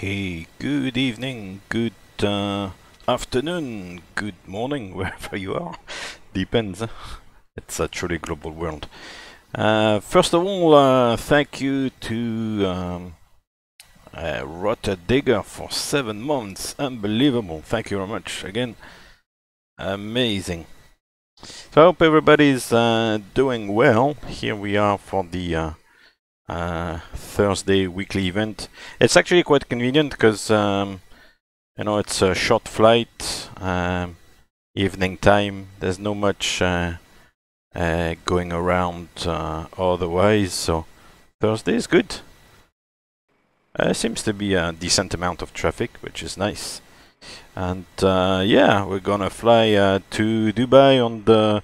Hey, good evening, good uh, afternoon, good morning, wherever you are. Depends. It's a truly global world. Uh, first of all, uh, thank you to um, uh, Rotter Digger for seven months. Unbelievable. Thank you very much again. Amazing. So I hope everybody's uh, doing well. Here we are for the uh, Thursday weekly event. It's actually quite convenient because um, you know it's a short flight, um, evening time. There's no much uh, uh, going around uh, otherwise, so Thursday is good. Uh, seems to be a decent amount of traffic, which is nice. And uh, yeah, we're gonna fly to Dubai on the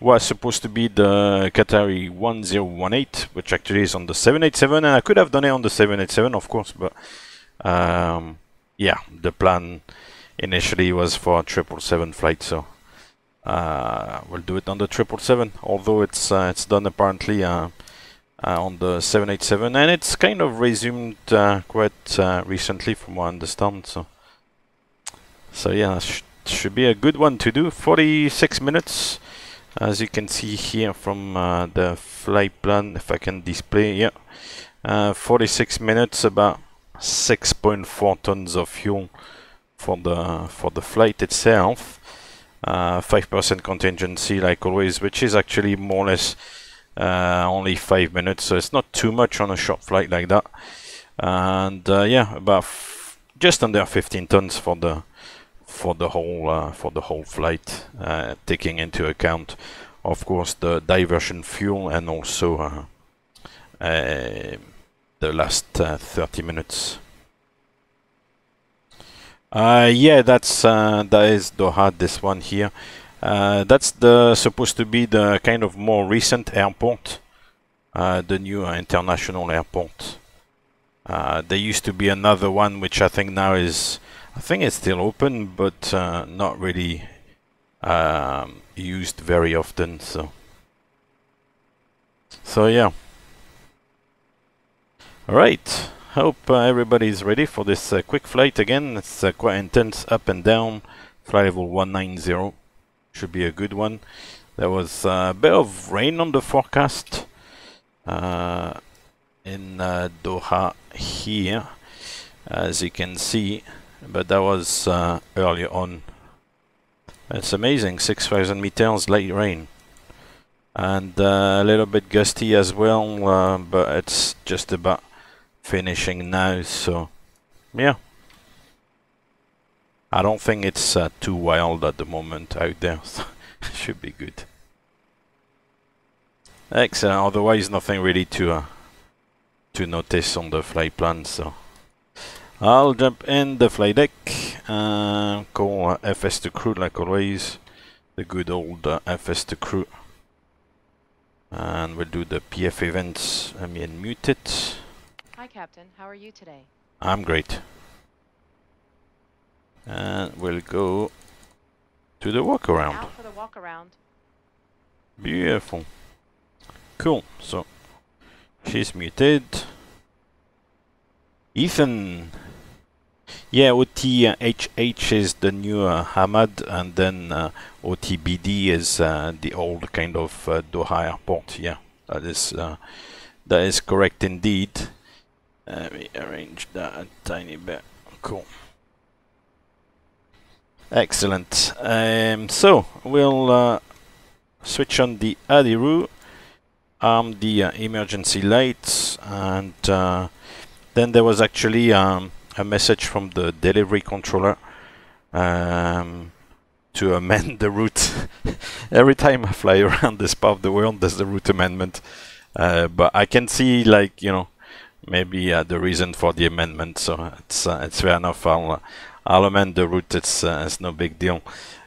was supposed to be the Qatari 1018, which actually is on the 787, and I could have done it on the 787, of course, but um, yeah, the plan initially was for a 777 flight, so uh, we'll do it on the 777, although it's uh, it's done apparently uh, uh, on the 787, and it's kind of resumed uh, quite uh, recently, from what I understand. So, so yeah, sh- should be a good one to do. 46 minutes, as you can see here from uh, the flight plan. If I can display, yeah, uh, 46 minutes, about 6.4 tons of fuel for the for the flight itself. Uh, 5% contingency, like always, which is actually more or less uh, only five minutes, so it's not too much on a short flight like that. And uh, yeah, about just under 15 tons for the for the whole uh, for the whole flight, uh, taking into account, of course, the diversion fuel and also uh, the last uh, 30 minutes. Uh, yeah, that's uh, that is Doha. This one here. Uh, that's the supposed to be the kind of more recent airport, the new international airport. There used to be another one which I think now is, I think it's still open, but uh, not really um, used very often. So, so yeah. All right. Hope uh, everybody's ready for this uh, quick flight again. It's uh, quite intense, up and down. Flight level 190 should be a good one. There was uh, a bit of rain on the forecast uh, in Doha here, as you can see, but that was uh, early on. It's amazing, 6,000 meters light rain. And uh, a little bit gusty as well, uh, but it's just about finishing now, so yeah. I don't think it's uh, too wild at the moment out there, so should be good. Excellent. Otherwise, nothing really to uh, to notice on the flight plan. So I'll jump in the fly deck. Uh, call FS2Crew like always. The good old uh, FS2Crew. And we'll do the PF events. Let me unmute it. Hi, Captain. How are you today? I'm great. And we'll go to the walk around. Out for the walk around. Beautiful. Cool. So she's muted. Ethan. Yeah, OTHH is the new uh, Hamad, and then uh, OTBD is uh, the old kind of uh, Doha airport. Yeah, that is uh, that is correct indeed. Let me arrange that a tiny bit. Cool. Excellent. Um, so we'll uh, switch on the Adiru, arm the uh, emergency lights, and then there was actually um, a message from the delivery controller um, to amend the route. Every time I fly around this part of the world, there's a route amendment. Uh, but I can see, like you know, maybe uh, the reason for the amendment. So it's uh, it's fair enough. I'll uh, I'll amend the route. It's uh, it's no big deal.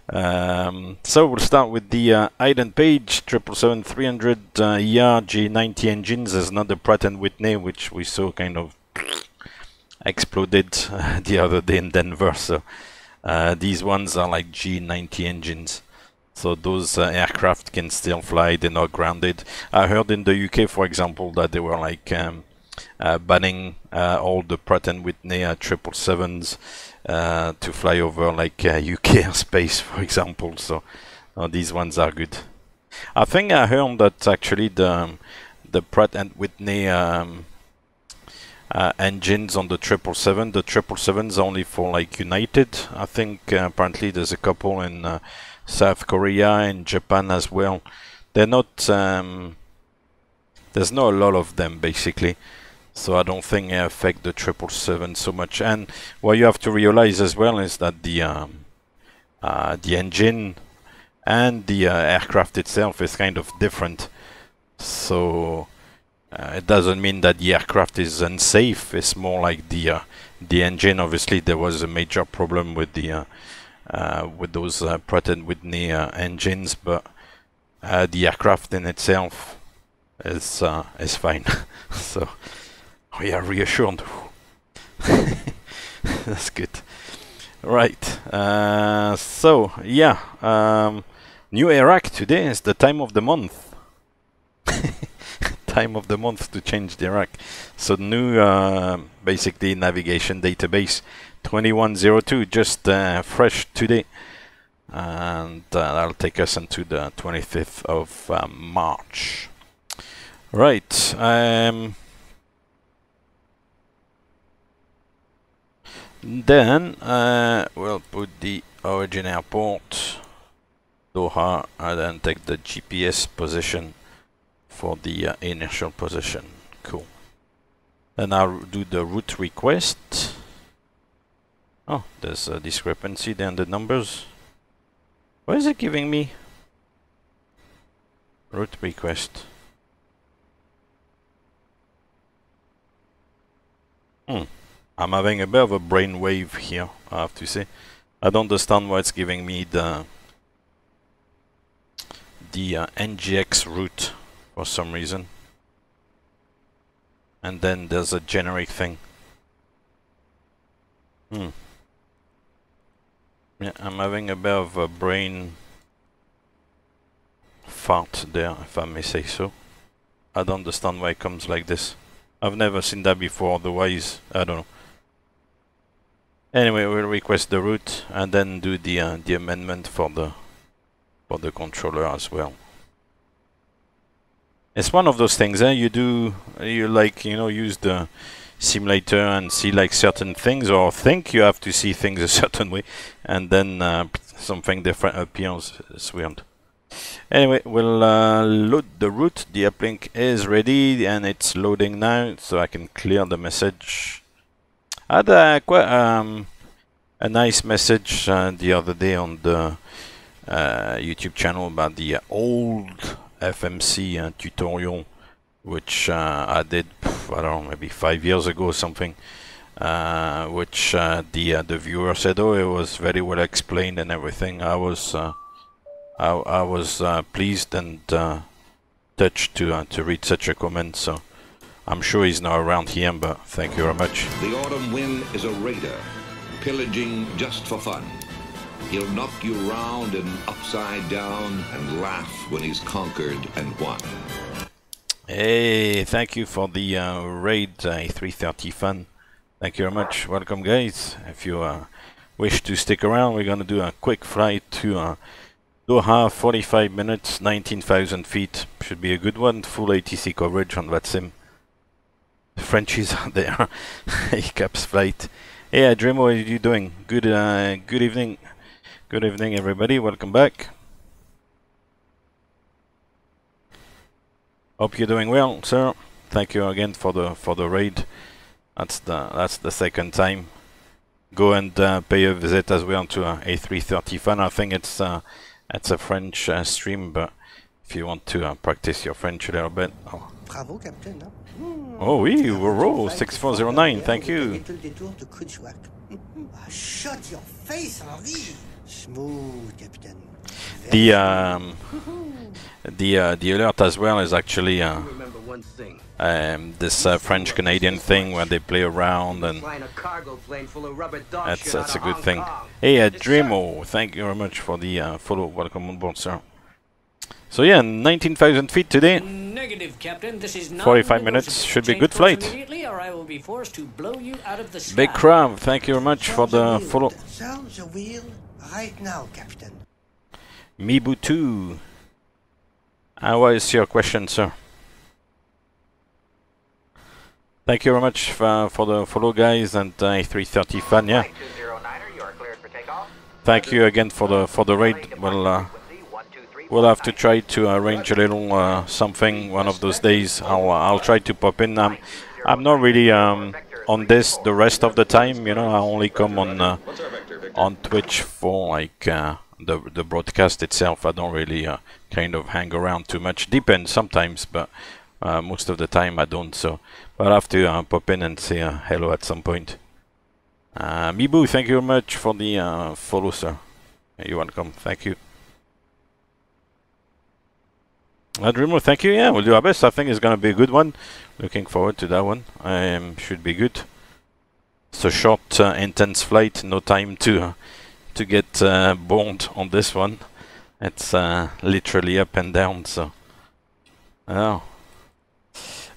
Um, so we'll start with the uh, ident page, 777-300 uh, ER GE90 engines. There's another Pratt & Whitney, which we saw kind of exploded the other day in Denver. So uh, these ones are like GE90 engines. So those uh, aircraft can still fly. They're not grounded. I heard in the UK, for example, that they were like um, uh, banning uh, all the Pratt and Whitney uh, triple sevens uh, to fly over like UK airspace, for example. So these ones are good. I think I heard that actually the um, the Pratt and Whitney um, uh, engines on the triple seven, the triple sevens only for like United. I think uh, apparently there's a couple in uh, South Korea and Japan as well. They're not. Um, there's not a lot of them basically, so I don't think they affect the triple seven so much. And what you have to realize as well is that the um, uh, the engine and the uh, aircraft itself is kind of different. So uh, it doesn't mean that the aircraft is unsafe. It's more like the uh, the engine. Obviously, there was a major problem with the uh, uh, with those uh, Pratt and Whitney uh, engines, but the aircraft in itself is is fine. so we are reassured. That's good. Right. So yeah, um, New AIRAC today is the time of the month. time of the month to change the AIRAC. So new, uh, basically navigation database 2102, just uh, fresh today, and uh, that'll take us into the 25th of uh, March. Right. Um, then uh, we'll put the origin airport, Doha, and then take the GPS position for the uh, initial position. Cool. And I'll do the route request. Oh, there's a discrepancy there in the numbers. What is it giving me? Route request. Hmm. I'm having a bit of a brainwave here, I have to say. I don't understand why it's giving me the the uh, NGX route for some reason. And then there's a generate thing. Hmm. Yeah, I'm having a bit of a brain fart there, if I may say so. I don't understand why it comes like this. I've never seen that before, otherwise, I don't know. Anyway, we'll request the route and then do the uh, the amendment for the for the controller as well. It's one of those things, eh? You do, you like, you know, use the simulator and see like certain things or think you have to see things a certain way and then uh, something different appears. It's weird. Anyway, we'll uh, load the route. The uplink is ready and it's loading now so I can clear the message. I had uh, quite um, a nice message uh, the other day on the uh, YouTube channel about the old FMC uh, tutorial, which uh, I did, I don't know, maybe five years ago or something. Uh, which uh, the uh, the viewer said, "Oh, it was very well explained and everything." I was uh, I, I was pleased and touched to to read such a comment. So I'm sure he's now around here, but thank you very much. The Autumn Wind is a raider, pillaging just for fun. He'll knock you round and upside down and laugh when he's conquered and won. Hey, thank you for the uh, raid uh, 330 fun. Thank you very much. Welcome, guys. If you uh, wish to stick around, we're going to do a quick flight to uh, Doha, 45 minutes, 19,000 feet. Should be a good one. Full ATC coverage on VATSIM. The Frenchies are there. Caps flight. Hey, Adremo, what are you doing? Good, uh, good evening. Good evening, everybody. Welcome back. Hope you're doing well, sir. Thank you again for the for the raid. That's the that's the second time. Go and uh, pay a visit as well to uh, A330 Fun. I think it's uh, it's a French uh, stream, but if you want to uh, practice your French a little bit. Oh, Bravo, Captain. Hmm. oh oui, Roro 6409. Thank you. Little detour to Kruczwak. Ah, Shut your face, Henri. Smooth, Captain. The um, the uh, the alert as well is actually uh, one thing. um, this uh, French Canadian thing where they play around and Flying a cargo plane full of rubber dog that's that's a good Hong thing. Kong. Hey, uh, Yes, sir. Dreamo, thank you very much for the uh, follow. Welcome on board, sir. So yeah, 19,000 feet today. Negative, Captain. This is 45 minutes should be Change good flight. Immediately, or I will be forced to blow you out of the sky. Big Crab, thank you very much for the follow. Sound the wheel right now, Captain. Mibutu. Uh, what is your question, sir? Thank you very much for, for the follow, guys, and uh, A330 fan. Yeah. Thank you again for the for the raid. Well, uh, we'll have to try to arrange a little uh, something one of those days. I'll uh, I'll try to pop in. I'm I'm not really um, on this the rest of the time. You know, I only come on uh, on Twitch for like uh, the the broadcast itself. I don't really uh, kind of hang around too much. Depends sometimes, but uh, most of the time I don't. So, but I'll have to uh, pop in and say uh, hello at some point. Uh, Mibu, thank you very much for the uh, follow, sir. You're welcome. Thank you. Uh, Dreamer, thank you. Yeah, we'll do our best. I think it's gonna be a good one. Looking forward to that one. Um, should be good. It's a short, uh, intense flight. No time to uh, to get uh, burned on this one. It's uh, literally up and down. So, oh.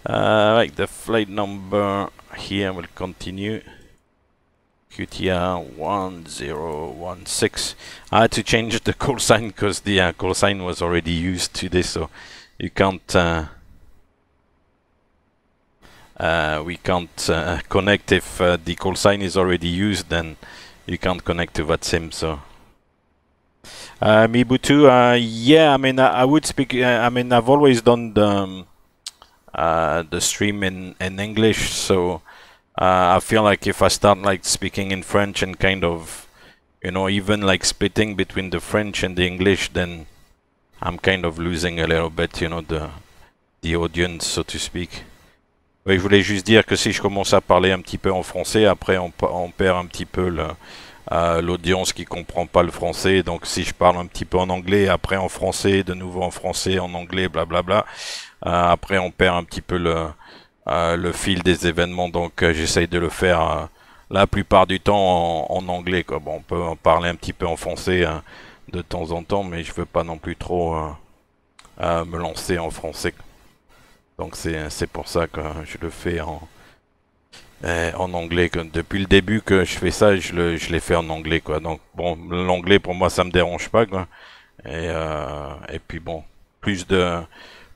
Uh, right, the flight number here will continue. QTR 1016. I had to change the call sign because the uh, call sign was already used today, so you can't. Uh, we can't uh, connect if uh, the call sign is already used, then you can't connect to VATSIM. So, uh, Mibutu, uh, yeah, I mean, I, I would speak. Uh, I mean, I've always done the um, the stream in in English, so I feel like if I start like speaking in French and kind of, you know, even like splitting between the French and the English, then I'm kind of losing a little bit, you know, the the audience, so to speak. Oui, je voulais juste dire que si je commence à parler un petit peu en français, après on, perd un petit peu euh, l'audience qui comprend pas le français. Donc si je parle un petit peu en anglais, après en français, de nouveau en français, en anglais, blablabla. euh, après on perd un petit peu le, euh, fil des événements. Donc j'essaye de le faire la plupart du temps en, anglais. Quoi. Bon, on peut en parler un petit peu en français de temps en temps, mais je veux pas non plus trop me lancer en français. Donc c'est pour ça que je le fais en euh, en anglais. depuis le début que je fais ça, je le je l'ai fait en anglais quoi. Donc bon, l'anglais pour moi ça me dérange pas quoi. Et euh, et puis bon, plus de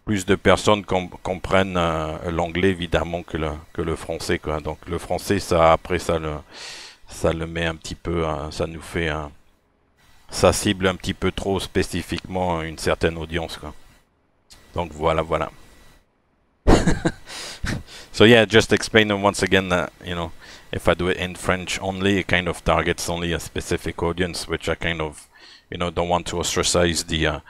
plus de personnes com- comprennent euh, l'anglais évidemment que le que le français quoi. Donc le français ça après ça le ça le met un petit peu euh, ça nous fait ça cible un petit peu trop spécifiquement une certaine audience quoi. Donc voilà voilà. so yeah, just explain them once again that you know if I do it in French only, it kind of targets only a specific audience, which I kind of you know don't want to ostracize the uh,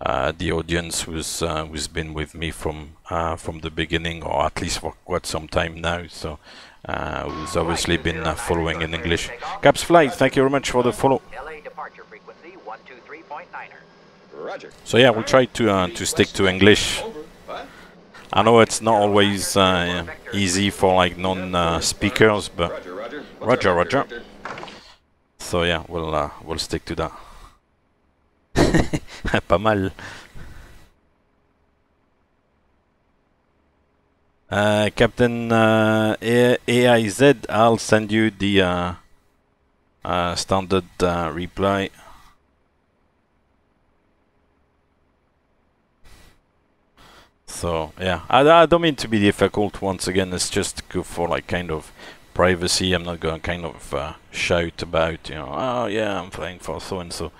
uh, the audience who's uh, who's been with me from uh, from the beginning, or at least for quite some time now. So uh, who's obviously been uh, following in English. Caps Flight, thank you very much for the follow. LA departure frequency 123.9er. Roger. So yeah, we'll try to uh, to stick to English. Over. What? I know it's not always uh, easy for like non-speakers, but Roger, roger. What's Roger, our roger. vector, so yeah, we'll uh, we'll stick to that. Pas mal. Uh, Captain uh, A- AIZ, I'll send you the uh, uh, standard uh, reply. So yeah, I, I don't mean to be difficult. Once again, it's just good for like kind of privacy. I'm not going to kind of uh, shout about you know, oh yeah, I'm playing for so and so,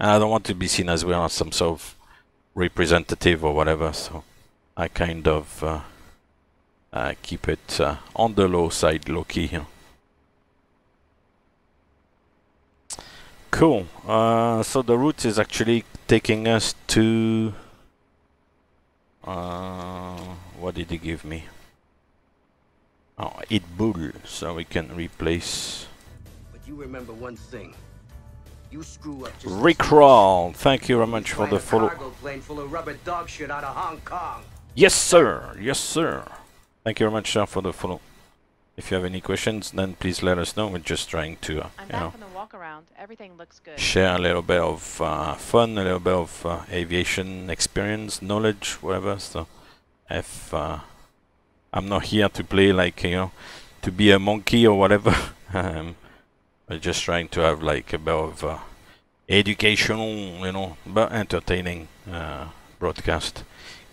and I don't want to be seen as well as some sort of representative or whatever. So I kind of uh, uh, keep it uh, on the low side, low key. You know. Cool. Uh, so the route is actually taking us to. Uh, what did he give me? Oh, it bull, so we can replace. But you remember one thing. You screw up Rickroll, thank you very much for the follow. plane full of rubber dog shit out of Hong Kong. Yes, sir. Yes, sir. Thank you very much, sir, for the follow. If you have any questions, then please let us know. We're just trying to, uh, you know, the walk around. Everything looks good. share a little bit of uh, fun, a little bit of uh, aviation experience, knowledge, whatever. So, if uh, I'm not here to play like you know, to be a monkey or whatever, um, we're just trying to have like a bit of uh, educational, you know, but entertaining uh, broadcast.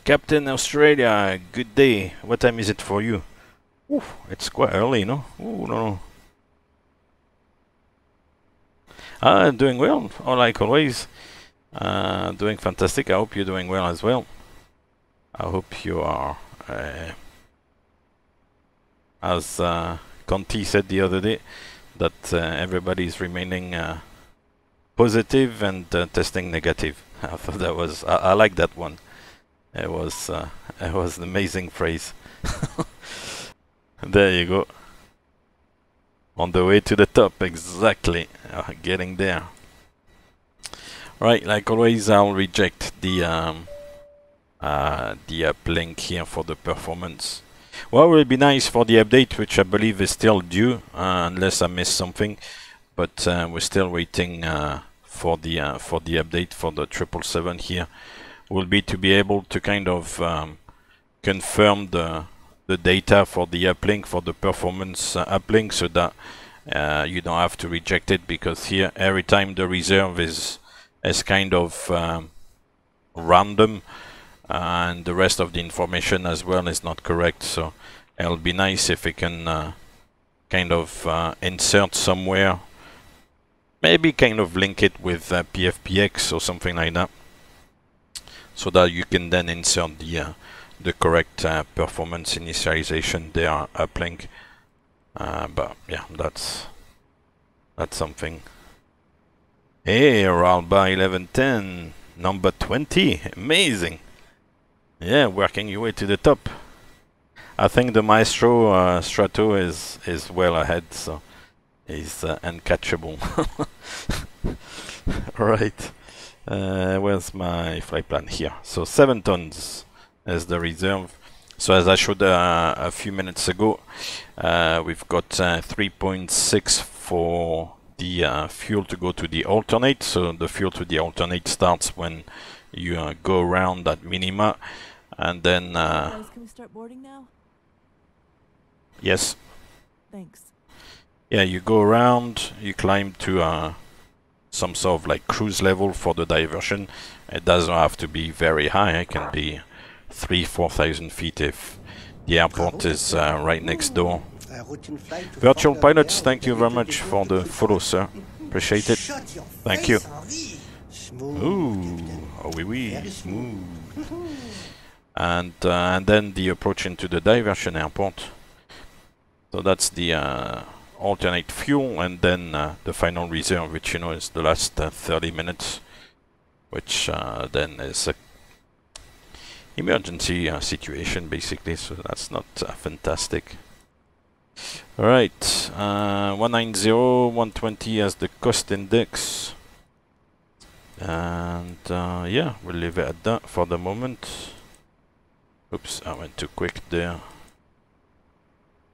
Captain Australia, good day. What time is it for you? Ooh, it's quite early, no? Ooh, no, no. Ah, doing well, or like always. Uh, doing fantastic. I hope you're doing well as well. I hope you are, uh, as uh, Conti said the other day, that uh, everybody is remaining uh, positive and uh, testing negative. I thought that was, I, I like that one. It was, uh, it was an amazing phrase. there you go. On the way to the top, exactly. Uh, getting there. Right, like always, I'll reject the um, uh, the uplink here for the performance. Well, it will be nice for the update, which I believe is still due, uh, unless I miss something. But uh, we're still waiting uh, for the uh, for the update for the triple seven here. Will be to be able to kind of um, confirm the the data for the uplink for the performance uh, uplink, so that uh, you don't have to reject it because here every time the reserve is is kind of um, random and the rest of the information as well is not correct. So it'll be nice if we can uh, kind of uh, insert somewhere maybe kind of link it with uh, PFPX or something like that so that you can then insert the uh, the correct uh, performance initialization there uplink uh, but yeah that's that's something Hey, Ralba 1110, number 20. Amazing. Yeah, working your way to the top. I think the Maestro uh, Strato is is well ahead, so he's uh, uncatchable. right. Uh, where's my flight plan? Here. So 7 tons as the reserve. So as I showed uh, a few minutes ago, uh, we've got uh, 3.6 for the uh, fuel to go to the alternate. So the fuel to the alternate starts when you uh, go around that minima, and then uh, Guys, can we start boarding now? yes, Thanks. yeah, you go around, you climb to uh, some sort of like cruise level for the diversion. It doesn't have to be very high. It can be three, four thousand feet if the airport is uh, right next door. A routine flight to Virtual pilots, thank you very much for the follow, sir. Appreciate it. Thank you. face, Henri. Smooth, Ooh, oh oui oui, smooth. and uh, and then the approach into the diversion airport. So that's the uh, alternate fuel, and then uh, the final reserve, which you know is the last uh, 30 minutes, which uh, then is a emergency uh, situation basically. So that's not uh, fantastic. All right, uh, 190, 120 as the cost index. And uh, yeah, we'll leave it at that for the moment. Oops, I went too quick there.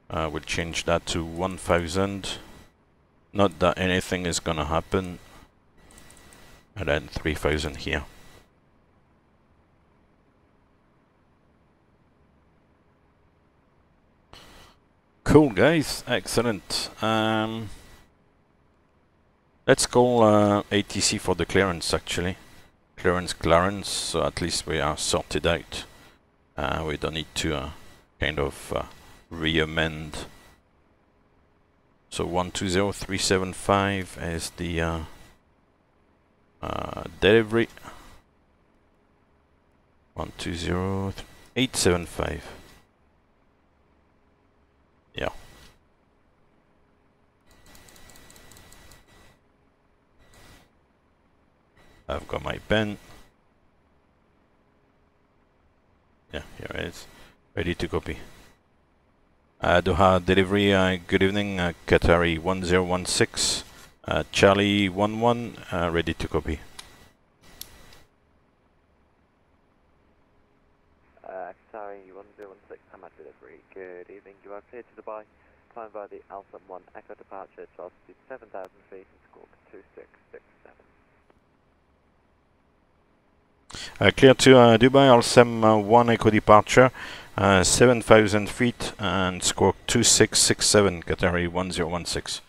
We'll change that to 1000. Not that anything is gonna happen. And then 3000 here. Cool guys, excellent. Um, Let's call uh, ATC for the clearance actually. Clearance, clearance, so at least we are sorted out. Uh, we don't need to uh, kind of uh, re-amend. So 120375 is the uh, uh, delivery. 120875. Yeah. I've got my pen. Yeah, here it is. Ready to copy. Uh, Doha delivery, uh, good evening, uh, Qatari 1016, uh, Charlie 11, uh, ready to copy. Uh, sorry, 1016, I'm at delivery. Good evening, you are clear to Dubai. climb by the Alpha 1 Echo departure to 7,000 feet and squawk 2667. Uh, clear to uh, Dubai, Alsem uh, 1 Echo departure, uh, 7,000 feet and squawk 2667, Qatari 1016.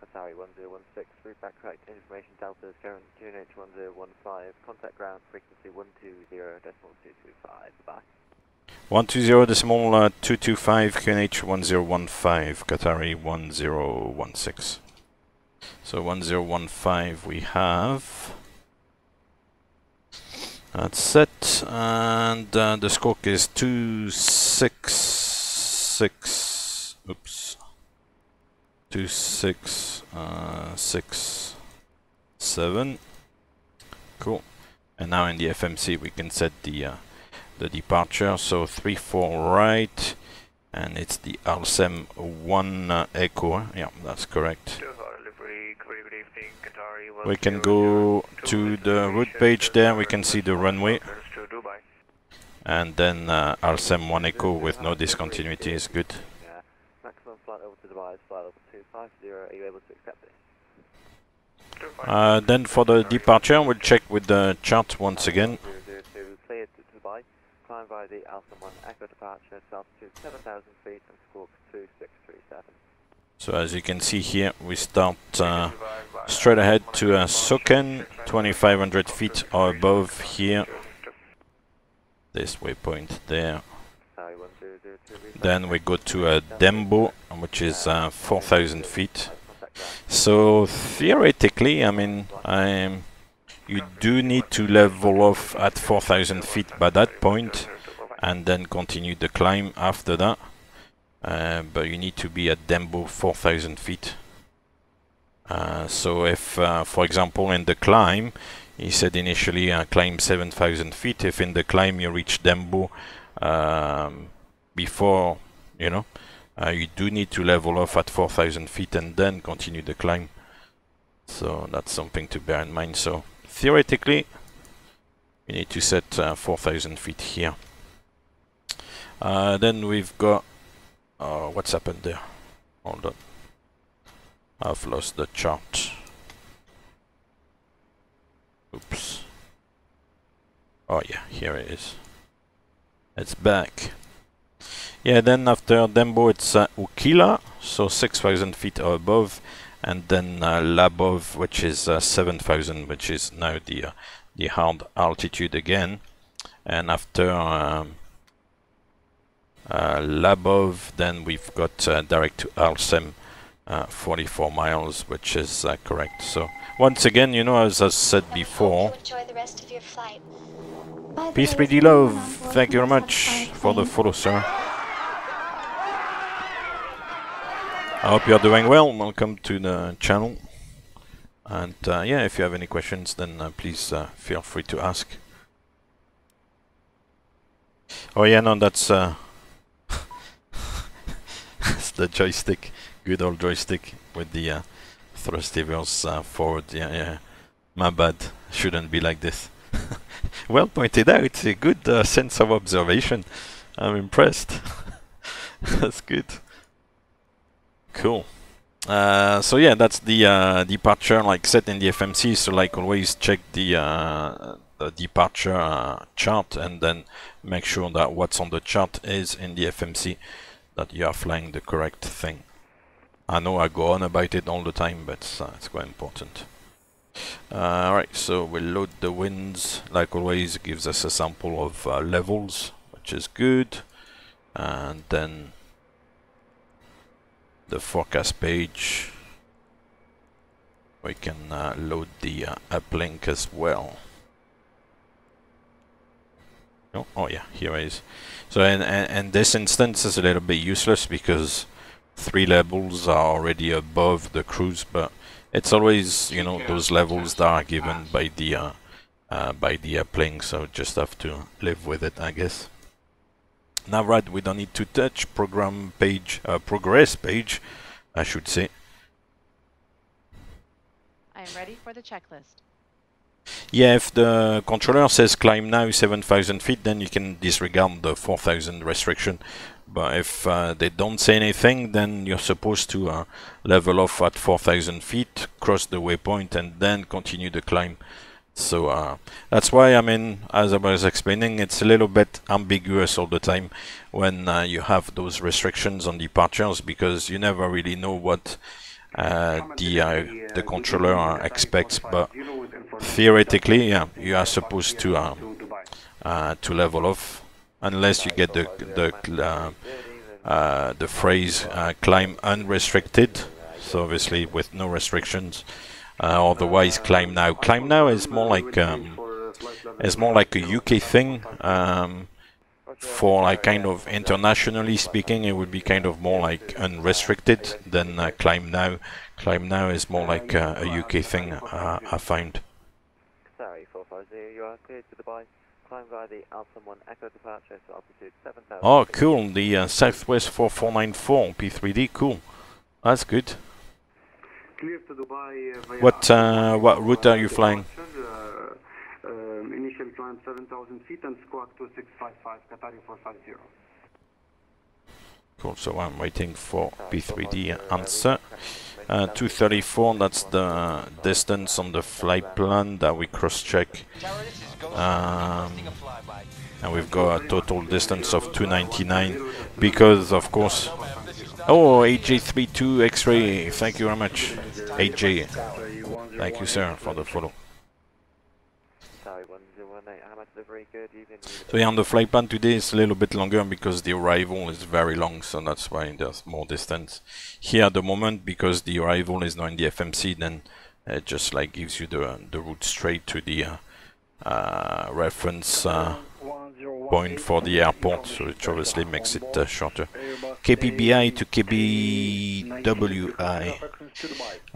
Qatari 1016, route back correct, information Delta is current QNH 1015, contact ground frequency 120.225, bye. 120 decimal uh, 225 QNH 1015 Qatari 1016. So 1015 we have. That's set and uh, the squawk is 266. Oops. 2667. Cool. And now in the FMC we can set the uh, the departure. So 3 4 right, and it's the Alsem 1 uh, Echo. Yeah, that's correct. We can go to the route page there, we can see the runway. And then uh, Alsem 1 Echo with no discontinuity is good. Maximum flight level to Dubai is flight level 250. Are you able to accept this? Uh, then for the departure, we'll check with the chart once again. 002 to Dubai. Climb by the Alpha 1 Echo departure to altitude 7,000 feet and squawk 2637. So as you can see here, we start uh, straight ahead to uh, Soken, 2500 feet or above here. This waypoint there. Sorry, 1002 reset. Then we go to uh, Dembo, which is uh, 4000 feet. So theoretically, I mean, um, you do need to level off at 4000 feet by that point and then continue the climb after that. Uh, but you need to be at Dembo 4000 feet. Uh, so if, uh, for example, in the climb, he said initially uh, climb 7000 feet. If in the climb you reach Dembo um, before, you know, uh, you do need to level off at 4000 feet and then continue the climb. So that's something to bear in mind. So theoretically, you need to set uh, 4000 feet here. Then we've got what's happened there? Hold on. I've lost the chart. Oops. Oh yeah, here it is. It's back. Yeah, then after Dembo it's uh, Ukila, so 6,000 feet or above, and then uh, Labov, which is uh, 7,000, which is now the uh, the hard altitude again. And after um, uh, Labov, then we've got uh, direct to Alsem, uh, 44 miles, which is uh, correct. So once again, you know, as I said before, Enjoy the rest of peace, pretty love. Thank you very much for the follow, sir. I hope you're doing well. Welcome to the channel. And uh, yeah, if you have any questions, then uh, please uh, feel free to ask. Oh yeah, no, that's uh, the joystick, good old joystick with the uh, thrust levers uh, forward. Yeah, yeah. My bad. Shouldn't be like this. well pointed out. It's a good uh, sense of observation. I'm impressed. that's good. Cool. Uh, so yeah, that's the uh, departure like set in the FMC. So like always, check the uh, the departure uh, chart and then make sure that what's on the chart is in the FMC, that you are flying the correct thing. I know I go on about it all the time, but it's, uh, it's quite important. Uh, Alright, so we'll load the winds. Like always, gives us a sample of uh, levels, which is good. And then the forecast page. We can uh, load the uh, uplink as well. Oh, oh yeah, here it is. So in, in, in this instance is a little bit useless because three levels are already above the cruise, but it's always you know those levels that are given by the uh, uh, by the uplink, so just have to live with it, I guess. Now, right, we don't need to touch program page, uh, progress page, I should say. I am ready for the checklist. Yeah, if the controller says climb now 7,000 feet, then you can disregard the 4,000 restriction. But if uh, they don't say anything, then you're supposed to uh, level off at 4,000 feet, cross the waypoint, and then continue the climb. So uh, that's why, I mean, as I was explaining, it's a little bit ambiguous all the time when uh, you have those restrictions on departures because you never really know what uh, the uh, the controller expects. But theoretically, yeah, you are supposed to uh, to level off unless you get the the uh, uh, the phrase uh, climb unrestricted. So obviously with no restrictions. Uh, otherwise, climb now. Climb now is more like um, is more like a UK thing. Um, for like kind of internationally speaking, it would be kind of more like unrestricted than uh, climb now. Climb now is more like uh, a UK thing. Uh, I find. Sorry, 450, you are cleared to Dubai. Climb via the Alpha 1 Echo departure to altitude 7000. Oh, cool. The uh, Southwest 4494 P3D. Cool. That's good. Clear to Dubai uh, via What uh, what route are you flying? uh, um, initial climb 7000 feet and squawk 2655, Qatari 450. Cool. So I'm waiting for P3D answer. Uh, 234. That's the distance on the flight plan that we cross-check. Um, and we've got a total distance of 299 because, of course. Oh, AJ32 X-ray. Thank you very much, AJ. Thank you, sir, for the follow. Sorry, 1018, Hamad delivery, good evening. So yeah, on the flight plan today it's a little bit longer because the arrival is very long, so that's why there's more distance. Here at the moment, because the arrival is not in the FMC, then it just like gives you the the route straight to the uh, uh, reference uh, point for the airport, so it obviously makes it uh, shorter. KPBI to KBWI.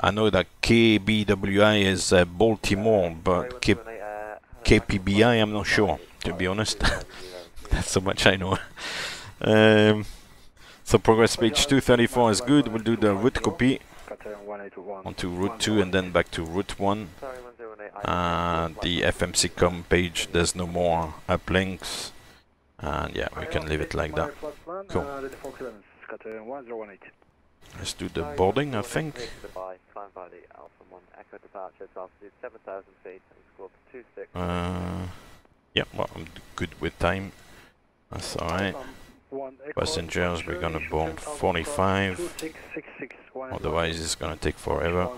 I know that KBWI is uh, Baltimore, but K KPBI I'm not sure, to be honest. That's so much I know. um, so progress page 234 is good. We'll do the route copy onto route 2 and then back to route 1. Sorry, 118, Uh, the FMC com page, there's no more uplinks. And yeah, we can leave it like that. Cool. Let's do the boarding, I think. Uh, yeah, well, I'm good with time. That's alright. Passengers, we're gonna board 45. Otherwise, it's gonna take forever.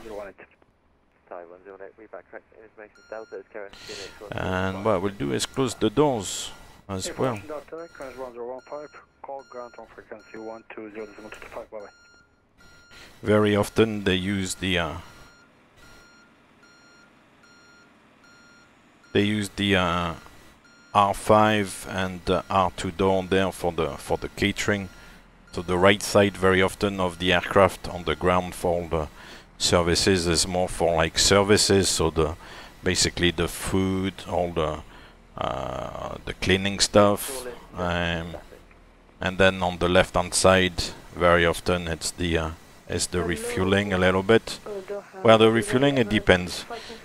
Sorry, 108, read back correct information. Delta is current. And what we'll do is close the doors as well. Call ground on frequency 120.25, bye bye. Very often they use the uh, they use the uh, R5 and R2 door there for the for the catering. So the right side very often of the aircraft on the ground for the services is more for like services. So the basically the food, all the uh, the cleaning stuff, um, and then on the left hand side very often it's the uh, is the refueling a little bit. Well, the refueling it depends,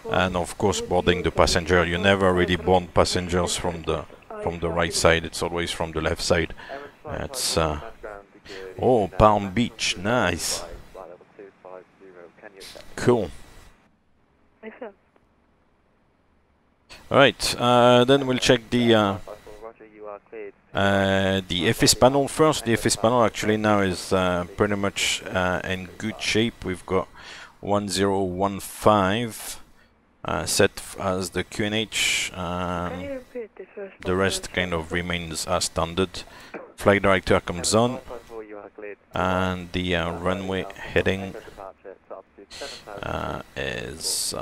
and of course boarding the passenger. You never really board passengers from the from the right side. It's always from the left side. That's... uh, oh Palm Beach, nice, cool. All right, uh, then we'll check the. Uh, uh, the FS panel first. The FS panel actually now is uh, pretty much uh, in good shape. We've got 1015 uh, set as the QNH. Um, the rest kind of remains as standard. Flight director comes on, and the uh, runway heading uh, is.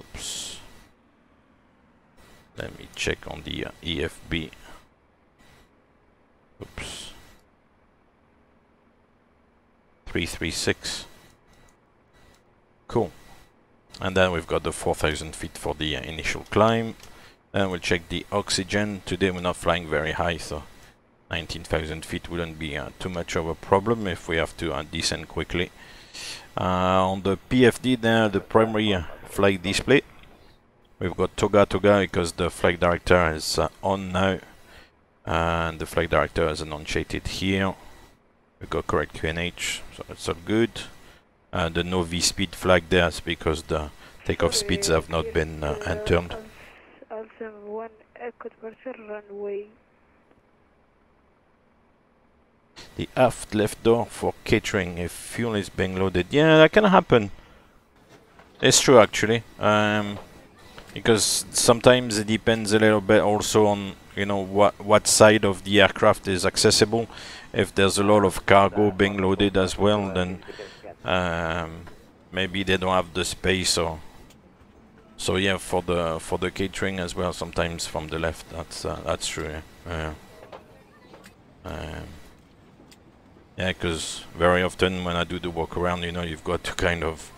Oops. Let me check on the uh, EFB. Oops. 336. Cool. And then we've got the 4000 feet for the uh, initial climb. And we'll check the oxygen. Today we're not flying very high, so 19,000 feet wouldn't be uh, too much of a problem if we have to uh, descend quickly. Uh, on the PFD there, the primary uh, flight display. We've got Toga Toga because the flight director is uh, on now. And the flight director is annunciated here. We got correct QNH, so it's all good. Uh, the no V-speed flag there is because the takeoff speeds have not been uh, entered. L71 Echo runway. The aft left door for catering if fuel is being loaded. Yeah, that can happen. It's true actually. Um, because sometimes it depends a little bit also on you know what what side of the aircraft is accessible. If there's a lot of cargo being loaded as well, then um, maybe they don't have the space or so yeah for the for the catering as well sometimes from the left that's uh, that's true yeah um, yeah because very often when I do the walk around you know you've got to kind of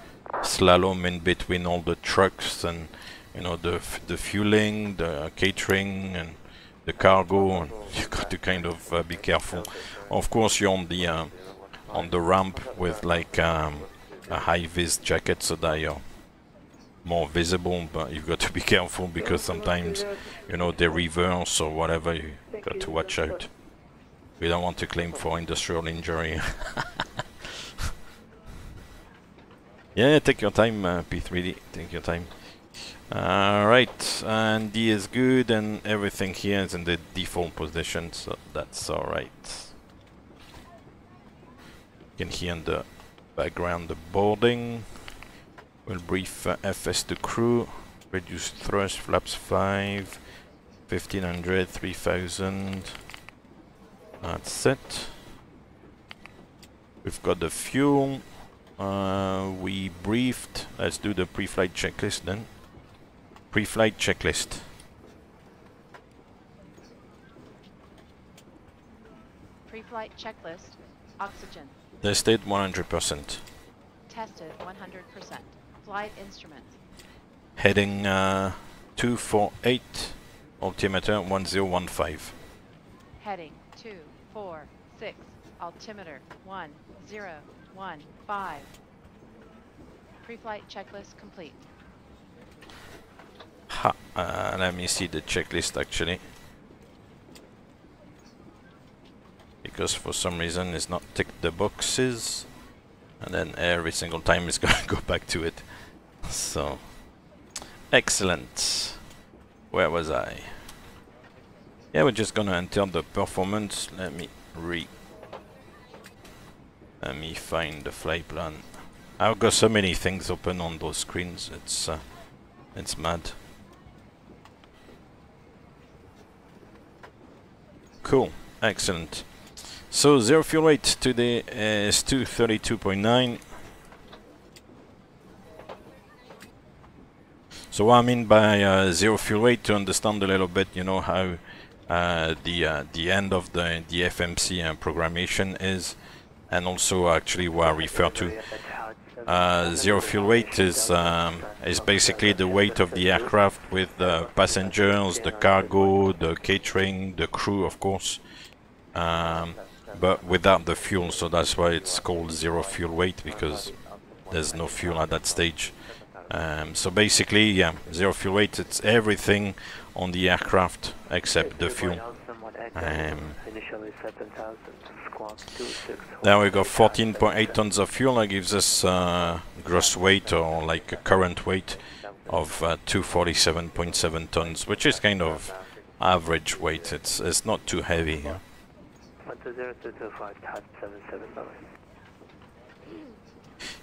slalom in between all the trucks and you know the the fueling the catering and the cargo you got to kind of uh, be careful. Of course you're on the uh, on the ramp with like um, a high vis jacket so that you're more visible but you've got to be careful because sometimes you know they reverse or whatever you got to watch out. We don't want to claim for industrial injury. Yeah take your time uh, P3D take your time alright and D is good and everything here is in the default position so that's alright you can hear in the background the boarding. We'll brief uh, FS2Crew. Reduce thrust, flaps 5, 1500, 3000. That's it. We've got the fuel. Uh, we briefed. Let's do the pre-flight checklist then. Pre-flight checklist. Pre-flight checklist. Oxygen. Tested 100%. Tested 100%. Flight instruments. Heading uh, 248, altimeter 1015. Heading 246, altimeter 1015. Pre-flight checklist complete. Ha, uh, let me see the checklist actually. Because for some reason it's not ticked the boxes. And then every single time it's gonna go back to it. So, excellent. Where was I? Yeah, we're just gonna enter the performance. Let me re... Let me find the flight plan. I've got so many things open on those screens, it's uh, it's mad. Cool, excellent. So zero fuel weight today is 232.9. So what I mean by uh, zero fuel weight to understand a little bit, you know how uh, the uh, the end of the the FMC uh, programmation is, and also actually what I refer to. Uh, zero fuel weight is um, is basically the weight of the aircraft with the passengers, the cargo, the catering, the crew, of course, um, but without the fuel. So that's why it's called zero fuel weight because there's no fuel at that stage. Um, so basically, yeah, zero fuel weight. It's everything on the aircraft except the fuel. Now we got 14.8 tons of fuel. That gives us uh, gross weight or like a current weight of uh, 247.7 tons, which is kind of average weight. It's it's not too heavy. Yeah?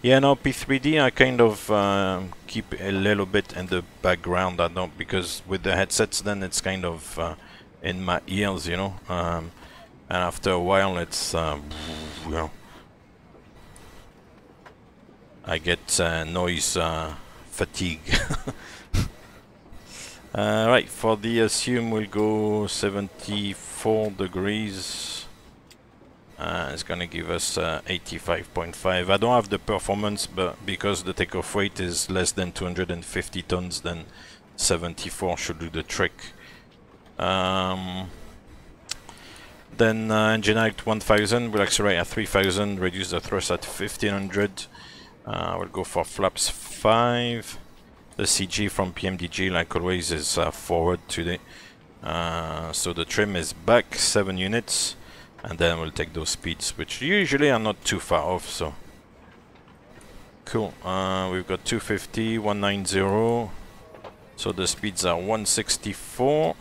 Yeah, no, P3D I kind of uh, keep a little bit in the background, I don't, because with the headsets then it's kind of uh, in my ears, you know, um, and after a while it's, um, you know, I get uh, noise uh, fatigue. Right for the assume we'll go 74 degrees. Uh, it's gonna give us uh, 85.5. I don't have the performance, but because the takeoff weight is less than 250 tons, then 74 should do the trick. Um, then uh, engine height 1000, we'll accelerate at 3000, reduce the thrust at 1500. Uh, we'll go for flaps 5. The CG from PMDG, like always, is uh, forward today. Uh, so the trim is back 7 units and then we'll take those speeds which usually are not too far off so cool uh, we've got 250 190 so the speeds are 164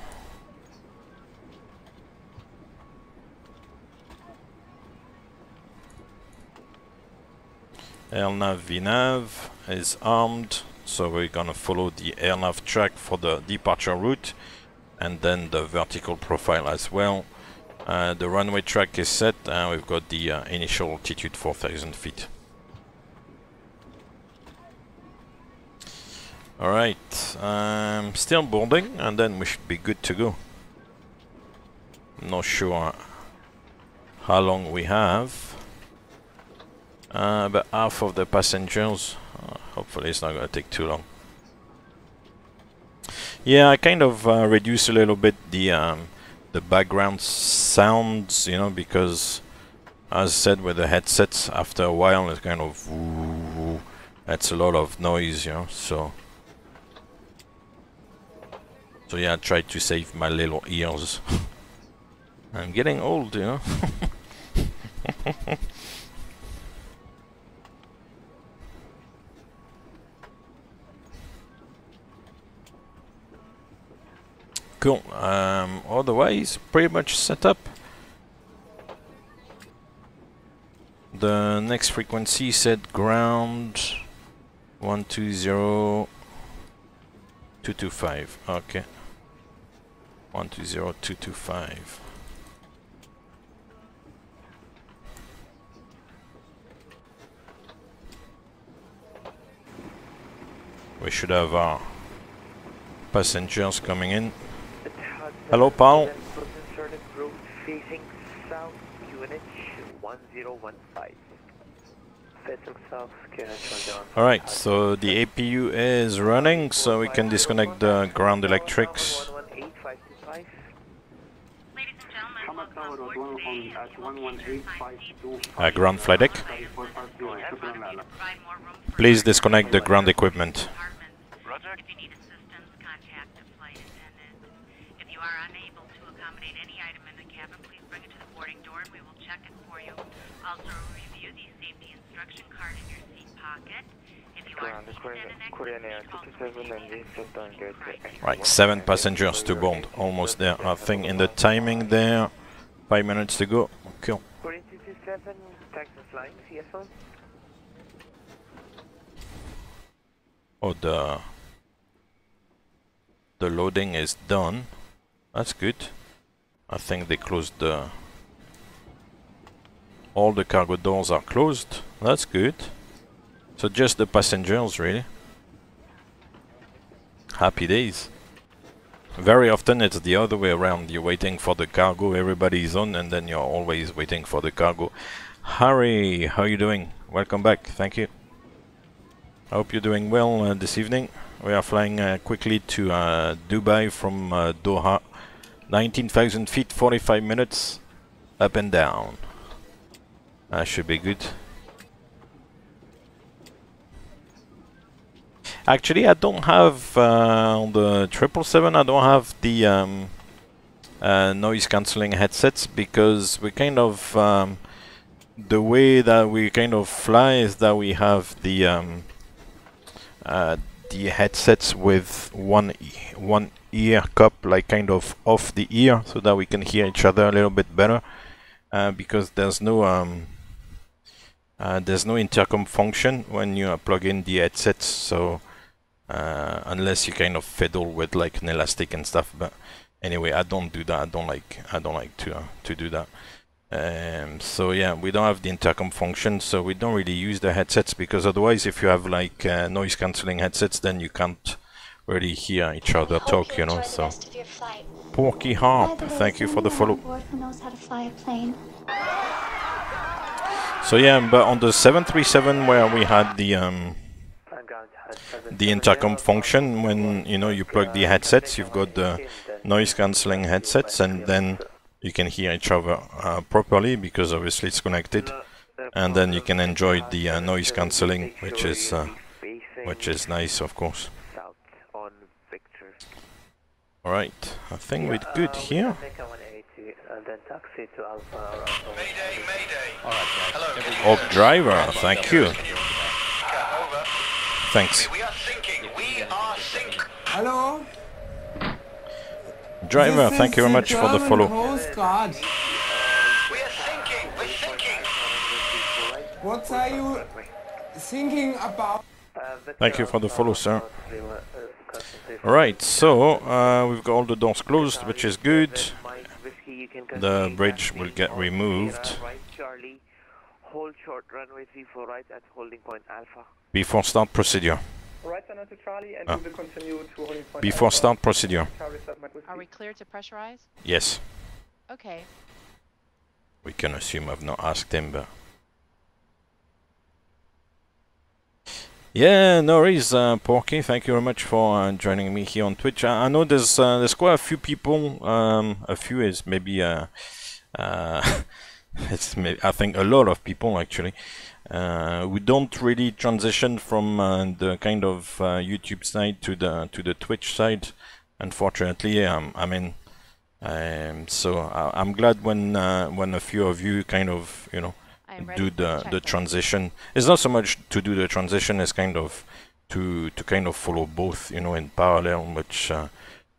LNAV VNav is armed, so we're gonna follow the LNAV track for the departure route and then the vertical profile as well. Uh, the runway track is set and we've got the uh, initial altitude 4000 feet. Alright, um, still boarding and then we should be good to go. Not sure how long we have. Uh, about half of the passengers. Uh, hopefully it's not going to take too long. Yeah, I kind of uh, reduce a little bit the um, the background sounds, you know, because as I said with the headsets, after a while it's kind of that's a lot of noise, you know. So so yeah, I try to save my little ears. I'm getting old, you know. Cool. Um, otherwise, pretty much set up. The next frequency said ground 120225. Okay. 120225. We should have our passengers coming in. Hello, Paul. facing south, unit 1015. Alright, so the APU is running, so we can disconnect the ground electrics. Uh, ground flight deck. Please disconnect the ground equipment. Right, seven passengers to board, almost there. I think in the timing there, five minutes to go. Cool. Oh, the the loading is done. That's good. I think they closed the all the cargo doors are closed. That's good. So just the passengers, really. Happy days. Very often it's the other way around. You're waiting for the cargo, everybody's on, and then you're always waiting for the cargo. Harry, how are you doing? Welcome back. Thank you. I hope you're doing well uh, this evening. We are flying uh, quickly to uh, Dubai from uh, Doha. 19,000 feet, 45 minutes, up and down. That should be good. Actually, I don't have uh, on the triple seven. I don't have the um, uh, noise cancelling headsets because we kind of um, the way that we kind of fly is that we have the um, uh, the headsets with one one ear cup like kind of off the ear so that we can hear each other a little bit better uh, because there's no um, uh, there's no intercom function when you plug in the headsets so uh, unless you kind of fiddle with like an elastic and stuff. But anyway, I don't do that. I don't like I don't like to uh, to do that. Um, so yeah, we don't have the intercom function, so we don't really use the headsets because otherwise, if you have like uh, noise cancelling headsets, then you can't really hear each other talk, you, you know. So, Porky Harp, thank you for the follow. So yeah, but on the 737 where we had the um, the intercom function when you know you plug the headsets you've got the noise cancelling headsets and then you can hear each other uh, properly because obviously it's connected. And then you can enjoy the uh, noise cancelling which is uh, which is nice of course. Alright, I think we're good here. Mecca 182, and then taxi Hello? Driver, This thank you very much for the follow. Coast Guard. We are sinking. We're sinking. What are you thinking about? Thank you for the follow, sir. Alright, so uh, we've got all the doors closed, which is good. The bridge will get removed Right, Charlie. Hold short runway 34 right at holding point Alpha. before start procedure. Right center to Charlie and Ah. we will continue to holding point. Before start procedure. Charlie set Mike Are we clear to pressurize? Yes, Okay. we can assume I've not asked him, but. Yeah, no worries, uh, Porky. Thank you very much for uh, joining me here on Twitch. I, I know there's uh, there's quite a few people. Um, a few is maybe uh, uh, it's may I think a lot of people actually. Uh, we don't really transition from uh, the kind of uh, YouTube side to the to the Twitch side, unfortunately. Um, I mean, um, so I, I'm glad when uh, when a few of you kind of you know I am ready do the the checklist. transition. It's not so much to do the transition as kind of to to kind of follow both you know in parallel, which uh,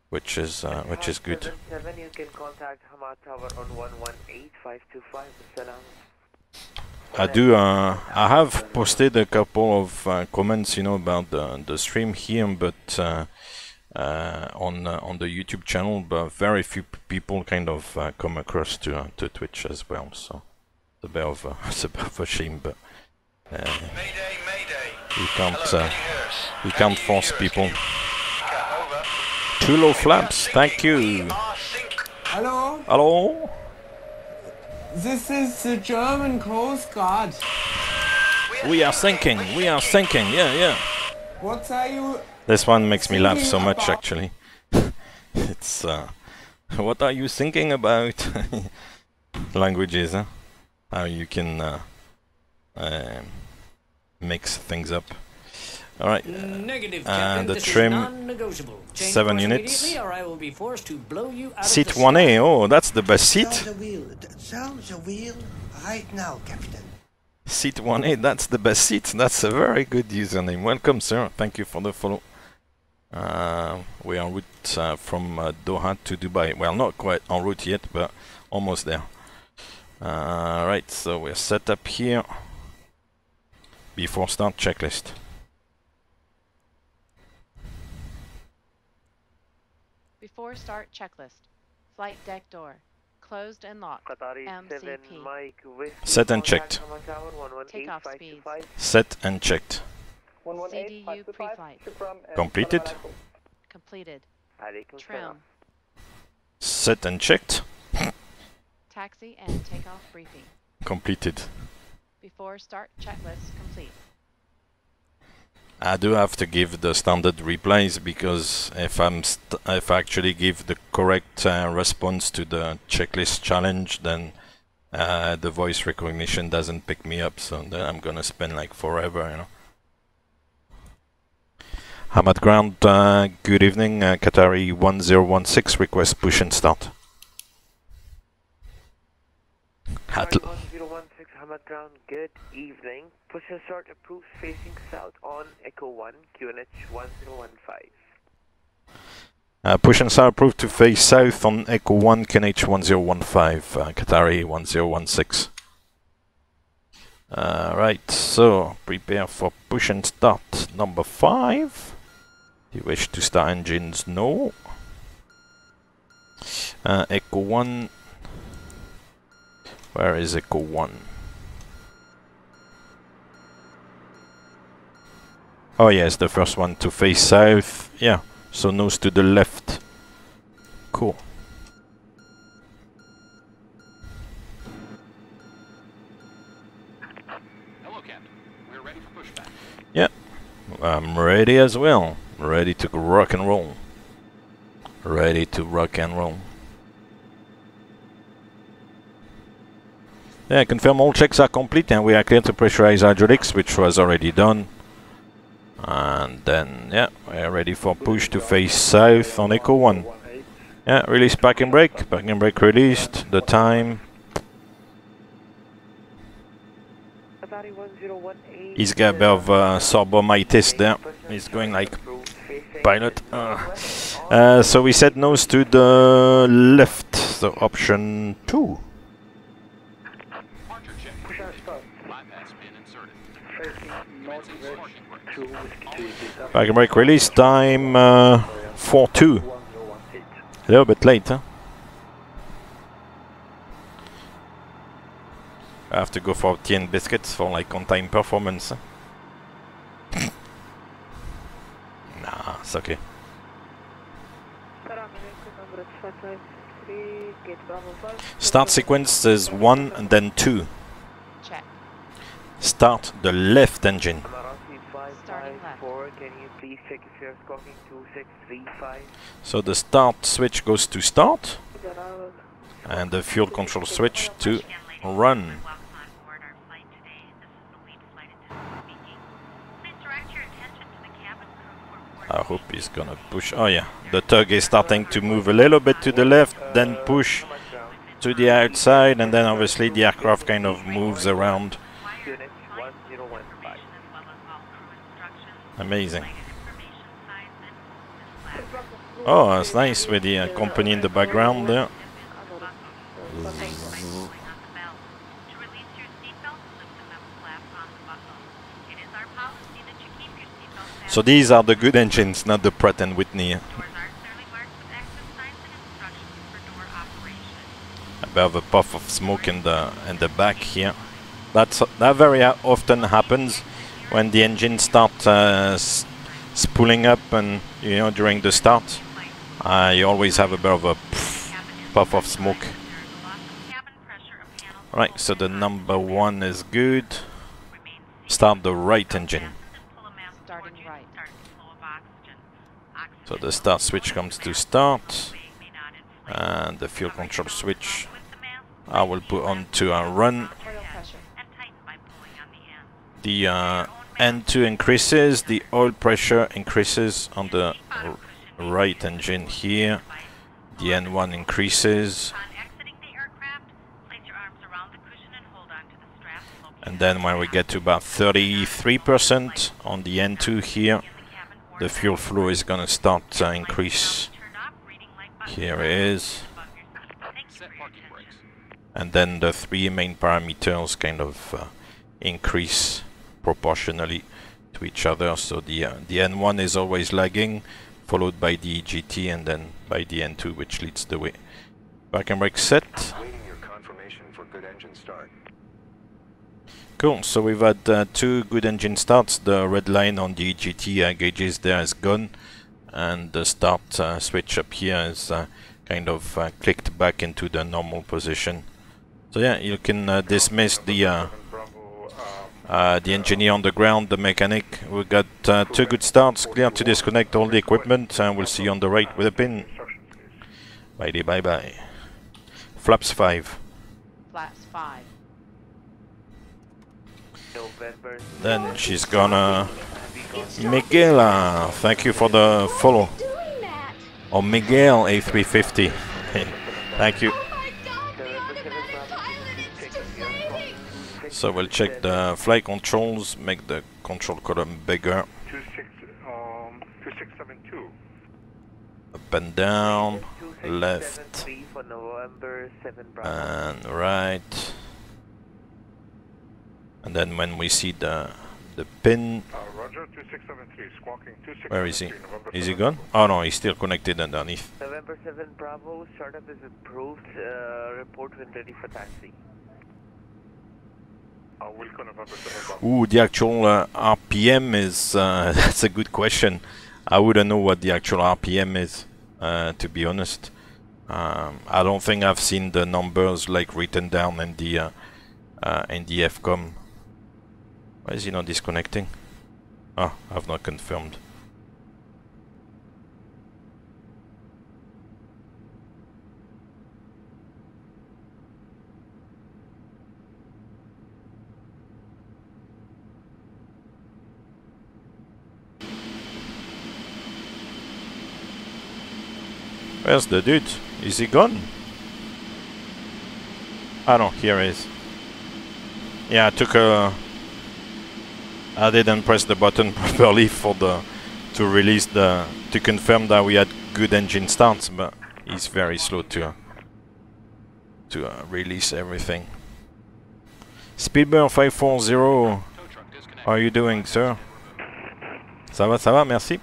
which is uh, which is good. 77, you can contact Hamad Tower on 118525 Salam. I do. Uh, I have posted a couple of uh, comments, you know, about the the stream here, but uh, uh, on uh, on the YouTube channel, but very few p- people kind of uh, come across to uh, to Twitch as well. So it's a bit of a, it's a bit of a shame, but uh, Mayday, mayday. we can't Hello, uh, can you hear we Can can't force people. Can you- Cat, over. Too low flaps. Thank you. We are sinking. Hello? Hello. This is the German Coast Guard. We are sinking, We are sinking, Yeah, yeah. What are you This one makes me laugh so much actually. it's uh what are you thinking about? Languages, huh? How you can uh, um, mix things up. Alright. Negative, Uh, Captain. the this trim, is non-negotiable. Change seven units. Or I will be forced to blow you out Seat of the 1A, oh, that's the best Sound seat. the wheel. Sound the wheel right now, Captain. Seat 1A, that's the best seat. That's a very good username. Welcome, sir. Thank you for the follow. Uh, we are en route uh, from uh, Doha to Dubai. Well, not quite en route yet, but almost there. Uh, right, so we're set up here. Before start checklist. Before start checklist. Flight deck door. Closed and locked. Qatari MCP. Set and checked. Takeoff speed. Set and checked. CDU pre-flight. Completed. Completed. Trim. Set and checked. Taxi and takeoff briefing. Completed. Before start checklist complete. I do have to give the standard replies because if I'm if I actually give the correct uh, response to the checklist challenge, then uh, the voice recognition doesn't pick me up. So then I'm gonna spend like forever, you know. Hamad Ground, uh, good evening. Uh, Qatari 1016 request push and start. At Charlie 1016 Hamad Ground, good evening. Push and start approved facing south on Echo 1, QNH 1015. Uh, push and start approved to face south on Echo 1, QNH 1015, uh, Qatari 1016. Uh, right, so prepare for push and start number 5. You wish to start engines? No. Uh, Echo 1. Where is Echo 1? Oh yes, the first one to face south. Yeah, so nose to the left. Cool. Hello, Captain. We're ready for pushback. Yeah, I'm ready as well. Ready to rock and roll. Ready to rock and roll. Yeah, confirm all checks are complete and we are clear to pressurize hydraulics, which was already done. And then, yeah, we're ready for push to face south on Echo 1. Yeah, release back and brake. Back and brake released. The time He's got a bit of uh, sorbomitis there. He's going like pilot. Uh. Uh, so we said nose to the left, so option 2. Wagon brake release time uh, 4.2. A little bit late, huh? I have to go for tea and biscuits for like on-time performance. nah, it's okay. Start sequence is 1 and then 2. Check. Start the left engine. So the start switch goes to start and the fuel control switch to run. I hope he's gonna push. Oh yeah, the tug is starting to move a little bit to the left, then push to the outside, and then obviously the aircraft kind of moves around. Amazing. Oh, that's nice with the uh, company in the background there. So these are the good engines, not the Pratt and Whitney. A bit of a puff of smoke in the in the back here. That's that very often happens when the engine start uh, spooling up and you know during the start. Uh, you always have a bit of a puff of smoke. Right, so the number one is good. Start the right engine. So the start switch comes to start, and the fuel control switch I will put on to uh, run. The uh, N2 increases, the oil pressure increases on the right engine here. The N1 increases. And then when we get to about 33% on the N2 here, the fuel flow is gonna start to increase. Here it is. And then the three main parameters kind of uh, increase proportionally to each other. So the uh, the N1 is always lagging, followed by the EGT, and then by the N2, which leads the way. Back and brake set. Waiting your confirmation for good engine start. Cool. So we've had uh, two good engine starts. The red line on the EGT uh, gauges there is gone, and the start uh, switch up here is uh, kind of uh, clicked back into the normal position. So yeah, you can uh, dismiss the uh, the engineer on the ground, the mechanic. We got uh, two good starts. Clear to disconnect all the equipment, and we'll see you on the right with a pin. Bye bye bye. Flaps five. Flaps 5. Then she's gonna. Miguela, thank you for the follow. Oh, Miguel A350. thank you. So we'll check the flight controls, make the control column bigger. Two six um two six seven two. Up and down, left, for November 7 and right. And then when we see the the pin, Uh, Roger squawking where is he? Is he gone? Oh no, he's still connected underneath. November 7 Bravo, startup is approved. Uh, report when ready for taxi. Uh, Wilco November seven Bravo. Ooh, the actual uh, RPM is uh, that's a good question. I wouldn't know what the actual RPM is, uh, to be honest. Um, I don't think I've seen the numbers like written down in the uh, uh, in the FCOM. Why is he not disconnecting? Oh, I've not confirmed. Where's the dude? Is he gone? Ah no, here he is. Yeah, I took a... I didn't press the button properly for the... to release the... to confirm that we had good engine starts, but he's very slow to... to uh, release everything. Speedburn 540, how are you doing, sir? Ça va, ça va, merci.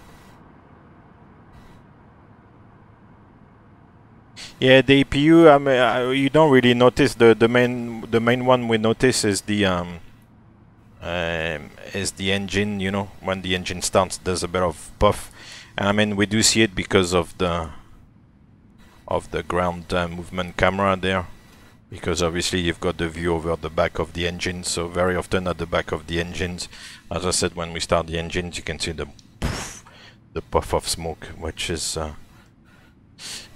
Yeah, the APU. I mean, you don't really notice the the main the main one we notice is the um, um is the engine. You know, when the engine starts, there's a bit of puff. And I mean, we do see it because of the of the ground uh, movement camera there, because obviously you've got the view over the back of the engine. So very often at the back of the engines, as I said, when we start the engines, you can see the poof, the puff of smoke, which is. Uh,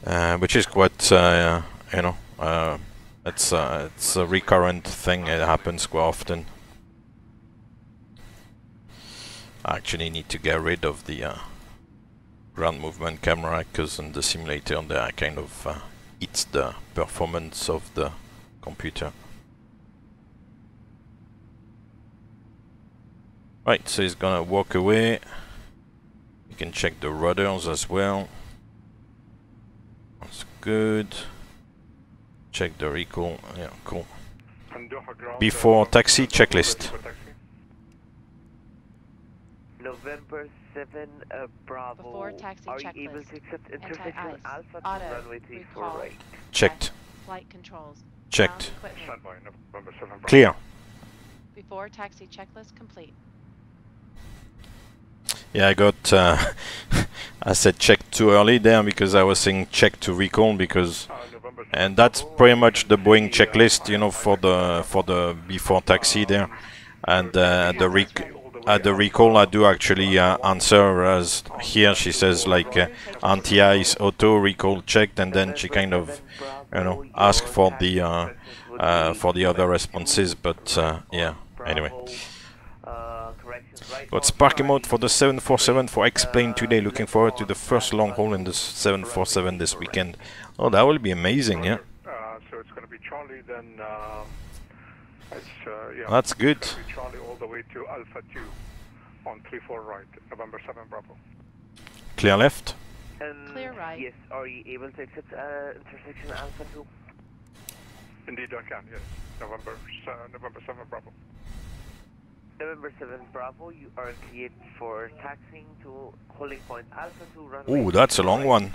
uh, which is quite, uh, you know, uh, it's uh, it's a recurrent thing. It happens quite often. I actually need to get rid of the uh, ground movement camera because in the simulator there I kind of uh, eats the performance of the computer. Right, so he's gonna walk away. You can check the rudders as well. That's good. Check the recall. Yeah, cool. Before taxi checklist. November 7 uh, Bravo. Before taxi Are you checklist. able to accept intersection Alpha to Auto. runway 34 Recall. right? Checked. Flight controls. Checked. Ground equipment. November 7 Bravo. Clear. Before taxi checklist complete. Yeah, I got. Uh, I said check too early there because I was saying check to recall because, and that's pretty much the Boeing checklist, you know, for the for the before taxi there, and uh, the rec at the recall I do actually uh, answer as here she says like uh, anti-ice auto recall checked, and then she kind of, you know, ask for the uh, uh, for the other responses, but uh, yeah. Anyway. Got sparking mode for the 747 for X-Plane today. Looking forward to the first long haul in the 747 this weekend. Oh, that will be amazing, yeah. Uh, so it's going to be Charlie, then um, it's, uh, yeah. That's good. It's gonna be Charlie all the way to Alpha 2 on 3-4 right, November 7 Bravo. Clear left. And Clear right. Yes, are you able to accept uh, intersection Alpha 2? Indeed I can, yes. November, uh, November 7 Bravo. November 7 Bravo, you are cleared for taxiing to holding point Alpha 2 runway. Ooh, that's a long one.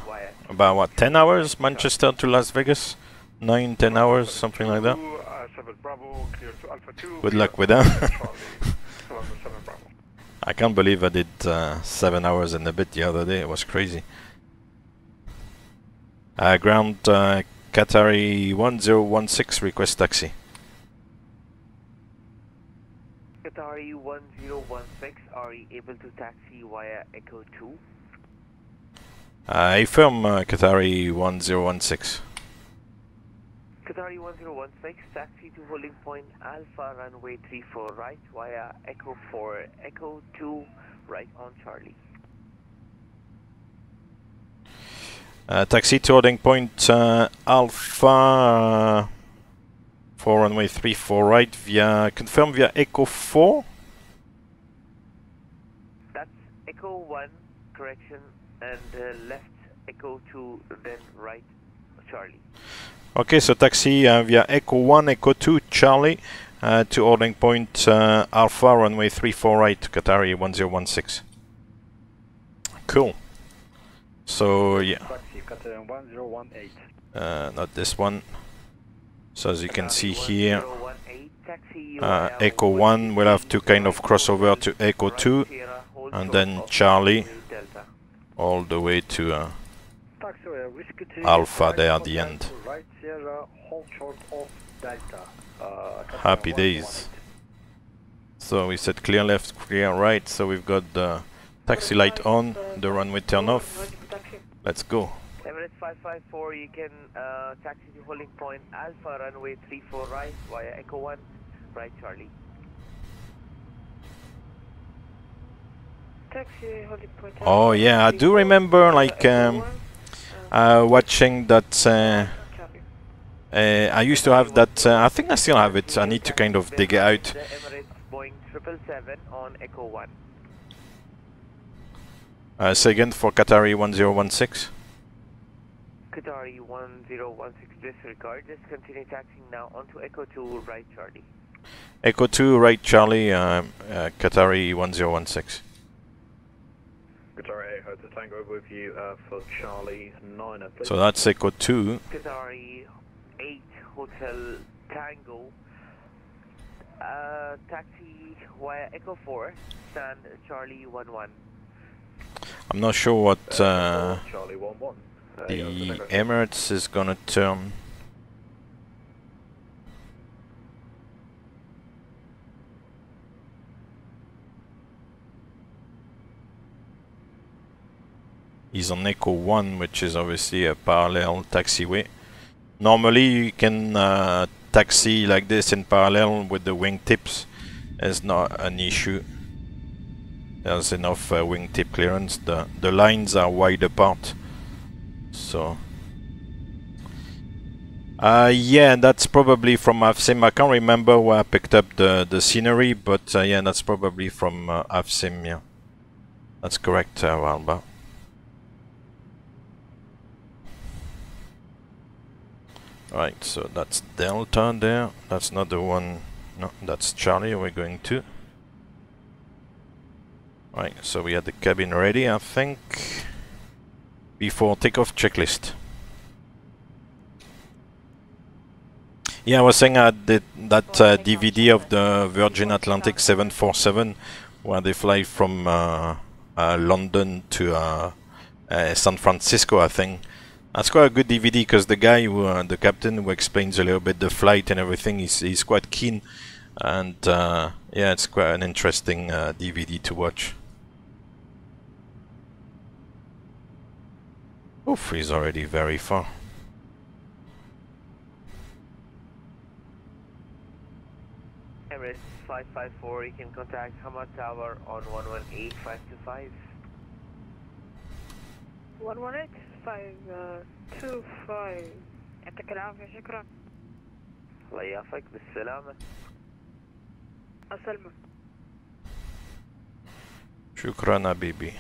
About what, 10 hours? Manchester to Las Vegas? 9, 10 hours, something like that. Uh, 7 Bravo, clear to Alpha 2. Good luck with that. Charlie, November 7 Bravo. I can't believe I did uh, 7 hours and a bit the other day. It was crazy. Uh, ground uh, Qatari 1016 request taxi. Qatari 1016, are you able to taxi via Echo 2? I affirm uh, Qatari 1016. Qatari 1016, taxi to holding point Alpha runway 34 right via Echo 4, Echo 2 right on Charlie. Uh, taxi to holding point uh, Alpha uh, for runway 34 right via confirm via Echo 4. That's Echo 1, correction, and uh, left Echo 2, then right Charlie. Okay, so taxi uh, via Echo 1, Echo 2, Charlie uh, to holding point uh, Alpha runway 34 right, Qatari 1016. Cool. So yeah, Taxi Qatar 1018. uh, not this one. So as you can see here, uh, Echo 1 will have to kind of cross over to Echo 2 and then Charlie all the way to uh, Taxi Whiskey 3. Alpha there at the end. to Right Sierra, hold short of Delta. Qatar Happy days. So we said clear left, clear right, so we've got the taxi light on, the runway turn off. Let's go. Emirates 554, you can uh, taxi to holding point Alpha runway 34 right via Echo 1, right Charlie. Taxi holding point. Oh yeah, I do remember like um, uh, watching that. Uh, uh, I used to have that. Uh, I think I still have it. I need to kind of dig it out. Emirates Boeing 777 on Echo 1. Uh, again for Qatari 1016. Qatari 1016 disregard. Just continue taxiing now onto Echo 2 right Charlie. Echo 2, right Charlie, uh, uh, Qatari 1016. Qatari 8 Hotel Tango with you uh, for Charlie 9 please. So that's Echo 2. Qatari 8 Hotel Tango. Uh, taxi via Echo 4. Stand Charlie 11. I'm not sure what uh, Charlie 11. The. Emirates is gonna turn. He's on Echo 1, which is obviously a parallel taxiway. Normally you can uh, taxi like this in parallel with the wingtips. It's not an issue. There's enough uh, wingtip clearance. The, the lines are wide apart. So... Uh, yeah, that's probably from AFSIM. I can't remember where I picked up the, the scenery, but uh, yeah, that's probably from uh, AFSIM, yeah. That's correct, uh, Walba. Right, so that's Delta there. That's not the one. No, that's Charlie we're going to. Right, so we had the cabin ready, I think. Before takeoff checklist. Yeah, I was saying I had the, that uh, DVD of the Virgin Atlantic 747 where they fly from uh, uh, London to uh, uh, San Francisco, I think. That's quite a good DVD because the guy, who, uh, the captain, who explains a little bit the flight and everything, he's, he's quite keen. And uh, yeah, it's quite an interesting uh, DVD to watch. Oof, he's already very far. Emirates 554, you can contact Hamad Tower on 118525. 118 يعطيك العافية شكرا الله يعافيك بالسلامة أسلمك شكرا حبيبي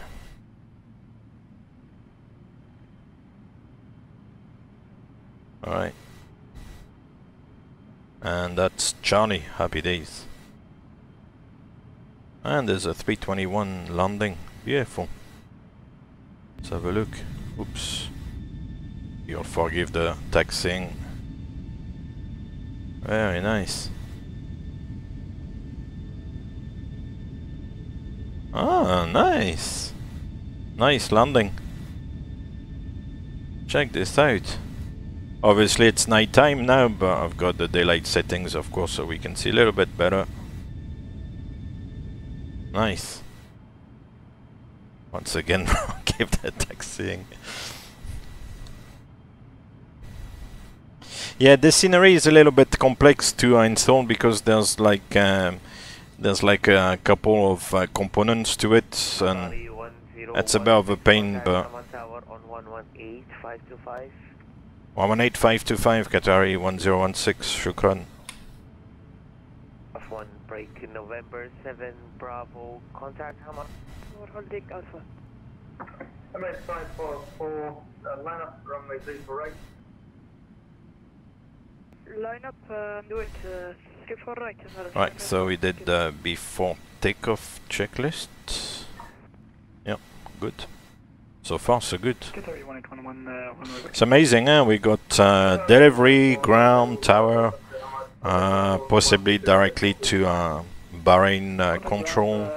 Alright. And that's Charlie, happy days. And there's a 321 landing, beautiful. Let's have a look. Oops. You'll forgive the taxing. Very nice. Ah, nice. Nice landing. Check this out. Obviously it's night time now, but I've got the daylight settings of course so we can see a little bit better. Nice. Once again, give that taxiing. Yeah, the scenery is a little bit complex to install because there's like um, there's like a couple of uh, components to it, and that's a bit of a pain. But Hamad Tower on 118525. 118525 Qatari 1016, shukran. F1 break in November 7 Bravo. Contact Hamad. We're holding Alpha Emirates 544, uh, line up runway 34 right. line up uh, and do it uh, 34 right Emirates Right, so we did uh, before takeoff checklist. Yep, good. So far, so good. Qatari 1811, uh, runway It's amazing, huh? We got uh, delivery, ground, tower, uh, possibly directly to uh, Bahrain uh, control.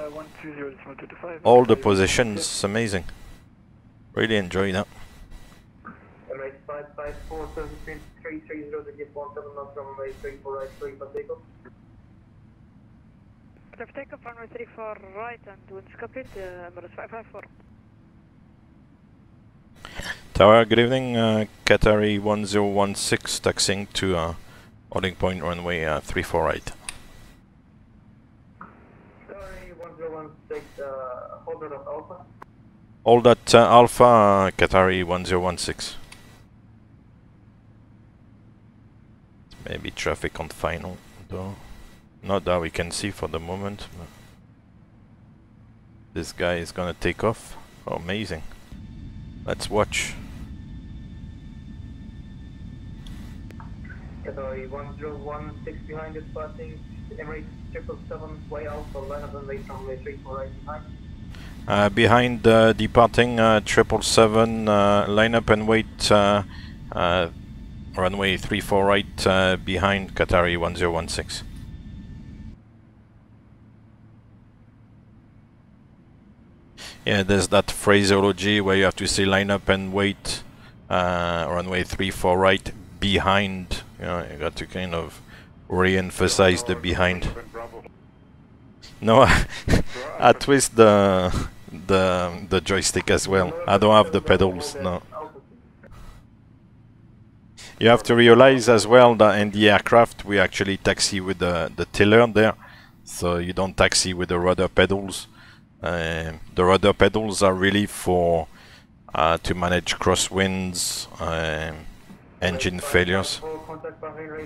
All the positions, it's amazing. Really enjoy that. Emirates 554, 330 to get 17 knots runway 34 right, 3 for takeoff. Takeoff runway 34 right and winds complete uh, Emirates 554 Tower, good evening. Uh, Qatari 1016 taxing to uh, holding point runway uh, 348. Qatari 1016, uh, hold that alpha. Hold that uh, alpha, uh, Qatari 1016. Maybe traffic on final, though. Not that we can see for the moment. this guy is gonna take off. Oh, amazing. Let's watch. Qatari 1016 behind is passing Emirates 777 way alpha line up and wait from way 3 for right behind. Uh, behind uh, departing uh, 777, uh, line up and wait uh, uh, runway 34 right uh, behind Qatari 1016. Yeah, there's that phraseology where you have to say line up and wait uh, runway 34 right behind. You know, you got to kind of re-emphasize the behind. No, I twist the the the joystick as well. I don't have the pedals. No. You have to realize as well that in the aircraft we actually taxi with the the tiller there, so you don't taxi with the rudder pedals. Uh, the rudder pedals are really for uh, to manage crosswinds, um, engine failures,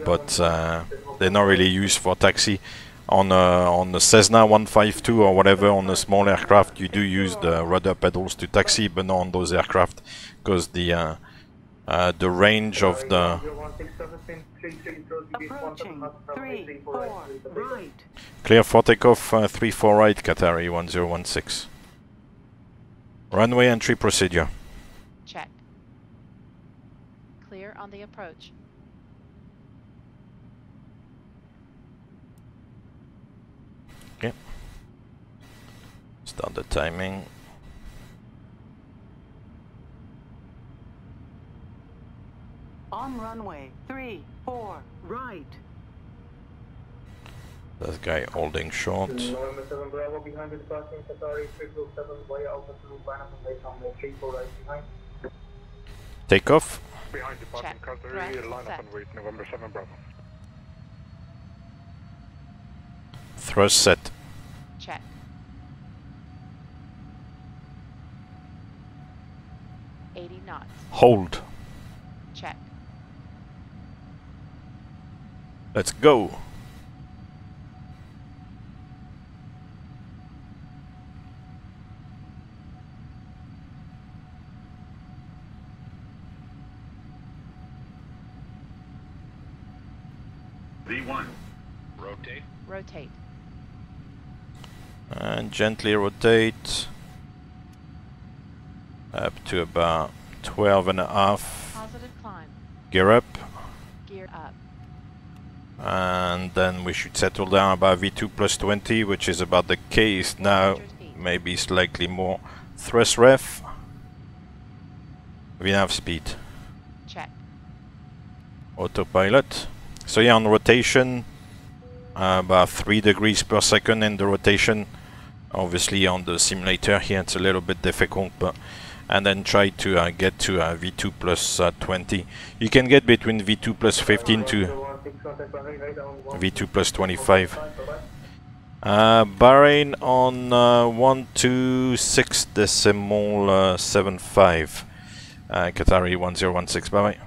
but uh, they're not really used for taxi. On a, on the Cessna 152 or whatever, on a small aircraft, you do use the rudder pedals to taxi, but not on those aircraft, because the uh, uh, the range of the Approaching. Three, four, right. clear for takeoff uh, 34 right, Qatari 1016. Runway entry procedure. Check. Clear on the approach. Okay. Start the timing. On runway. Three, four, right. This guy holding short. November 7 Bravo behind is passing Qatari 307 way alpha 2 line and wait from way 3 for right behind. Takeoff. Behind departing Qatari, line up and wait, November 7 Bravo. Thrust set. Check. Eighty knots. Hold. Check. Let's go. V1. Rotate. Rotate. And gently rotate. Up to about 12 and a half. Positive climb. Gear up. Gear up. And then we should settle down about V2 plus 20, which is about the case now. Maybe slightly more. Thrust ref. we have speed. Check. Autopilot. So yeah, on rotation, uh, about 3 degrees per second in the rotation. Obviously on the simulator here it's a little bit difficult, but and then try to uh, get to uh, V2 plus uh, 20. You can get between V2 plus 15 to V2 plus 25. Uh, Bahrain on uh, 126 decimal uh, 75. Uh, Qatari 1016, bye bye.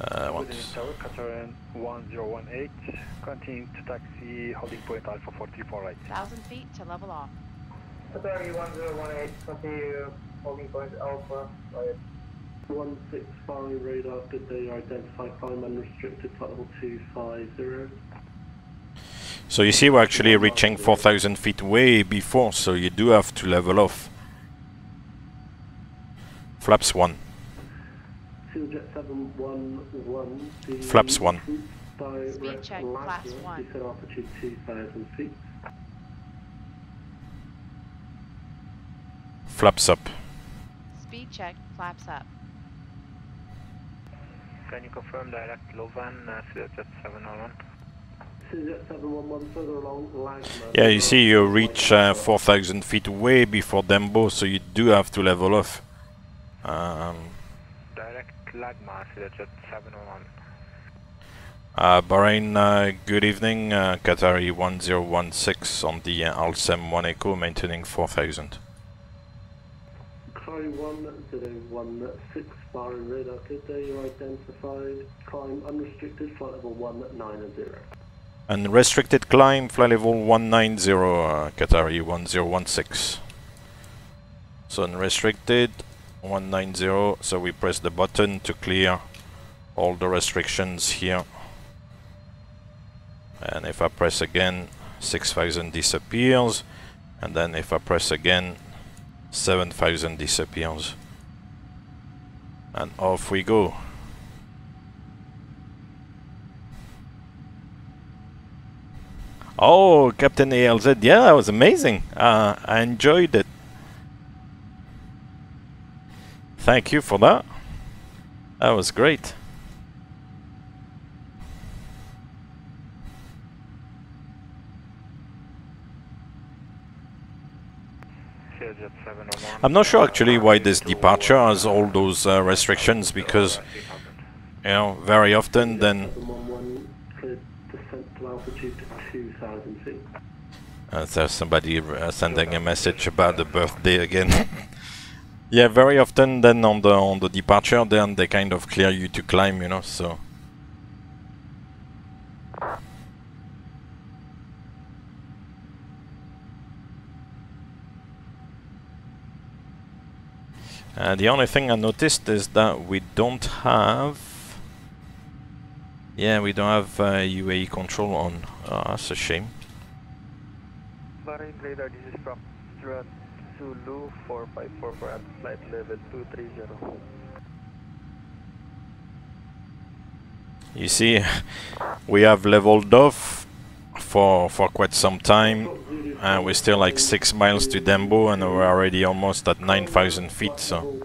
Uh, one, Qatar 1018, continue to taxi, holding point Alpha 44 right. Thousand feet to level off. Authority continue holding point Alpha. 165 radar, did they identify climb unrestricted level 250? So you see we're actually reaching 4,000 feet way before, so you do have to level off. Flaps 1. Flaps 1. Speed check, class 1. Flaps up. Speed check. Flaps up. Can you confirm direct Lovan, uh, Jet 701? Sealjet 711 further along, Lagna. Yeah, you see you reach uh, 4000 feet way before Dembo, so you do have to level off. Um, Direct Lagma, Jet 701. uh, Bahrain, uh, good evening. Uh, Qatari 1016 on the uh, Alsem 1 Echo, maintaining 4000. Qatari 1016, Bahrain radar, good day, you identified, climb unrestricted, flight level 190. Unrestricted climb, flight level 190, uh, Qatari 1016. So unrestricted, 190, so we press the button to clear all the restrictions here. And if I press again, 6000 disappears. And then if I press again, 7000 disappears. And off we go. Oh, Captain ALZ, yeah, that was amazing. Uh, I enjoyed it. Thank you for that. That was great. I'm not sure actually why this departure has all those uh, restrictions because, you know, very often then. Uh, there's somebody uh, sending a message about the birthday again. yeah, very often then on the on the departure, then they kind of clear you to climb, you know. So. Uh, the only thing I noticed is that we don't have... Yeah, we don't have uh, UAE control on. Oh, that's a shame. Bahrain radar, this is Foxtrot Zulu 4544 at flight level 230. You see, we have leveled off for for quite some time. Uh, we're still like six miles to Dembo, and we're already almost at 9,000 feet. So.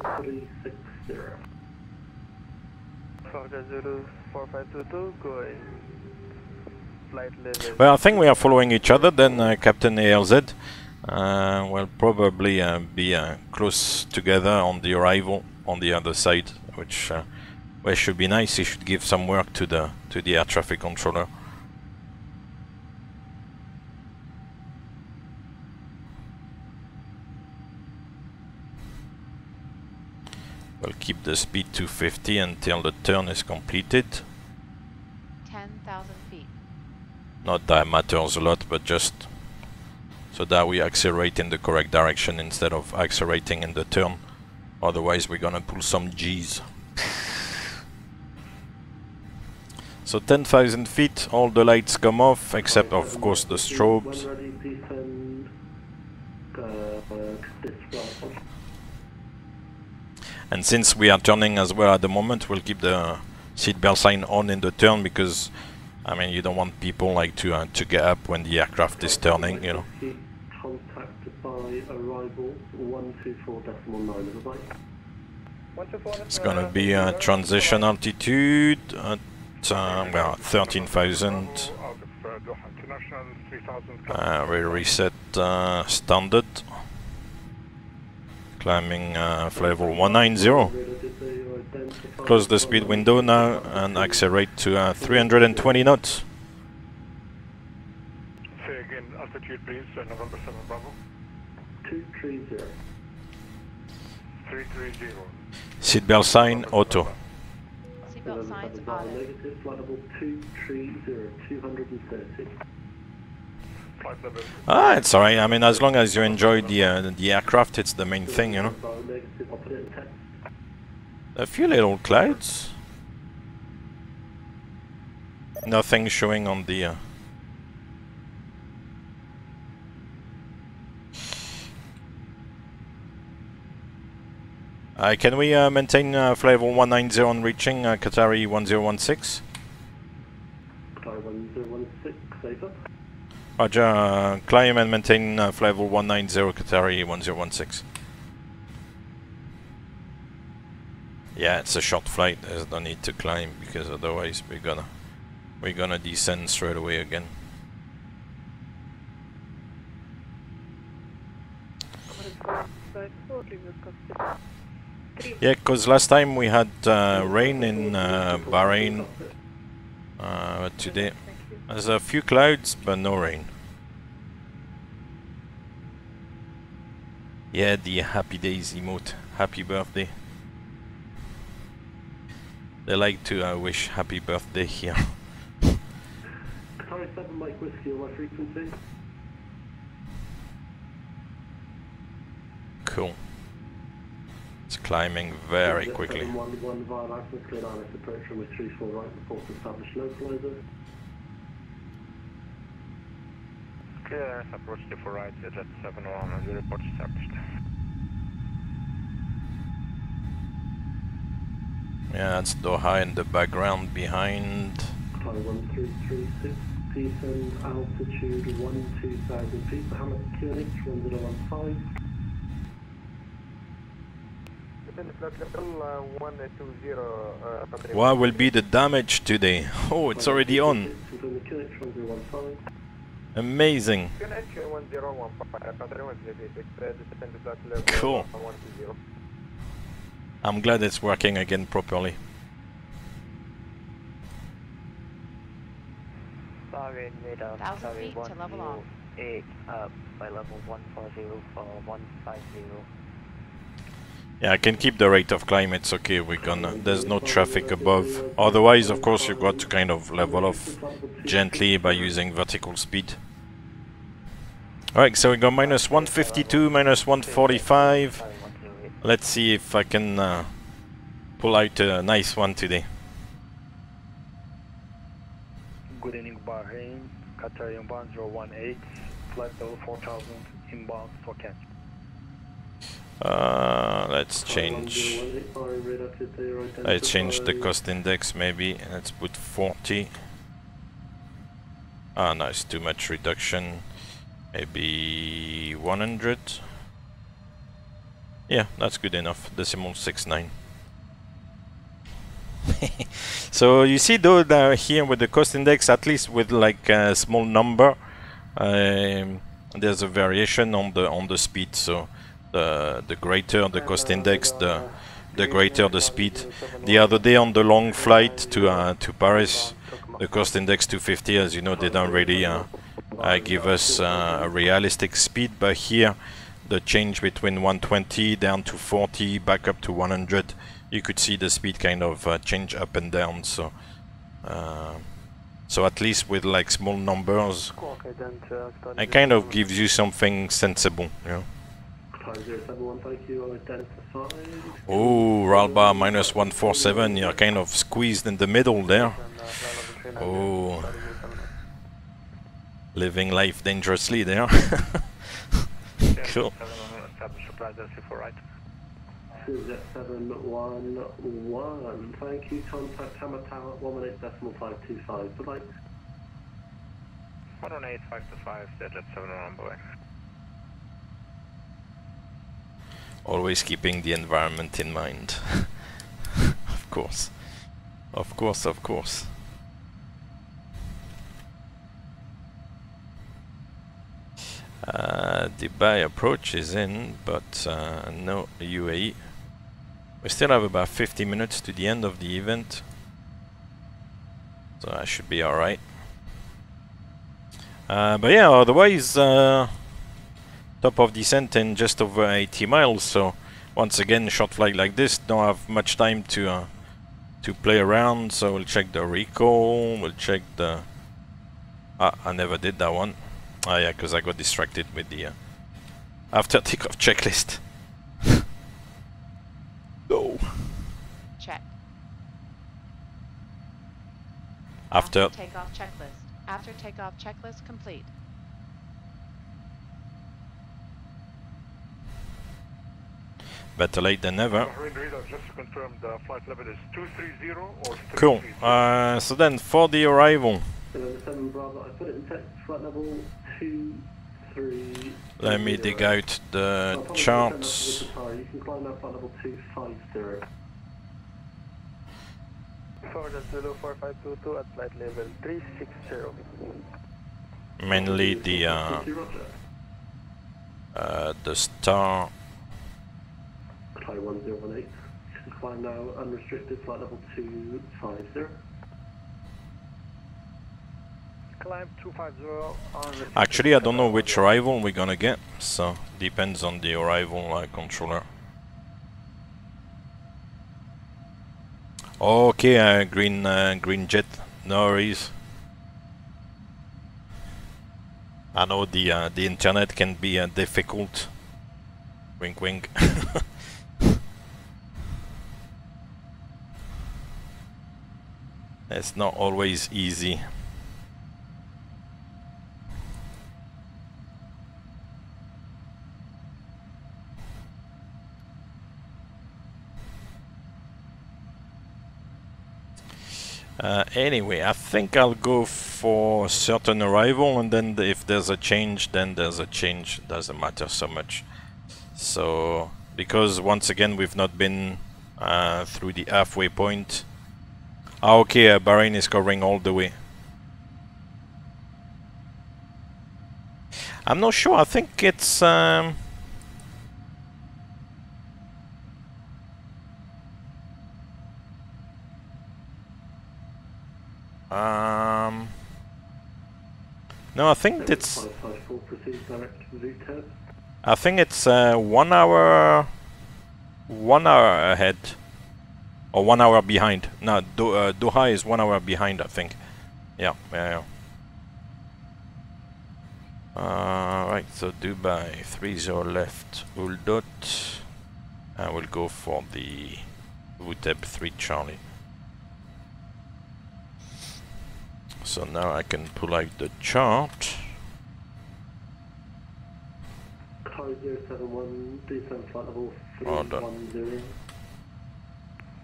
Well, I think we are following each other. Then uh, Captain ALZ uh, will probably uh, be uh, close together on the arrival on the other side, which uh, which should be nice. He should give some work to the to the air traffic controller. We'll keep the speed to 50 until the turn is completed. 10,000 feet. Not that matters a lot, but just so that we accelerate in the correct direction instead of accelerating in the turn. Otherwise we're gonna pull some G's. So 10,000 feet, all the lights come off, except of course the strobes. And since we are turning as well at the moment, we'll keep the seatbelt sign on in the turn because, I mean, you don't want people like to uh, to get up when the aircraft is turning, you know. Contacted by arrival 124.9 It's gonna be a transition altitude at uh, well 13,000. Uh, we reset uh, standard climbing uh, level 190. Close the speed window now and accelerate to uh, 320 knots. Say again, altitude please, uh, November 7 Bravo. 230. 330. Seatbelt sign auto. Seatbelt signs auto. Negative, flight level 230, 230. Ah, it's alright. I mean, as long as you enjoy the uh, the aircraft, it's the main thing, you know. A few little clouds. Nothing showing on the. Uh, Uh, can we uh, maintain uh, level 190 on reaching uh, Qatari 1016? Qatari 1016, safer. Roger, uh, climb and maintain uh, flight level 190 Qatari 1016. Yeah, it's a short flight, there's no need to climb because otherwise we're gonna we're gonna descend straight away again. Yeah, because last time we had uh, rain in uh, Bahrain. Uh, today there's a few clouds, but no rain. Yeah, the happy days emote. happy birthday. They like to uh, wish happy birthday here. Sorry, 7 Mike Whiskey on my frequency. Cool. It's climbing very quickly. 711 via license, clear direct approach with 34 right, report established localizer. Clear, approach to for right, jet 71 and the report established. Yeah, that's Doha in the background behind. Fly 1336, descend altitude 1 2000 feet, Hamad QNH 1015. What will be the damage today? Oh, it's already on. Amazing. Cool. I'm glad it's working again properly. Sorry, radar. Thousand feet to level off. 108 up by level 140 for 150. Yeah, I can keep the rate of climb, it's okay, we're gonna... There's no traffic above. Otherwise, of course, you've got to kind of level off gently by using vertical speed. Alright, so we go minus 152, minus 145. Let's see if I can uh, pull out a nice one today. Good evening, Bahrain. Qatar inbound 018, flight level 4000 inbound for catch. Uh, let's change. Let's change the cost index maybe. Let's put 40. Ah, no, it's too much reduction. Maybe 100. Yeah, that's good enough. Decimal 69. so you see though that here with the cost index, at least with like a small number, um, there's a variation on the on the speed. So the the greater the cost index, the the greater the speed. The other day on the long flight to uh, to Paris, the cost index 250, as you know, they don't really uh, uh, give us uh, a realistic speed, but here the change between 120 down to 40 back up to 100 you could see the speed kind of uh, change up and down so uh, so at least with like small numbers it kind of gives you something sensible you know Oh, Ralba minus 147, you're kind of squeezed in the middle there. Oh, living life dangerously there. cool. Sujet 711, thank you, contact Hamad Tower 118.525, good night. 118.525, jet 711 Boeing. Always keeping the environment in mind. of course. Of course, of course. Uh, Dubai approach is in, but uh, no UAE. We still have about 50 minutes to the end of the event. So I should be alright. Uh, but yeah, otherwise, uh, top of descent in just over 80 miles. So once again, short flight like this, don't have much time to uh, to play around. So we'll check the recall. We'll check the. Ah, I never did that one. Ah, yeah, because I got distracted with the uh, after takeoff checklist. no. Check. After takeoff checklist. After takeoff checklist complete. Better late than never. Bahrain radar, just to confirm the flight level is 230 or Cool. Uh, so then for the arrival, November 7 Bravo, I put it in text, flight level 2, 3... let me dig out the Oh, charts. You can climb that flight level 250. Forward Zulu 4522 at flight level 360. Mainly the uh, uh, the star. Fly 1018. You can climb now unrestricted flight level 250. Climb 250 on Actually, I don't know which arrival we're gonna get, so depends on the arrival uh, controller. Okay, uh, green uh, green jet. No worries. I know the uh, the internet can be uh, difficult. Wink, wink. it's not always easy. Uh, anyway, I think I'll go for certain arrival and then if there's a change, then there's a change. Doesn't matter so much. So, because once again we've not been uh, through the halfway point. Ah, okay, uh, Bahrain is covering all the way. I'm not sure, I think it's... Um, Um, no, I think it's. I think it's uh, one hour, one hour ahead, or one hour behind. No, Do uh, Doha is one hour behind. I think. Yeah, yeah. yeah. Uh, right, so Dubai, 30 left, Uldot. I will go for the Vuteb 3 Charlie. So now I can pull out the chart. Car 071, descent flight level Hold 310.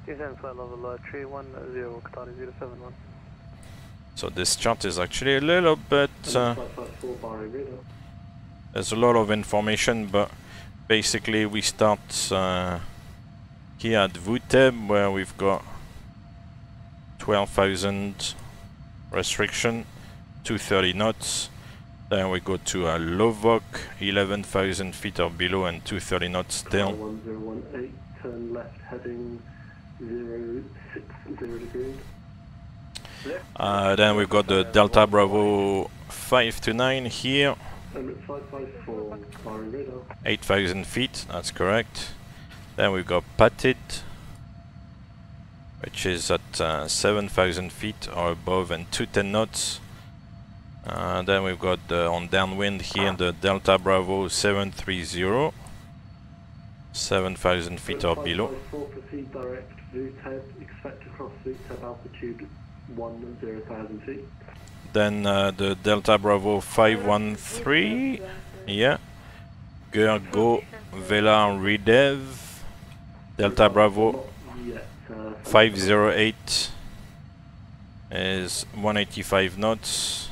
Descent flight level uh, 310, Qatari 071. So this chart is actually a little bit... Uh, Flight flight 4 Bahrain radar. there's a lot of information, but basically we start uh, here at Vuteb where we've got 12,000 restriction, 230 knots. Then we go to uh, Lovok, 11,000 feet or below and 230 knots still. 1018, turn left heading 060 degrees. Uh, then we've got the Delta Bravo 5 to 9 here, Emirates 554, Bahrain radar. 8,000 feet, that's correct. Then we've got Patid, which is at uh, 7,000 feet or above and 210 knots. Uh, then we've got the, on downwind here the Delta Bravo 730, 7,000 feet or below. 554, proceed direct, VUTEB, expect to cross VUTEB altitude 10,000 feet. Then uh, the Delta Bravo 513, yeah. Gergo Vela Redev, Delta Bravo Yet, uh, 508 is 185 knots.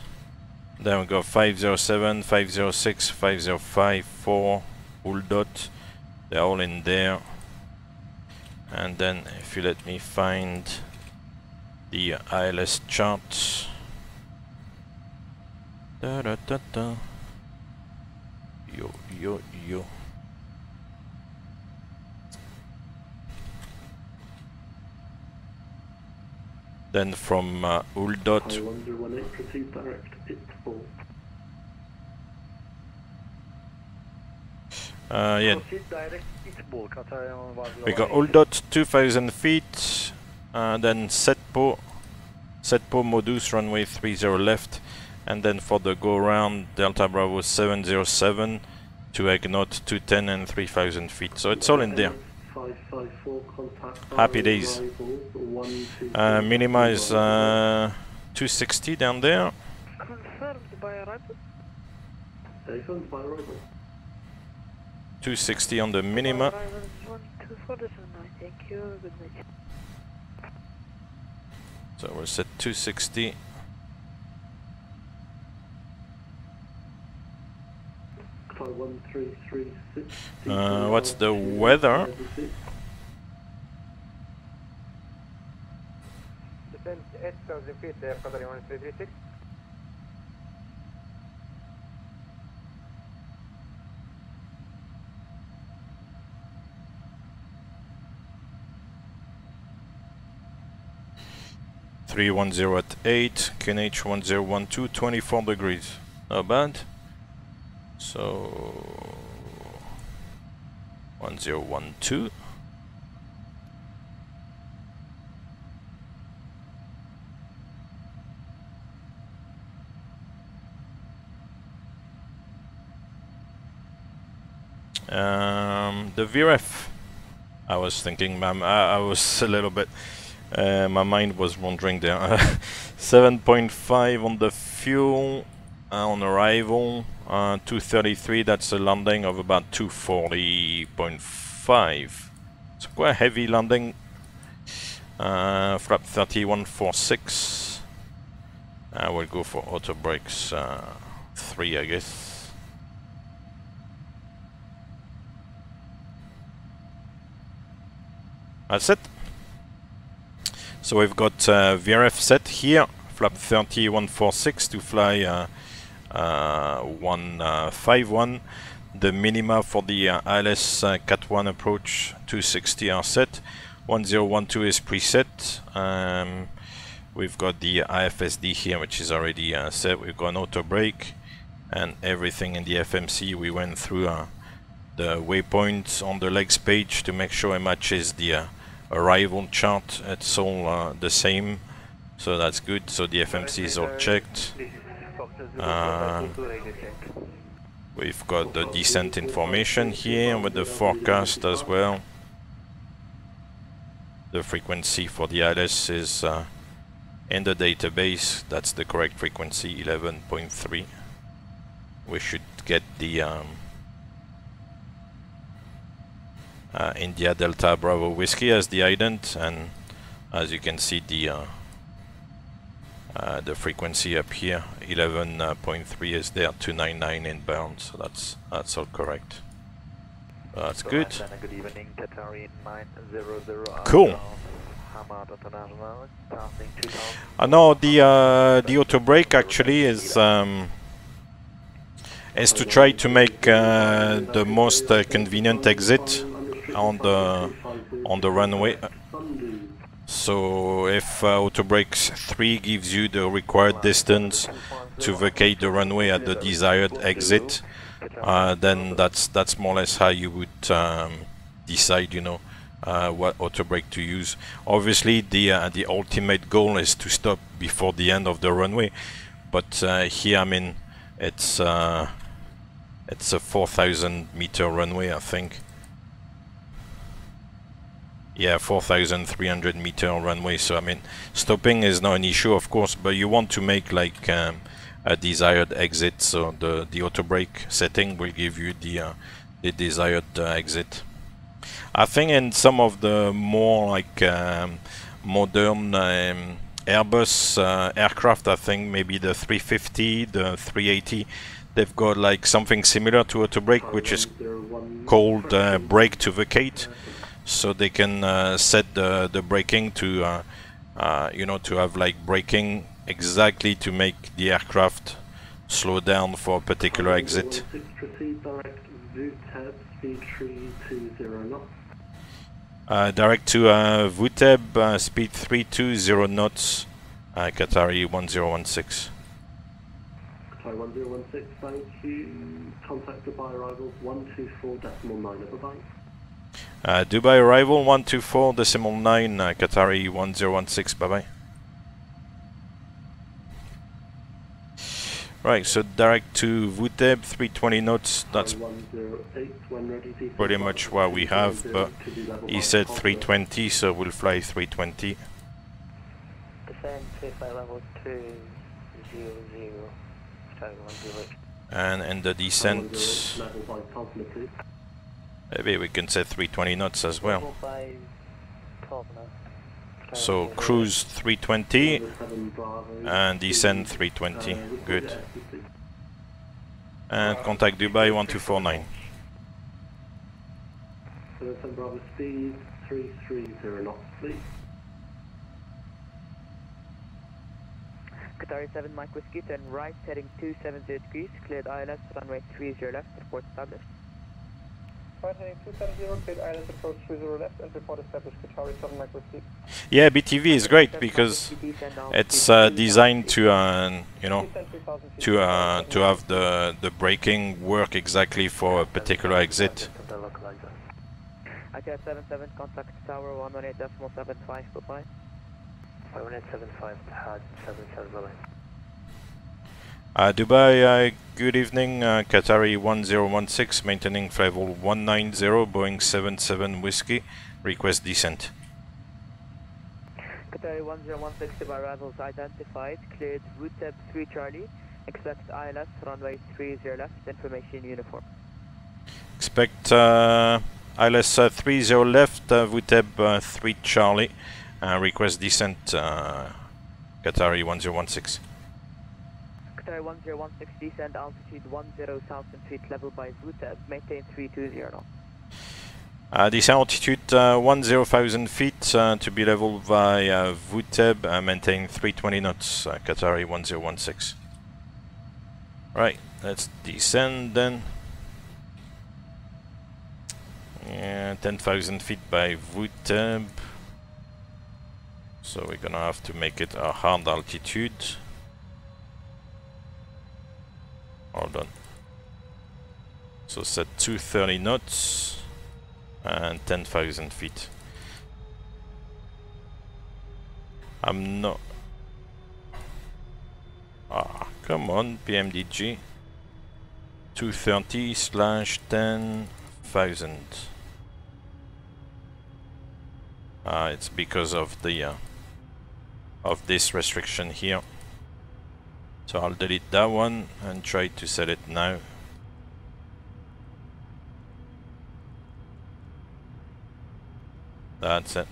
Then we got 507, 506, 505, 4, Uldot. They're all in there. And then if you let me find the ILS chart. Da da da da. Yo yo yo. Then from uh, Uldot, I-1018, proceed direct, it's full. Uh, yeah, Proceed direct, Istanbul, Qatar we got Uldot 2000 feet, uh, then Setpo, Setpo Modus runway 30 left, and then for the go round Delta Bravo 707 to Egnot 210 and 3000 feet. So it's all in there. 554, contact Happy days. Uh, minimize uh, 260 down there. Confirmed by arrival. Confirmed by arrival. 260 on the minima. Arrival is 1247 Thank you. Good night. So we're set 260. Uh, what's the weather? Descent 310 at 8, QNH 1012, 24 degrees. Not bad. So 1012. Um, the VREF. I was thinking, ma'am. I, I was a little bit. Uh, my mind was wandering there. 7.5 on the fuel uh, on arrival. Uh, 233. That's a landing of about 240.5. It's quite a heavy landing. Uh, flap 3146. I will go for auto brakes uh, 3, I guess. That's it. So we've got uh, VREF set here, flap 3146 to fly uh, uh, 151. the minima for the uh, ILS uh, Cat 1 approach 260 are set. 1012 is preset. Um, we've got the IFSD here, which is already uh, set. We've got an auto brake and everything in the FMC. We went through uh, the waypoints on the legs page to make sure it matches the uh, arrival chart. It's all uh, the same, so that's good. So the FMC is all checked. Uh, we've got the descent information here with the forecast as well. The frequency for the ILS is uh, in the database. That's the correct frequency, 11.3. We should get the um, uh, India Delta Bravo Whiskey as the ident, and as you can see, the uh, uh, the frequency up here, 11.3 is there, 299 inbound, so that's that's all correct. That's good. Good evening, Qatari 900 Cool. Hamad International, passing 2000. I know the uh, the auto brake actually is um, is to try to make uh, the most uh, convenient exit on the on the runway. So if uh, auto brakes 3 gives you the required distance to vacate the runway at the desired exit, uh, then that's that's more or less how you would um, decide, you know, uh, what auto brake to use. Obviously, the uh, the ultimate goal is to stop before the end of the runway, but uh, here, I mean, it's uh, it's a 4,000 meter runway, I think. Yeah, 4,300 meter runway. So I mean, stopping is not an issue, of course, but you want to make like um, a desired exit. So the the auto brake setting will give you the uh, the desired uh, exit. I think in some of the more like um, modern um, Airbus uh, aircraft, I think maybe the 350, the 380, they've got like something similar to auto brake, which is called uh, brake to vacate so they can uh, set the the braking to uh, uh, you know to have like braking exactly to make the aircraft slow down for a particular exit. Direct VUTEB speed 320 knots. Uh, direct to uh, VUTEB uh, speed 320 knots, uh, Qatari 1016. Qatari 1016, thank you. Contact Dubai arrivals 124.9 bye bye. Uh, Dubai arrival 124 decimal 9 uh, Qatari 1016 bye bye. Right, so direct to VUTEB 320 knots. That's 108 when ready. default pretty much what we have, but he said 320, so we'll fly 320. Descend to level 200, And in the descent, Level by Cosmo please. Maybe we can set 320 knots as well. Level 5, 12 knots. So cruise 320 and descend 320. Uh, Good. And contact Dubai 1249. 7 Bravo speed 330 knots. Qatari 7 Mike Whiskey, turn right, heading 270 degrees, cleared ILS, runway 30 left, report established. Yeah, BTV is great because it's uh, designed to, uh, you know, to uh, to have the the braking work exactly for a particular exit. ITR 77, contact tower 118.75, bye-bye. 118.75, had 77, bye-bye. Uh, Dubai, uh, good evening. Uh, Qatari 1016, maintaining flight level 190, Boeing 77 Whiskey. Request descent. Qatari 1016 Dubai arrivals identified, cleared route VUTEB 3 Charlie, expect ILS runway 30 left, information uniform. Expect uh, ILS uh, 30 left, uh, VUTEB uh, 3 Charlie. Uh, request descent, uh, Qatari 1016. Qatari 1016 descend altitude 10,000 feet level by VUTEB, maintain 320 now. Uh, this altitude uh, 10,000 feet uh, to be leveled by uh, VUTEB, uh, maintain 320 knots, uh, Qatari 1016. Right, let's descend then. Yeah, 10,000 feet by VUTEB. So we're gonna have to make it a hard altitude. Hold on. So set 230 knots and 10,000 feet. I'm not... Ah, come on, PMDG. 230 slash 10,000. Ah, it's because of the... Uh, of this restriction here. So I'll delete that one and try to set it now. That's it.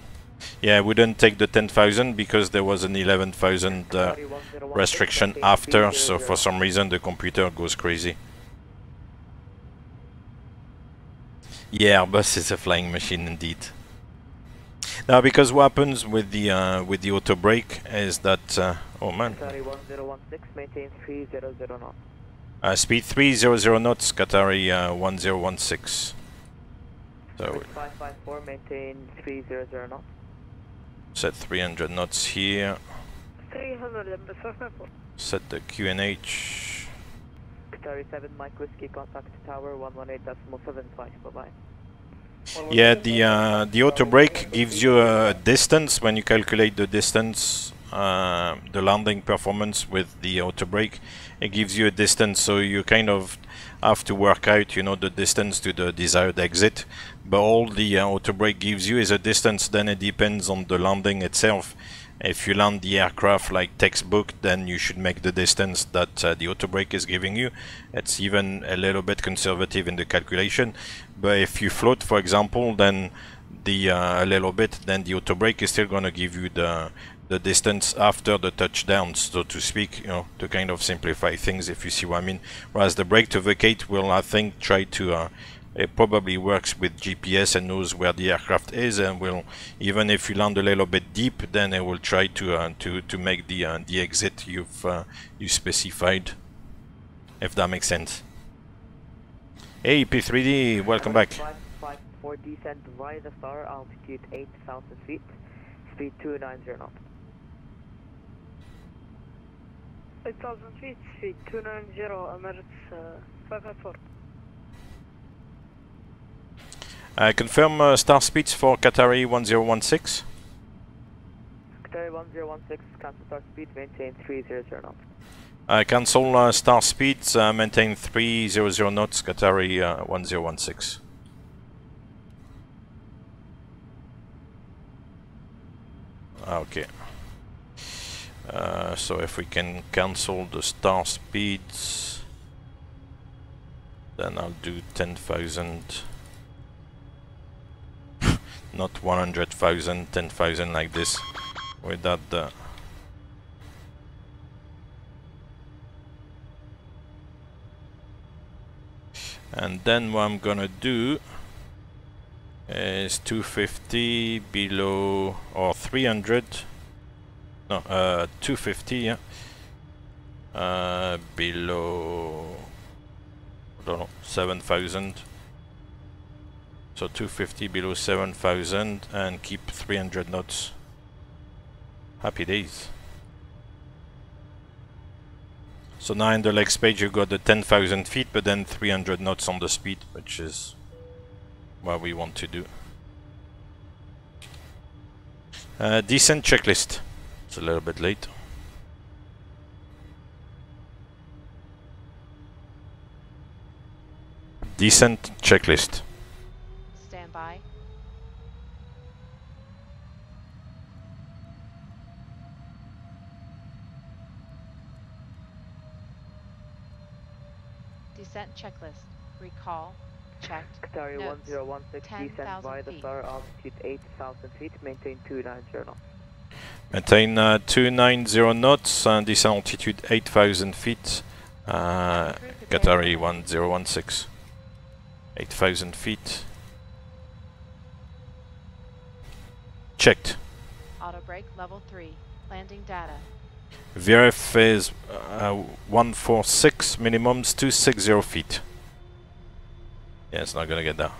Yeah, we didn't take the 10,000 because there was an 11,000 uh, restriction after, so for some reason the computer goes crazy. Yeah, Airbus is a flying machine indeed. Now, because what happens with the uh, with the auto brake is that uh, oh man, Qatari 1016, maintain 300 knots. uh, speed 300 knots, Qatari uh, 1016. So 554, maintain 300 knots. set 300 knots here. 300 554. Set the QNH. Qatari 7, Mike Whiskey, contact tower 118.75, bye-bye. Yeah, the uh, the auto brake gives you a distance when you calculate the distance, uh, the landing performance with the auto brake. It gives you a distance, so you kind of have to work out, you know, the distance to the desired exit. But all the uh, auto brake gives you is a distance. Then it depends on the landing itself. If you land the aircraft like textbook, then you should make the distance that uh, the auto brake is giving you. It's even a little bit conservative in the calculation. But if you float, for example, then the uh, a little bit, then the auto brake is still going to give you the the distance after the touchdown, so to speak, you know, to kind of simplify things, if you see what I mean. Whereas the brake to vacate will, I think, try to uh, it probably works with GPS and knows where the aircraft is, and will even if you land a little bit deep, then it will try to uh, to to make the uh, the exit you've uh, you specified. If that makes sense. Hey P3D, welcome back. 554, descend via the star, altitude 8,000 feet, speed 290 knots. 8,000 feet, speed 290, Emirates uh, 554. Uh, confirm uh, star speeds for Qatari 1016. Qatari 1016, cancel star speed, maintain 300 knots. Uh, cancel uh, star speeds, uh, maintain 300 knots, Qatari uh, 1016. Okay. Uh, so if we can cancel the star speeds, then I'll do 10,000. Not 100,000, 10,000 like this. Without the... And then what I'm gonna do is 250 below or 300 no uh 250 yeah uh below I don't know 7000 so 250 below 7000 and keep 300 knots happy days so now in the legs page you got the 10,000 feet but then 300 knots on the speed which is what we want to do. Uh, decent checklist. It's a little bit late. Descent checklist. Stand by. Descent checklist. Recall. Checked. Qatari 1016 10, descent by feet. the floor altitude 8,000 feet. Maintain two line journal. Maintain uh, 290 knots and descent altitude 8000 feet. Uh, Qatari 1016. 8000 feet. Checked. Auto brake level 3. Landing data. VREF is uh, 146, minimums 260 feet. Yeah, it's not gonna get there.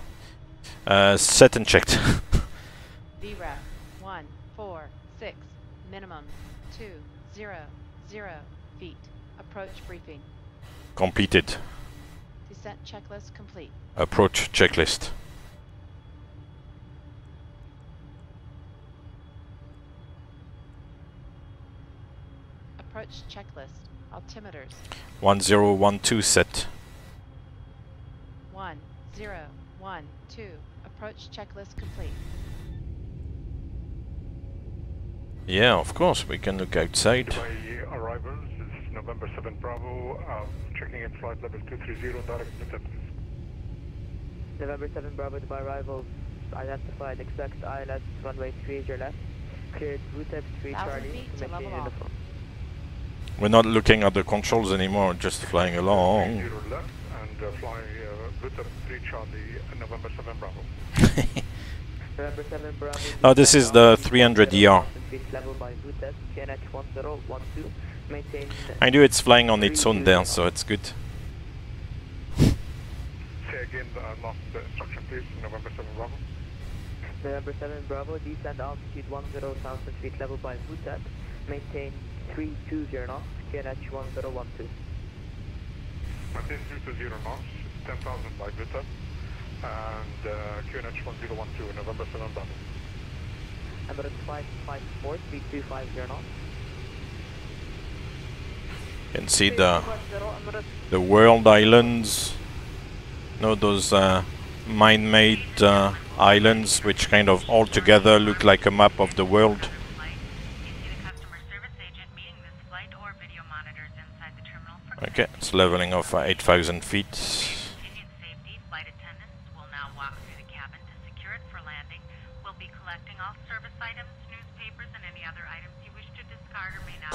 Uh, set and checked. VREF 1, 4, 6. Minimum 2, 0, 0 feet. Approach briefing. Completed. Descent checklist complete. Approach checklist. Approach checklist. Altimeters 1012 set. 1, 0, 1, 2. Approach checklist complete. Yeah, of course, we can look outside. Dubai arrivals is November 7 Bravo, um, checking in flight level 230, direct Bhutan. November 7 Bravo Dubai arrivals identified, expect ILS runway 3 your left. Cleared Bhutan 3 Thousand Charlie, to level off. We're not looking at the controls anymore, just flying along. Zero left and uh, flying uh, Bhutan 3 Charlie, uh, November 7 Bravo. November 7 Bravo. Oh, this is the 300 ER. Feet level by Bhutan, QNH 1012, maintain. I knew it's flying on its own there, so it's good. Say again the uh, last uh, instruction please, November 7 Bravo. November 7 Bravo, descend altitude 10,000 feet level by Bhutan, maintain 320 knots, QNH 1012. Maintain 320 knots, 10,000 by Bhutan, and uh, QNH 1012, November 7 Bravo. Emirates 554, 3250 knots. You can see the the world islands. No, those uh, man-made uh, islands, which kind of all together look like a map of the world. Okay, it's leveling off at 8,000 feet. Cool. Also in preparation for landing, please turn off all electronic devices, stow these devices and all other carry-on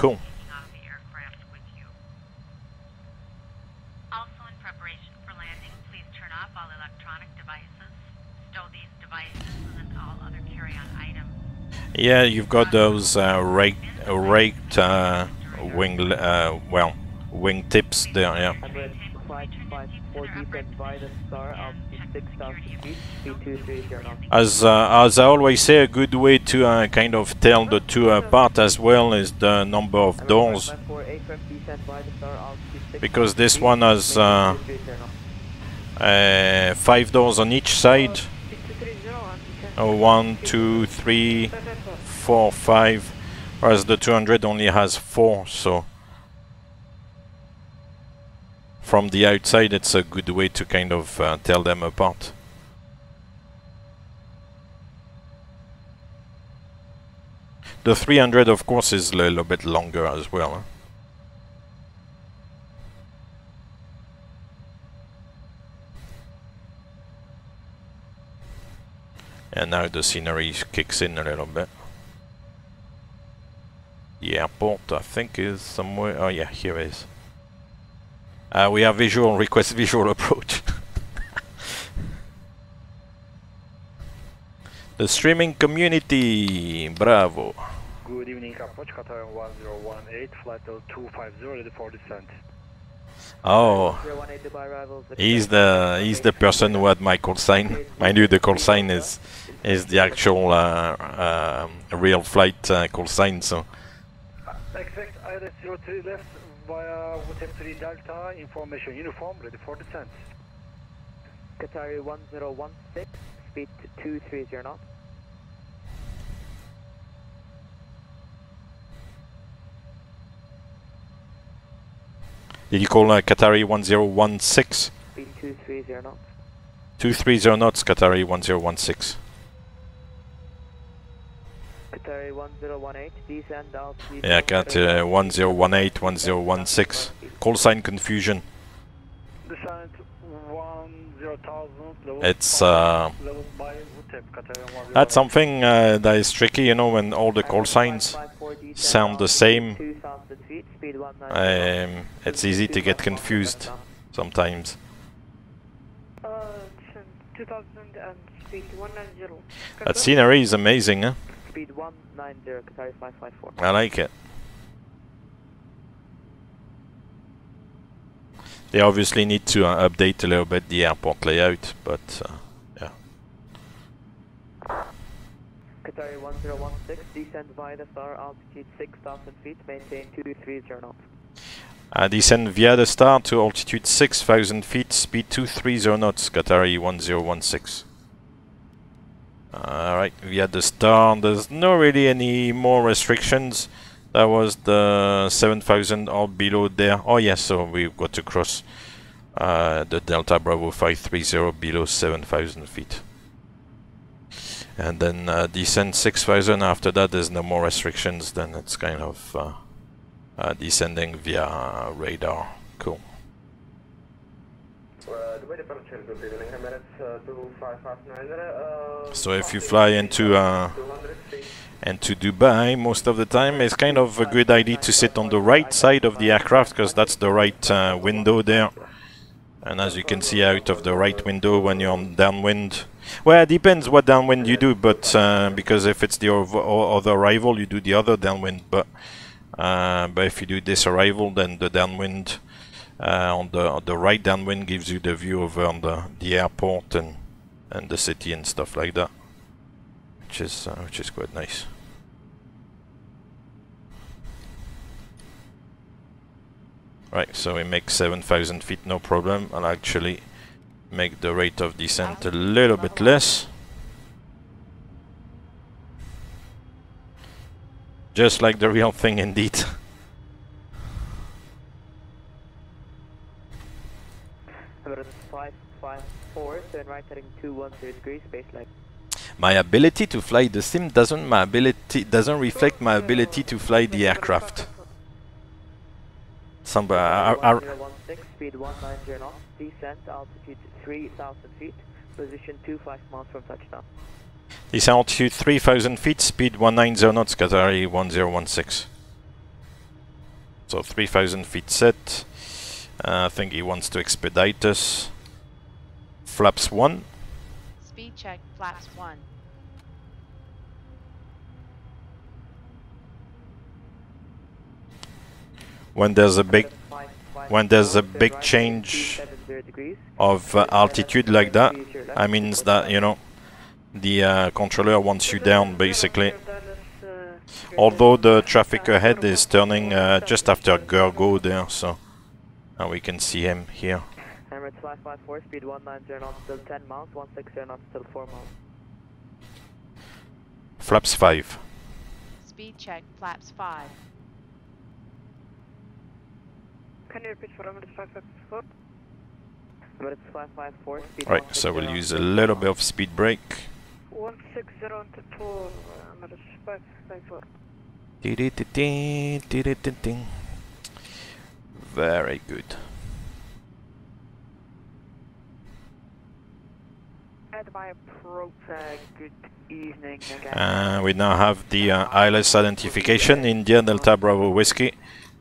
items. Yeah, you've got those uh, raked, uh, raked uh, wing, uh, well, wing tips there. Yeah. Emirates 554, descend via the star, altitude 6,000 feet, 3230 knots. As uh, as I always say, a good way to uh, kind of tell the two apart as well is the number of doors, 554, aircraft descend via the star, altitude 6,000 because this one has uh, maintain 230 knots. uh, five doors on each side. one, two, three, four, five. Whereas the 200 only has four, so from the outside, it's a good way to kind of uh, tell them apart. The 300, of course, is a little bit longer as well. huh? And now the scenery kicks in a little bit. The airport, I think, is somewhere. Oh, yeah, here it is. Uh, we have visual request visual approach. the streaming community, bravo. Good evening, approach Qatar 1018, flight level 250, ready for descent. Oh, 018 Dubai arrivals, he's the he's the person who had my call sign. Mind you, the call sign is is the actual uh, uh, real flight uh, call sign. So 03 left via Wutem 3 Delta, information uniform, ready for descent. Qatari 1016, speed 230 knots. did you call uh, Qatari 1016? Speed 230 knots. 230 knots, Qatari 1016. Qatari 1018, descend altitude. Yeah, got uh, 1018, 1016. Call sign confusion. Descent 10,000, level It's, uh, level by Utep, Qatari 1018. That's something uh, that is tricky, you know, when all the call signs sound the same. 2000 feet, speed 19. Um, it's easy to get confused sometimes. Uh, it's, 2000 and speed 190. That scenery is amazing, huh? Speed 190, Qatari 554. I like it. They obviously need to uh, update a little bit the airport layout, but uh, yeah. Qatari 1016, descend via the star, altitude 6000 feet, maintain 230 knots. Uh, descend via the star to altitude 6000 feet, speed 230 knots, Qatari 1016. Alright, we via the star, there's no really any more restrictions. That was the 7000 or below there. Oh yes, so we've got to cross uh, the Delta Bravo 530 below 7000 feet. And then uh, descend 6000, after that there's no more restrictions, then it's kind of uh, uh, descending via radar. Cool. So if you fly into uh, into Dubai, most of the time it's kind of a good idea to sit on the right side of the aircraft because that's the right uh, window there. And as you can see out of the right window when you're on downwind, well, it depends what downwind you do, but uh, because if it's the other arrival, you do the other downwind. But uh, but if you do this arrival, then the downwind uh, on the on the right downwind gives you the view over on the the airport and and the city and stuff like that, which is uh, which is quite nice. Right, so we make 7,000 feet, no problem. I'll actually make the rate of descent a little bit less. Just like the real thing indeed. 554, turn right heading 210 degrees, baseline. My ability to fly the sim doesn't my ability doesn't reflect my ability to fly the aircraft. Somebody, I, I, 1016, speed 190 knots, descent, altitude 3000 feet, position 25 miles from touchdown. This altitude 3000 feet, speed 190 knots, Qatari 1016. So 3000 feet set. Uh, I think he wants to expedite us. Flaps 1. Speed check, flaps 1. When there's a big when there's a big change of uh, altitude like that, I means that you know the uh, controller wants you down basically. Although the traffic ahead is turning uh, just after Gergo there, so now we can see him here. Emirates 554, speed 190 knots, still 10 miles, 160 knots, still 4 miles. Flaps 5. Speed check, flaps 5. Can you repeat for Emirates 554? Emirates 554, speed Right, so we'll use a little bit of speed brake. 160 into 2, uh, Emirates 554. Dee-dee-dee-dee, Very good. At my approach, uh, good evening. Uh, we now have the uh, ILS identification, India Delta Bravo Whiskey,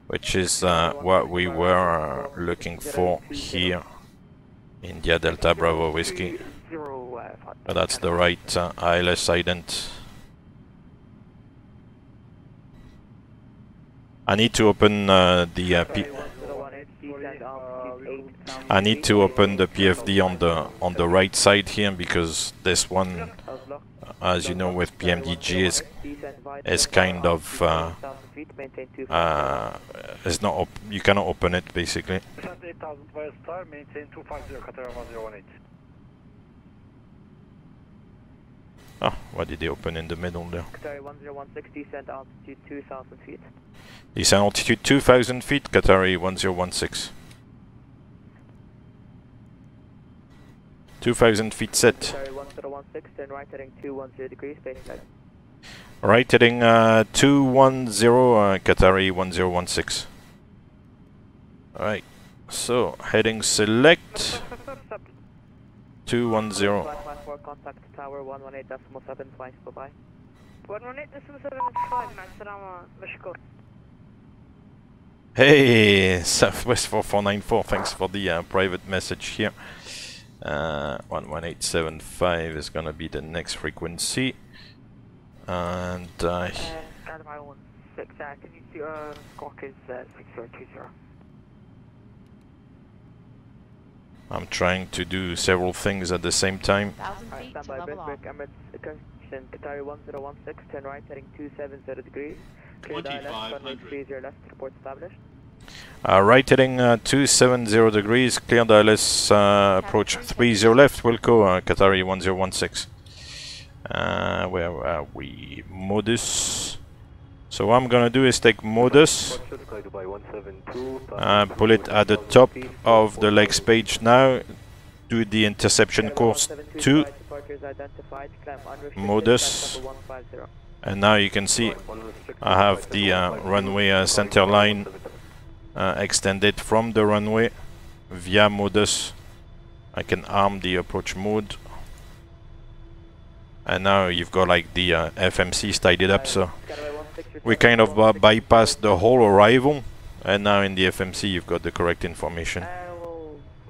which is uh, what we were uh, looking for here. India Delta Bravo Whiskey. But that's the right uh, ILS ident. I need to open uh, the uh, P I need to open the PFD on the on the right side here because this one, as you know, with PMDG is is kind of uh, uh, is not you cannot open it basically. Descent 8000 via star, maintain 250, Qatari 1018. Ah, why did they open in the middle there? Qatari 1016, descent altitude 2000 feet. Descent altitude 2000 feet, Qatari 1016. 2000 feet set. Sorry, 1016, then right heading 210 uh, degrees, baiting. Right heading 210, uh, Qatari 1016. Alright, so heading select 210. Contact tower 118.7, flying still by. 118.7, Hey, Southwest 4494, thanks for the uh, private message here. Uh, 11875 is gonna be the next frequency. And uh, Stand by 16, uh, can you see, uh, squawk is uh, 6020. I'm trying to do several things at the same time. Alright, stand by, break, break, Emirates, correction, Qatari 1016, turn right heading 270 degrees. Clear dial left, runway 30 left, report established. Uh, right heading uh, 270 degrees, clear DLS, uh, approach 30 left, Wilco, uh, Qatari 1016. Uh, where are we? Modus. So what I'm gonna do is take Modus, uh, pull it at the top of the legs page now, do the interception course 2, Modus, and now you can see I have the uh, runway uh, center line uh, extended from the runway via modus. I can arm the approach mode. And now you've got like the uh, FMCs tidied up, so we kind of uh, bypassed the whole arrival. And now in the FMC you've got the correct information.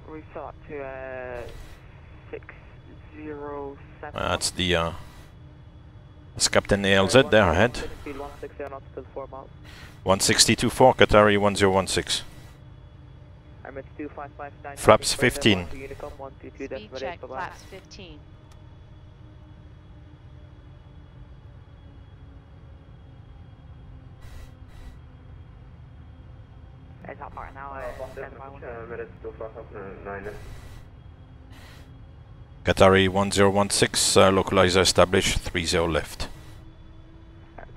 Restart to uh, That's the uh, that's Captain ALZ there ahead. Speed 160 nautical 4 162.4 Qatari 1016. Emirates 2559. Flaps 15. Unicom 122 Speed check, bye-bye. flaps 15. It's hot right now, stand by one. Qatari 1016, uh, localizer established 30 left.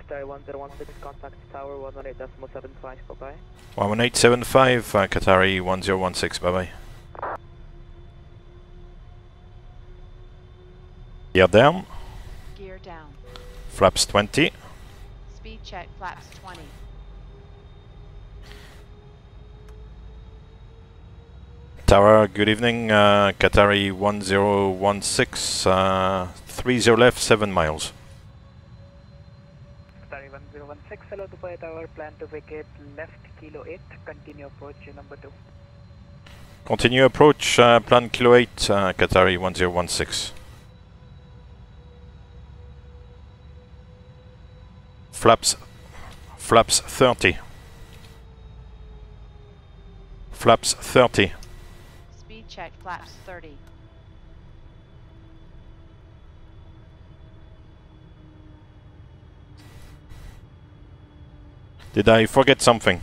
Qatari 1016, contact tower 118.75, bye-bye. 11875, uh, Qatari 1016, bye bye. Gear down, Gear down. flaps 20. Speed check, flaps 20. Tower, good evening, uh, Qatari 1016, uh, 30 left, 7 miles. Qatari 1016, hello Dubai Tower, plan to vacate left kilo 8, continue approach number 2. Continue approach, uh, plan kilo 8, uh, Qatari 1016. Flaps, flaps 30. Flaps 30. Speed check, flaps 30. Did I forget something?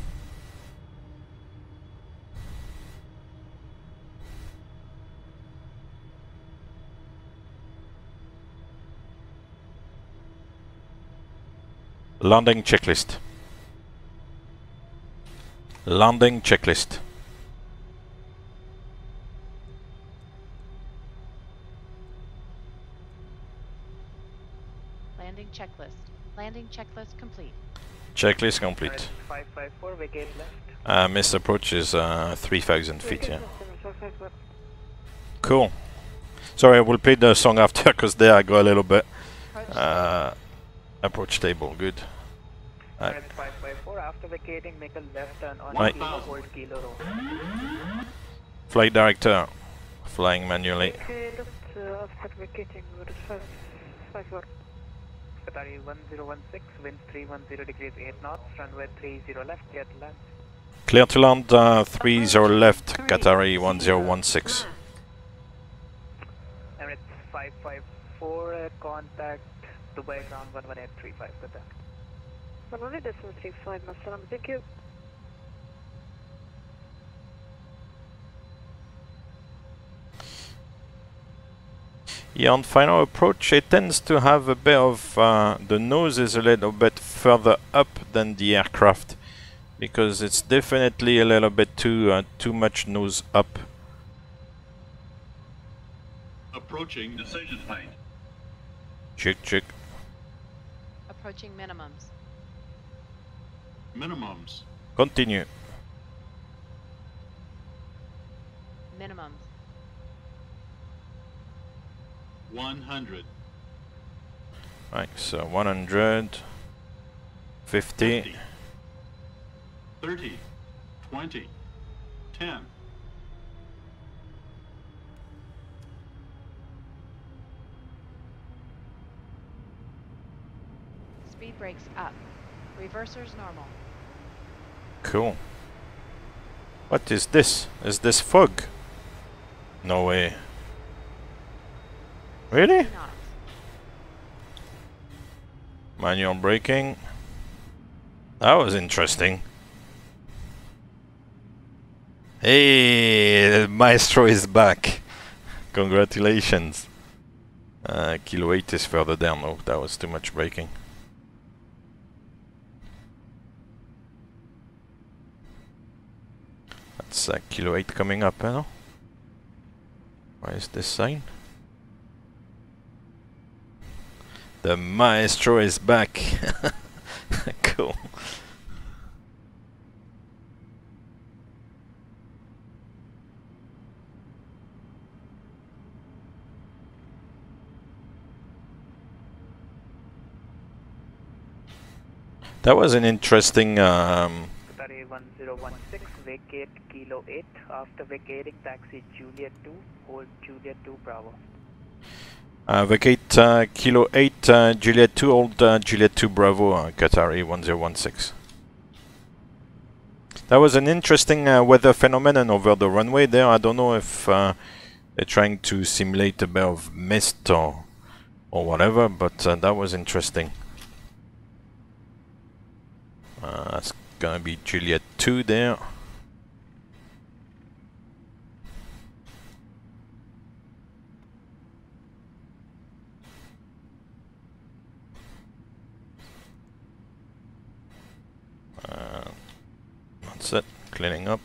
Landing checklist. Landing checklist. Landing checklist. Landing checklist complete. Checklist complete. 554. Uh, missed approach is uh, 3000 feet, yeah. Cool. Sorry, I will play the song after because there I go a little bit. Uh, approach table, good. Emirates 554, after vacating, make a left turn on Right. flight director, flying manually. Qatari 1016, wind 310 degrees 8 knots, runway 30 left, clear to land. Clear to land, uh, 30 left, Qatari 1016. Emirates 554, uh, contact Dubai ground 11835, contact. 11835, Masalam, thank you. Yeah, on final approach, it tends to have a bit of uh, the nose is a little bit further up than the aircraft because it's definitely a little bit too uh, too much nose up. Approaching decision height. Check, check. Approaching minimums. Minimums. Continue. Minimums. 100. Right, so 100, 50, 30. 20. 10. Speed brakes up. Reversers normal. Cool. What is this? Is this fog? No way. Really? Manual braking. That was interesting. Hey, Maestro is back. Congratulations. Uh, kilo 8 is further down. Oh, that was too much braking. That's uh, kilo 8 coming up, eh, no? Where is this sign? The maestro is back. cool. That was an interesting um, Qatari 1016, vacate Kilo 8. After vacating, taxi Juliet 2, hold Juliet 2 Bravo. Uh, vacate uh, Kilo 8, uh, Juliet 2, old uh, Juliet 2 Bravo, uh, Qatari 1016. That was an interesting uh, weather phenomenon over the runway there. I don't know if uh, they're trying to simulate a bit of mist or, or whatever, but uh, that was interesting. That's gonna be Juliet 2 there. Uh, that's it, cleaning up.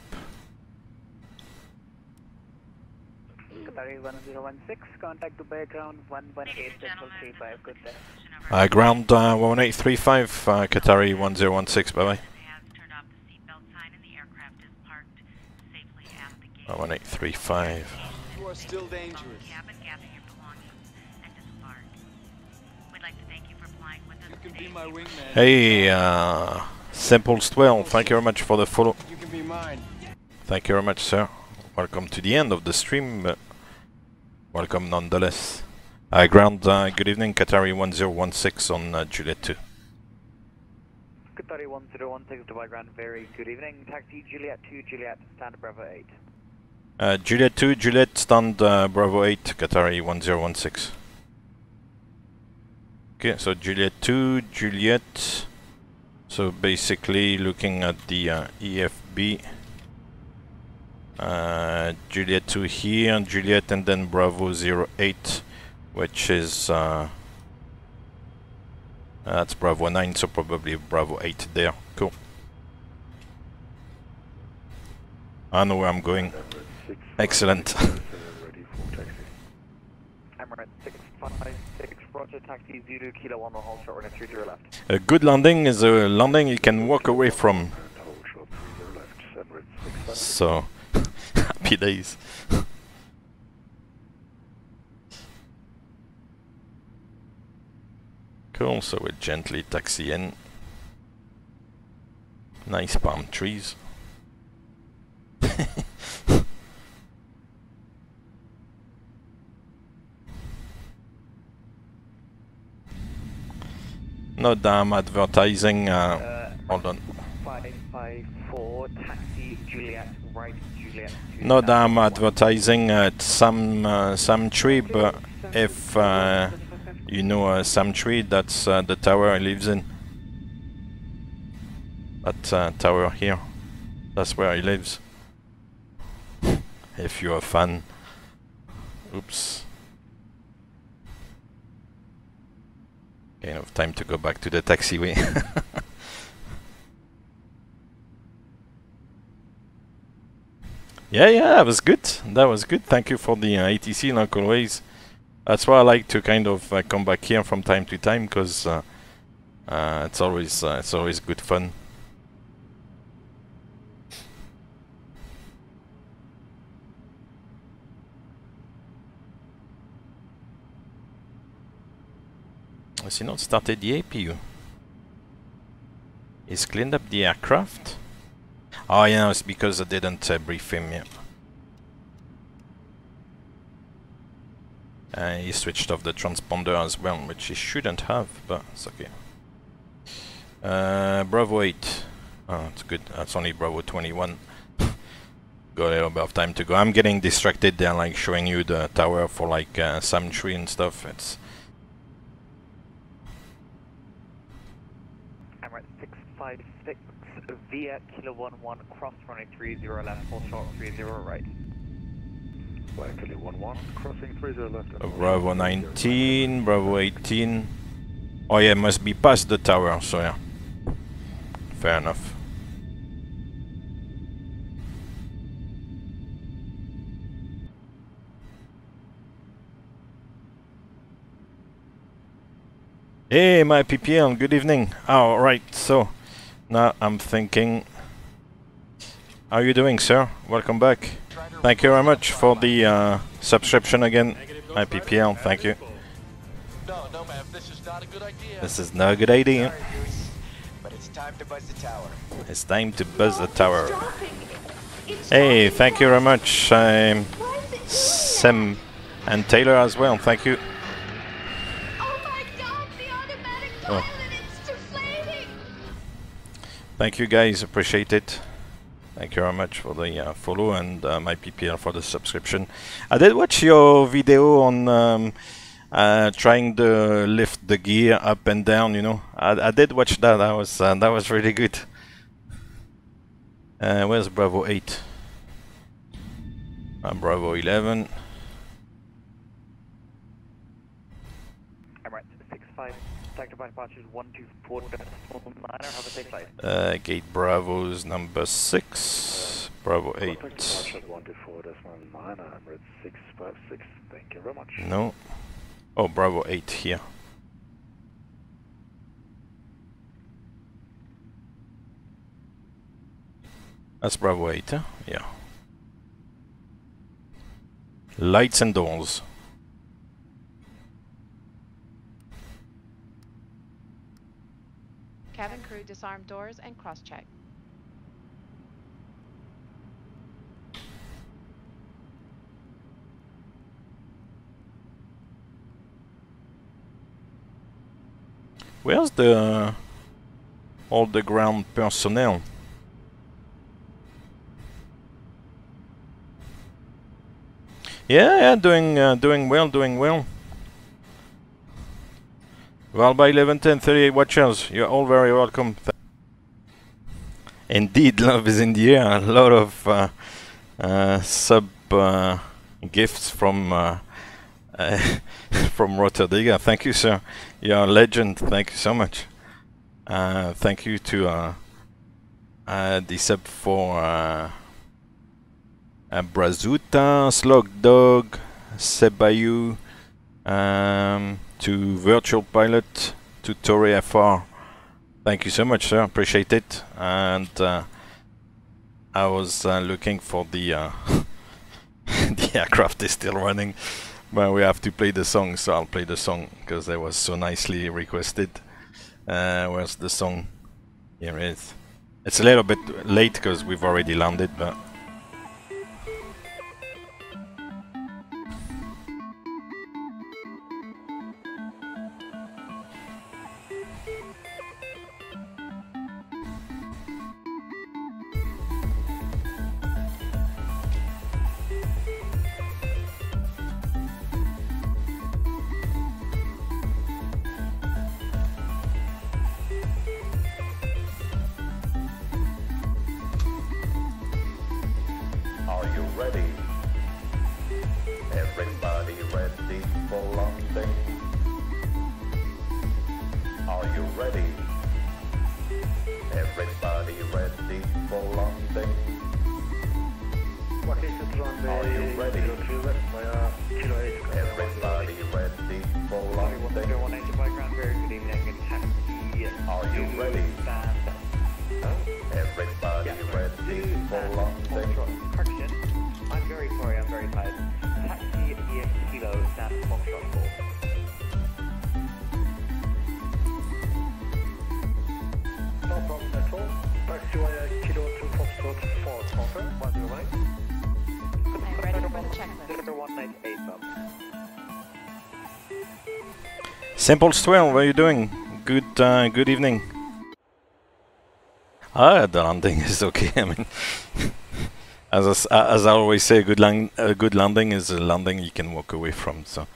Qatari 1016, contact Dubai ground 118.35, good day. Uh, ground uh, 1835, uh, Qatari 1016, bye bye. has the seatbelt sign and the aircraft is parked safely at the gate. Uh, 1835. You are still dangerous. the cabin, gather your belongings, and disembark. We'd like to thank you for flying with us You can today. be my wingman. Hey, uh, Simple Swell, thank you very much for the follow. You can be mine. Thank you very much, sir. Welcome to the end of the stream, but welcome nonetheless. Uh, ground, uh, good evening, Qatari 1016 on uh, Juliet 2. Qatari 1016, Dubai ground, very good evening. Taxi Juliet 2, Juliet, stand Bravo 8. Uh, Juliet 2, Juliet, stand uh, Bravo 8, Qatari 1016. Okay, so Juliet 2, Juliet. So basically looking at the uh, EFB. Uh, Juliet 2 here, and Juliet and then Bravo 08, which is... Uh, that's Bravo 9, so probably Bravo 8 there. Cool. I know where I'm going. Excellent. Emirates 656, Roger, taxi Kilo 1, hold short, running 30 left. A good landing is a landing you can walk away from. So, happy days. Cool, so we gently taxi in. Nice palm trees. no damn advertising. Uh, hold on. 554, taxi Juliet, right Juliet. No damn advertising at some uh, some tree, but if uh, you know uh, some tree, that's uh, the tower he lives in. That uh, tower here, that's where he lives. If you're a fan. Oops. Enough time to go back to the taxiway. Yeah, yeah, that was good. That was good. Thank you for the uh, ATC like always. That's why I like to kind of uh, come back here from time to time because uh, uh, it's always uh, it's always good fun. Has he not started the APU? He's cleaned up the aircraft? Oh yeah, it's because I didn't uh, brief him yet. Uh, he switched off the transponder as well, which he shouldn't have, but it's okay. Uh, Bravo 8. Oh, it's good. That's only Bravo 21. Got a little bit of time to go. I'm getting distracted. They're like showing you the tower for like uh, SAM tree and stuff. It's Emirates 656 via Kilo 11, cross running 30 left, full short 30 right. Via Kilo 11, crossing 30 left. Uh, Bravo 19, Bravo 18. Oh yeah, must be past the tower, so yeah. Fair enough. Hey, my PPL, good evening. Oh, right, so now I'm thinking. How are you doing, sir? Welcome back. Thank you very much for the uh, subscription again, my PPL. Thank you. No, no, ma'am, this is not a good idea. This is not a good idea. But it's time to buzz the tower. It's time to buzz the tower. Hey, thank you very much, um, Sam and Taylor as well. Thank you. Thank you guys, appreciate it. Thank you very much for the uh, follow and uh, my PPL for the subscription. I did watch your video on um, uh, trying to lift the gear up and down. You know, I, I did watch that. That was uh, that was really good. Uh, where's Bravo 8? Uh, Bravo 11. Emirates 65, departures 124 have a safe flight. Uh, gate Bravo's number 6. Bravo 8. Departure 124 decimal 9, Emirates 656. Thank you very much. No. Oh, Bravo 8 here. That's Bravo 8, huh? Yeah. Lights and doors. Cabin crew disarm doors and cross-check. Where's the all the ground personnel? Yeah, yeah, doing uh, doing well, doing well. Well, by 11, 10, 38 watchers, you're all very welcome. Indeed, love is in the air. A lot of uh, uh, sub uh, gifts from uh, from Rotterdam. Thank you, sir. You're a legend. Thank you so much. Uh, thank you to uh, the sub for uh, Brazuta, Slog Dog, Sebayu, um, to Virtual Pilot, to Tori FR. Thank you so much, sir. Appreciate it. And uh, I was uh, looking for the uh, the aircraft is still running. but we have to play the song, so I'll play the song because it was so nicely requested. Uh, where's the song? Here it is. It's a little bit late because we've already landed, but. Landing? Correction. I'm very sorry, I'm very tired. Taxi EX Kilo, Snap, Foxtrot 4. No problem at all. Taxi Kilo to Foxtrot 4, confirm, 108. I'm ready for the checklist. 0198 up. Simple Swell, how are you doing? Good, uh, good evening. Ah, the landing is okay. I mean, as I, as I always say, a good lang- a good landing is a landing you can walk away from. So,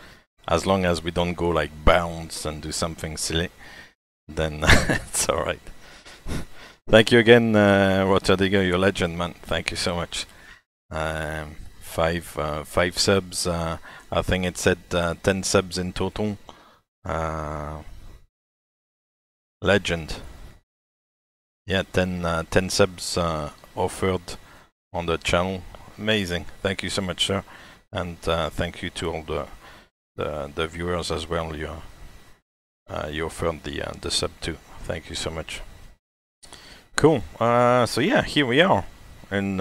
as long as we don't go like bounce and do something silly, then it's all right. Thank you again, uh, Rotterdigger. You're legend, man. Thank you so much. Um, five uh, five subs. Uh, I think it said uh, ten subs in total. Uh, legend. Yeah, 10, uh, 10 subs uh, offered on the channel. Amazing. Thank you so much, sir. And uh, thank you to all the the, the viewers as well. You uh, you offered the uh, the sub too. Thank you so much. Cool. Uh, so yeah, here we are in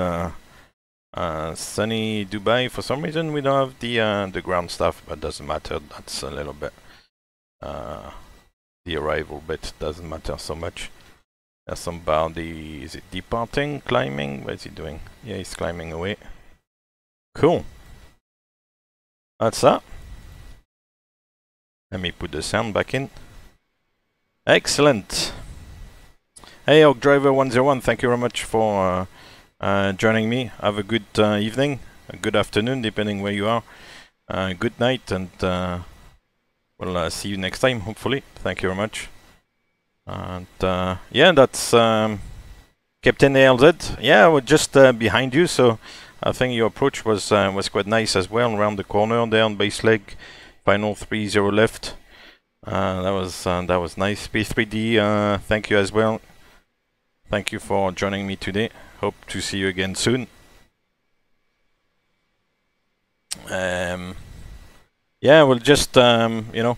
sunny Dubai. For some reason, we don't have the the ground stuff, but doesn't matter. That's a little bit the arrival bit doesn't matter so much. There's somebody, is it departing, climbing? What is he doing? Yeah, he's climbing away. Cool. That's that. Let me put the sound back in. Excellent. Hey, Oak Driver 101, thank you very much for uh, uh, joining me. Have a good uh, evening, a good afternoon, depending where you are. Uh, good night, and uh, we'll uh, see you next time, hopefully. Thank you very much. And uh, yeah, that's um, Captain ALZ. Yeah, we're just uh, behind you, so I think your approach was uh, was quite nice as well. Around the corner there on base leg, final three zero left. Uh, that was uh, that was nice. P3D, uh, thank you as well. Thank you for joining me today. Hope to see you again soon. Um, yeah, we'll just um, you know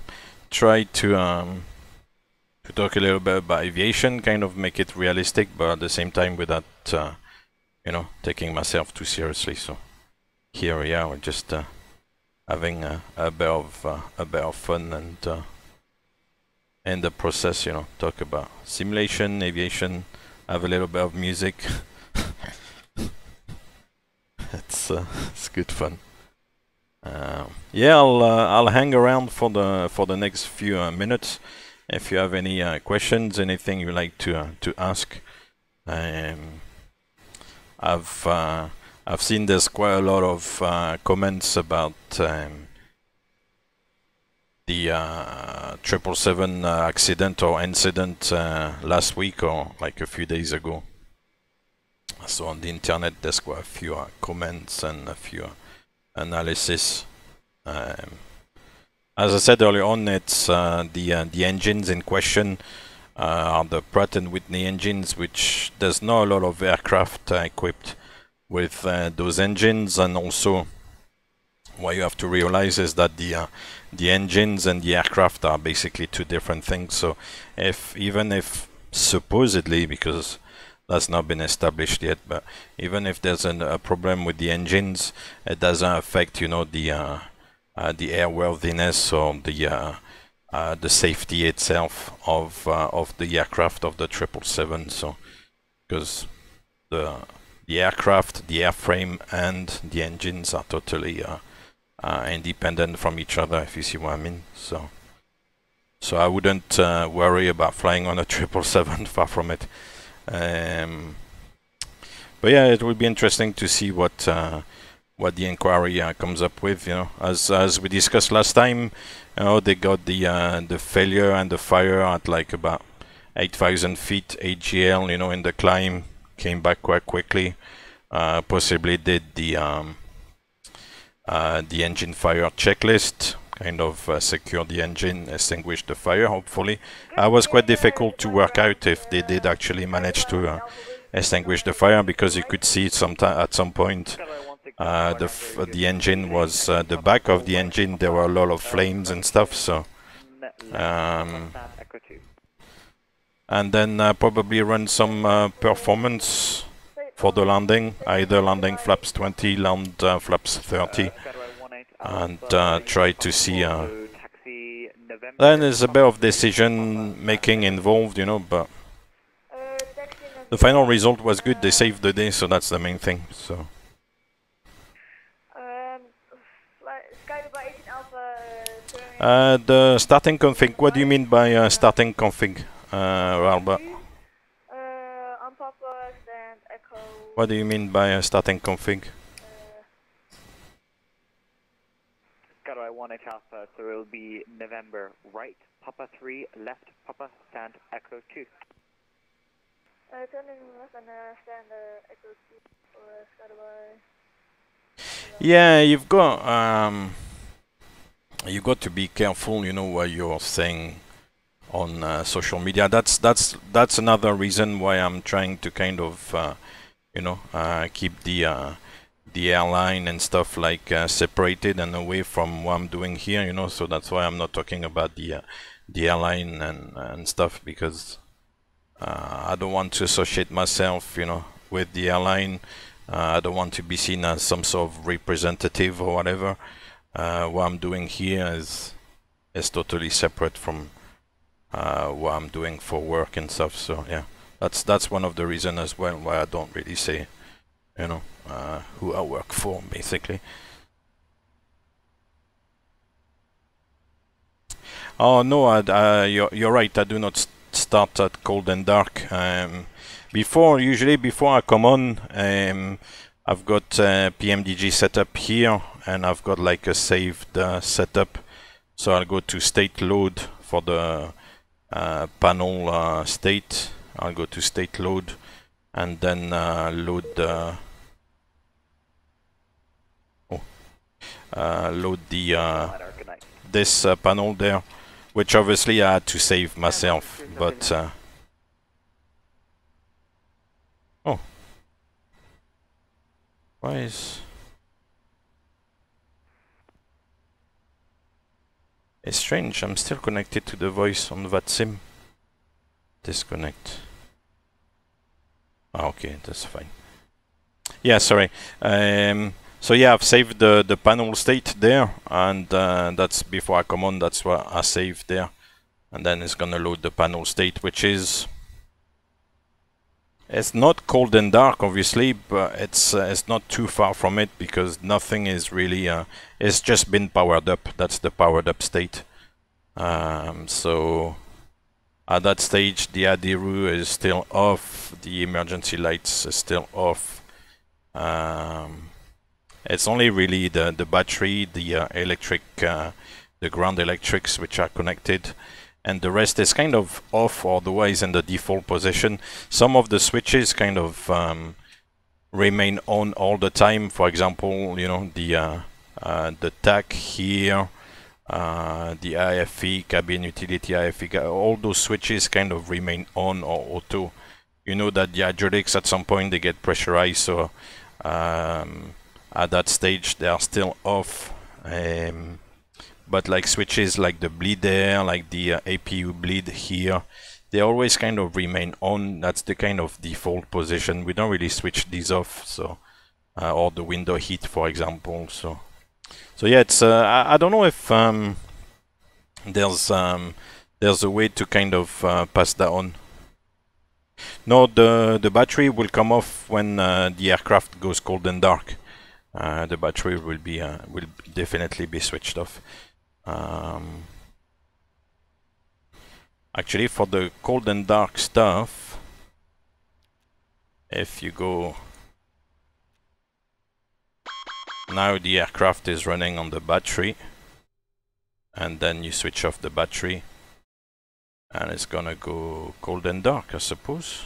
try to um, to talk a little bit about aviation, kind of make it realistic, but at the same time without uh, you know taking myself too seriously. So here we are, we're just uh, having a, a bit of uh, a bit of fun and uh, in the process, you know, talk about simulation, aviation, have a little bit of music. it's uh, it's good fun. Uh, yeah, I'll uh, I'll hang around for the for the next few minutes. If you have any uh, questions, anything you like to uh, to ask, um, I've uh, I've seen there's quite a lot of uh, comments about um, the uh, triple seven uh, accident or incident last week or like a few days ago. So on the internet, there's quite a few comments and a few analysis. Um, as I said earlier on, it's uh, the uh, the engines in question uh, are the Pratt and Whitney engines, which there's not a lot of aircraft uh, equipped with uh, those engines, and also what you have to realize is that the uh, the engines and the aircraft are basically two different things. So if even if supposedly because that's not been established yet, but even if there's an, a problem with the engines, it doesn't affect you know the the airworthiness or the uh, uh, the safety itself of uh, of the aircraft of the triple seven. So because the the aircraft, the airframe, and the engines are totally uh, uh, independent from each other. If you see what I mean. So so I wouldn't uh, worry about flying on a triple seven. Far from it. Um, but yeah, it will be interesting to see what uh, what the inquiry uh, comes up with. You know, as as we discussed last time, you know, they got the uh, the failure and the fire at like about 8,000 feet AGL. You know, in the climb, came back quite quickly. Uh, possibly did the um, uh, the engine fire checklist, kind of uh, secure the engine, extinguish the fire. Hopefully, it was quite difficult to work out if they did actually manage to uh, extinguish the fire because you could see some at some point uh, the f the engine was uh, the back of the engine. There were a lot of flames and stuff. So um, and then uh, probably run some uh, performance for the landing, either landing flaps 20, land uh, flaps 30, and uh, try to see. Uh, then there's a bit of decision making involved, you know, but the final result was good. They saved the day, so that's the main thing. So. Um, Skyway 18 Alpha. Uh, the starting config. What do you mean by uh, starting config, uh, Albert? Uh, on and Echo. What do you mean by uh, starting config? Skyway 18 Alpha, so it will be November right, Papa 3, left, Papa, stand, Echo 2. Uh, turning left and uh, stand uh, Echo 2 for Skyway. Yeah, you've got um, you got to be careful. You know what you're saying on uh, social media. That's that's that's another reason why I'm trying to kind of uh, you know uh, keep the uh, the airline and stuff like uh, separated and away from what I'm doing here. You know, so that's why I'm not talking about the uh, the airline and and stuff because I don't want to associate myself, you know, with the airline. I don't want to be seen as some sort of representative or whatever. Uh, what I'm doing here is is totally separate from uh, what I'm doing for work and stuff. So yeah, that's that's one of the reasons as well why I don't really say, you know, uh, who I work for basically. Oh no, I, I, you're you're right. I do not st start at cold and dark. Um, before usually before I come on um, I've got uh, PMDG setup here and I've got like a saved uh, setup so I'll go to state load for the uh, panel uh, state I'll go to state load and then uh, load the oh, uh, load the this panel there which obviously I had to save myself but Oh. Why is... It's strange, I'm still connected to the voice on VATSIM. Disconnect. Ah, okay, that's fine. Yeah, sorry. Um, so yeah, I've saved the, the panel state there, and uh, that's before I come on, that's what I saved there. And then it's gonna load the panel state, which is it's not cold and dark, obviously, but it's uh, it's not too far from it because nothing is really. Uh, it's just been powered up. That's the powered up state. Um, so at that stage, the ADIRU is still off. The emergency lights is still off. Um, it's only really the the battery, the uh, electric, uh, the ground electrics which are connected and the rest is kind of off otherwise in the default position. Some of the switches kind of um, remain on all the time. For example, you know the uh, uh, the TAC here, uh, the IFE cabin utility IFE, all those switches kind of remain on or auto. You know that the hydraulics at some point they get pressurized, so um, at that stage they are still off. Um, but like switches like the bleed there, like the uh, APU bleed here, they always kind of remain on. That's the kind of default position. We don't really switch these off, so uh, or the window heat, for example. So, so yeah, it's uh, I, I, don't know if um, there's um, there's a way to kind of uh, pass that on. No, the the battery will come off when uh, the aircraft goes cold and dark. Uh, the battery will be will definitely be switched off. Um, actually, for the cold and dark stuff, if you go now the aircraft is running on the battery and then you switch off the battery and it's gonna go cold and dark I suppose.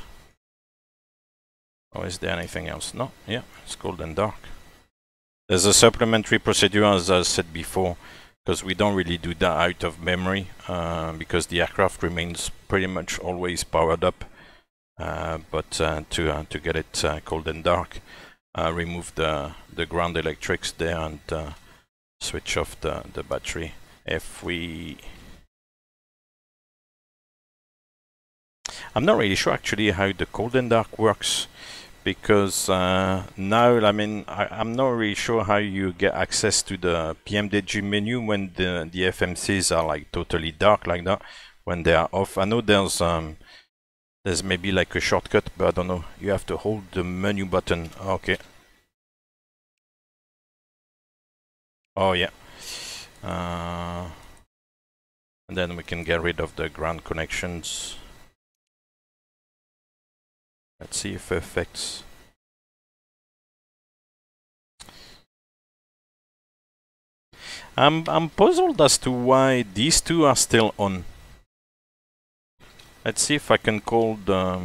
Or is there anything else? No yeah it's cold and dark. There's a supplementary procedure as I said before because we don't really do that out of memory uh, because the aircraft remains pretty much always powered up uh, but uh, to uh, to get it uh, cold and dark uh, remove the the ground electrics there and switch off the the battery. If we I'm not really sure actually how the cold and dark works because uh, now I mean I, am not really sure how you get access to the PMDG menu when the the FMCs are like totally dark like that when they are off. I know there's um there's maybe like a shortcut but I don't know. You have to hold the menu button. Okay. Oh yeah. Uh, and then we can get rid of the ground connections. Let's see if it affects. I'm I'm puzzled as to why these two are still on. Let's see if I can call the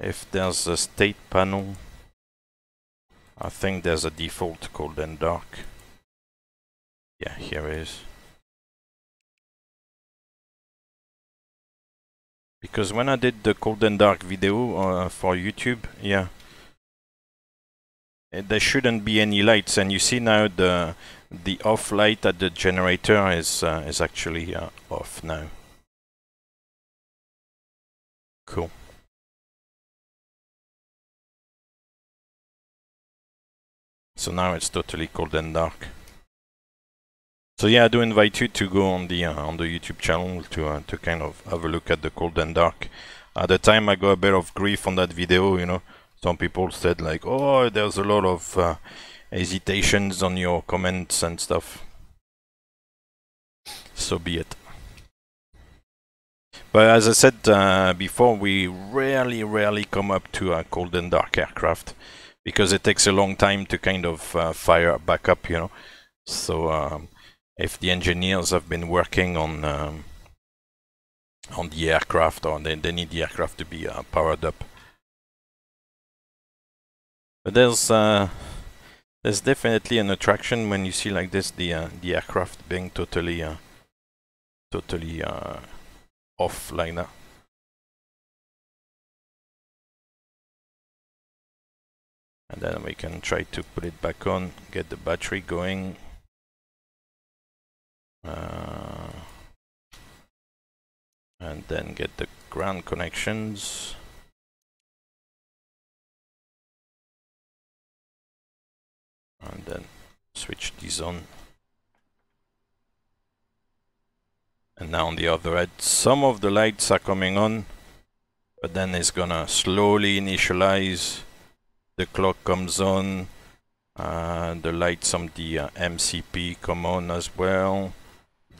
if there's a state panel. I think there's a default called and dark. Yeah, here is. Because when I did the cold and dark video uh, for YouTube, yeah, eh, there shouldn't be any lights, and you see now the the off light at the generator is uh, is actually uh, off now. Cool. So now it's totally cold and dark. So yeah, I do invite you to go on the uh, on the YouTube channel to uh, to kind of have a look at the cold and dark. At the time, I got a bit of grief on that video. You know, some people said like, "Oh, there's a lot of uh, hesitations on your comments and stuff." So be it. But as I said uh, before, we rarely, rarely come up to a cold and dark aircraft because it takes a long time to kind of uh, fire back up, you know. So um, if the engineers have been working on um, on the aircraft, or they, they need the aircraft to be uh, powered up. But there's uh, there's definitely an attraction when you see like this the uh, the aircraft being totally uh, totally uh, off like that. and then we can try to put it back on get the battery going uh, and then get the ground connections. And then switch these on. And now on the other end some of the lights are coming on but then it's gonna slowly initialize. The clock comes on, uh, the lights on the uh, MCP come on as well.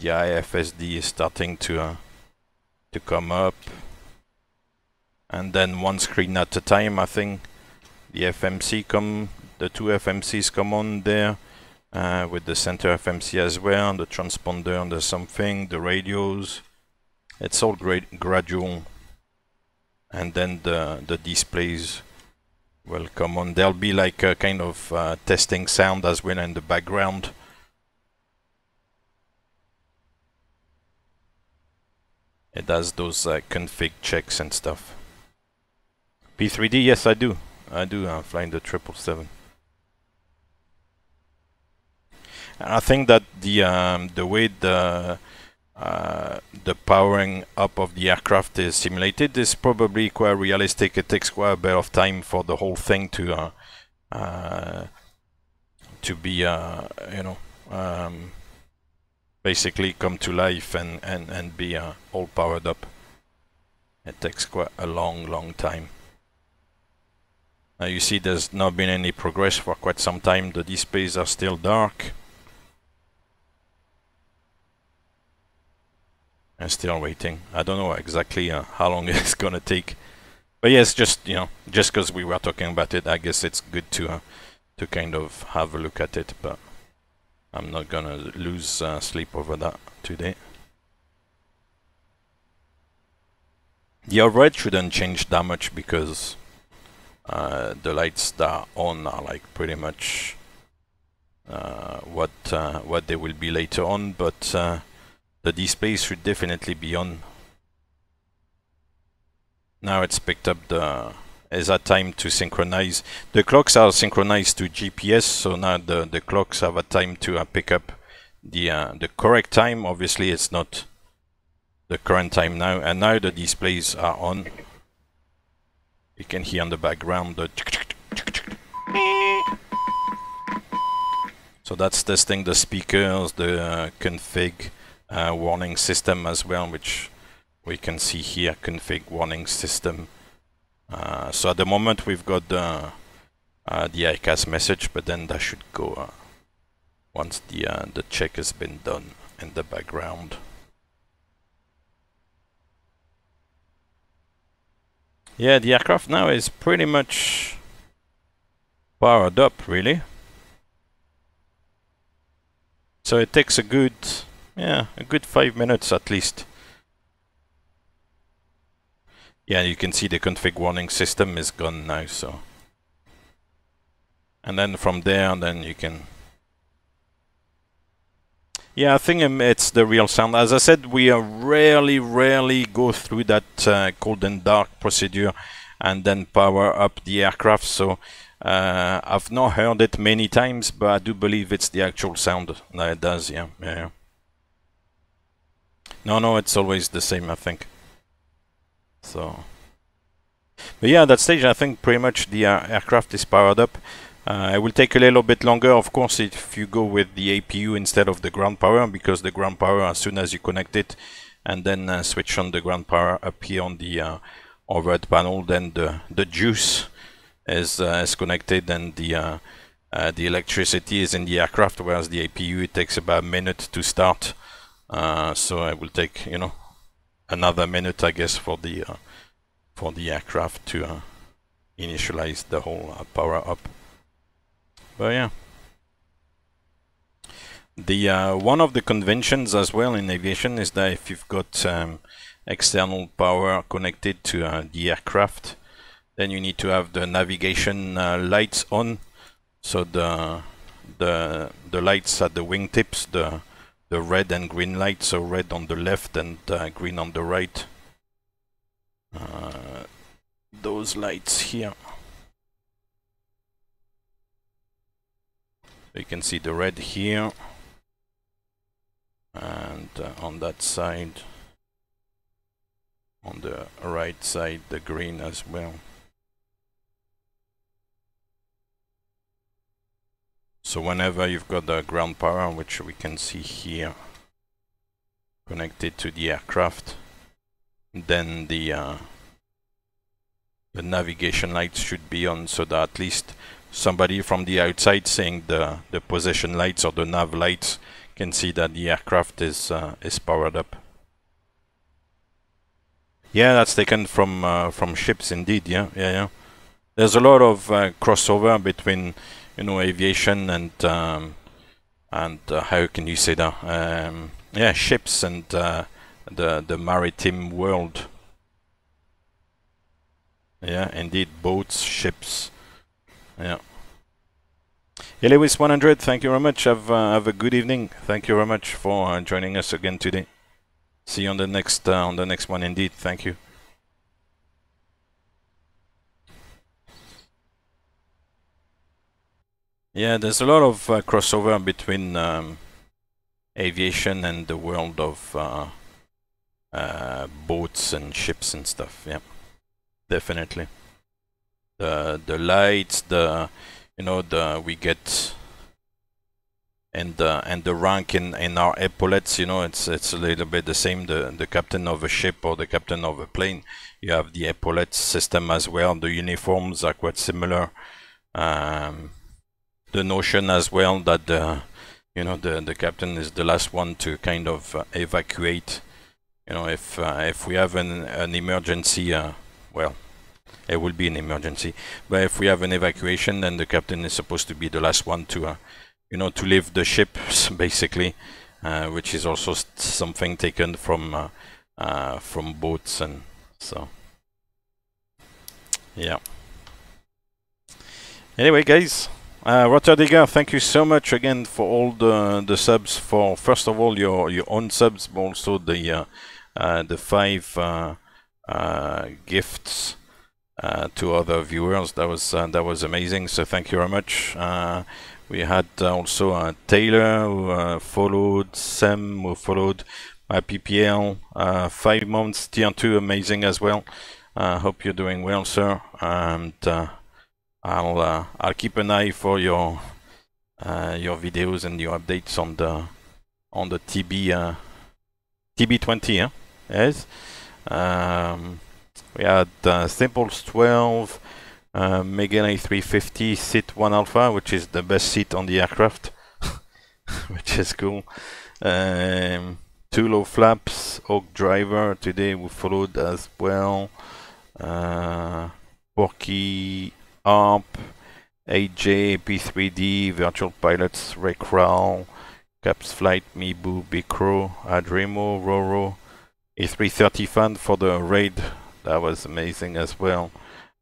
The ISFD is starting to uh, to come up, and then one screen at a time. I think the FMC come, the two FMCs come on there. Uh, with the center FMC as well, the transponder and the something, the radios. It's all great gradual. And then the the displays will come on. There'll be like a kind of uh, testing sound as well in the background. It does those uh, config checks and stuff. P3D, yes I do. I do, I'm flying the 777. I think that the um, the way the uh, the powering up of the aircraft is simulated is probably quite realistic. It takes quite a bit of time for the whole thing to uh, uh, to be, uh, you know, um, basically come to life and and and be uh, all powered up. It takes quite a long, long time. Now you see, there's not been any progress for quite some time. The displays are still dark. I'm still waiting. I don't know exactly uh, how long it's gonna take. But yes, just you know, just because we were talking about it, I guess it's good to uh, to kind of have a look at it. But I'm not gonna lose uh, sleep over that today. The overhead shouldn't change that much because uh, the lights that are on are like pretty much uh, what uh, what they will be later on, but the displays should definitely be on. Now it's picked up the is a time to synchronize. The clocks are synchronized to GPS, so now the, the clocks have a time to uh, pick up the uh, the correct time. Obviously, it's not the current time now, and now the displays are on. You can hear in the background the. So that's testing the speakers, the uh, config uh, warning system as well, which we can see here, config warning system. Uh, so at the moment we've got the, uh, the EICAS message, but then that should go uh, once the, uh, the check has been done in the background. Yeah, the aircraft now is pretty much powered up, really. So it takes a good, yeah, a good five minutes at least. Yeah, you can see the config warning system is gone now, so. And then from there, then you can. Yeah, I think um, it's the real sound. As I said, we rarely, rarely go through that uh, cold and dark procedure and then power up the aircraft. So uh, I've not heard it many times, but I do believe it's the actual sound that it does. Yeah, yeah. No, no, it's always the same. I think. So. But yeah, at that stage, I think pretty much the uh, aircraft is powered up. Uh, it will take a little bit longer, of course, if you go with the APU instead of the ground power, because the ground power, as soon as you connect it and then uh, switch on the ground power up here on the uh, overhead panel, then the the juice is uh, is connected and the uh, uh, the electricity is in the aircraft, whereas the APU it takes about a minute to start. so it will take you know another minute, I guess, for the for the aircraft to initialize the whole power up. But yeah. The uh, one of the conventions as well in aviation is that if you've got um, external power connected to uh, the aircraft, then you need to have the navigation uh, lights on. So the the the lights at the wingtips, the the red and green lights, so red on the left and uh, green on the right. Uh, those lights here. You can see the red here and uh, on that side on the right side the green as well so whenever you've got the ground power which we can see here connected to the aircraft then the uh, the navigation lights should be on so that at least somebody from the outside seeing the the position lights or the nav lights can see that the aircraft is uh, is powered up. Yeah, that's taken from uh, from ships indeed. Yeah, yeah, yeah. There's a lot of uh, crossover between you know aviation and um, and uh, how can you say that? Um, yeah, ships and uh, the the maritime world. Yeah, indeed, boats, ships. Yeah. Yeah, Lewis 100, thank you very much. Have, uh, have a good evening. Thank you very much for uh, joining us again today. See you on the next uh, on the next one. Indeed, thank you. Yeah, there's a lot of uh, crossover between um, aviation and the world of uh, uh, boats and ships and stuff. Yeah, definitely. The the lights, the you know the we get and the and the rank in in our epaulets you know it's it's a little bit the same the the captain of a ship or the captain of a plane you have the epaulet system as well the uniforms are quite similar um, the notion as well that the you know the the captain is the last one to kind of uh, evacuate you know if uh, if we have an an emergency uh, well it will be an emergency. But if we have an evacuation, then the captain is supposed to be the last one to, uh, you know, to leave the ship, basically, uh, which is also something taken from uh, from boats and so. Yeah. Anyway, guys, uh, Rotterdigger, thank you so much again for all the the subs. For first of all your your own subs, but also the uh, uh, the five uh, uh, gifts uh, to other viewers. That was that was amazing. So thank you very much. We had also Taylor who followed, Sam who followed, my PPL, five months, tier two, amazing as well. Hope you're doing well, sir. And I'll uh, I'll keep an eye for your uh, your videos and your updates on the on the TB uh, TB20. Yeah? Yes. Um, we had uh, Simples 12, uh, Megan A350 seat 1 alpha, which is the best seat on the aircraft, which is cool. Um, two low flaps, Oak Driver. Today we followed as well. Uh, Porky, ARP, AJ, P3D, Virtual Pilots, Ray Crowell, Caps Flight, Mibu, Bicro, Adremo, Roro, A330 Fund for the raid. That was amazing as well.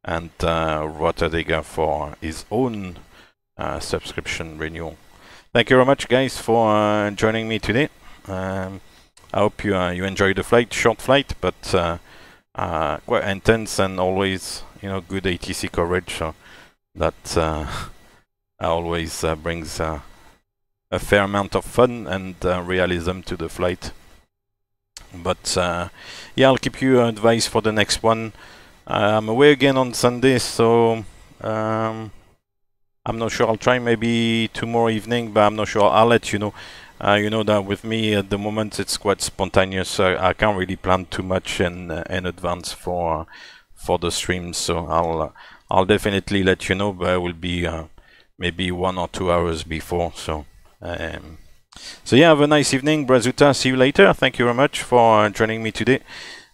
And uh, Rotterdega for his own uh, subscription renewal. Thank you very much, guys, for uh, joining me today. Um, I hope you uh, you enjoyed the flight, short flight, but uh, uh, quite intense and always, you know, good ATC coverage. So that uh, always uh, brings uh, a fair amount of fun and uh, realism to the flight. But uh, yeah, I'll keep you advised for the next one. I'm away again on Sunday, so um, I'm not sure. I'll try maybe tomorrow evening, but I'm not sure. I'll let you know. Uh, you know that with me at the moment it's quite spontaneous. I can't really plan too much in uh, in advance for for the stream So I'll uh, I'll definitely let you know, but it will be uh, maybe one or two hours before. So um, so yeah, have a nice evening, Brazuta. See you later. Thank you very much for joining me today.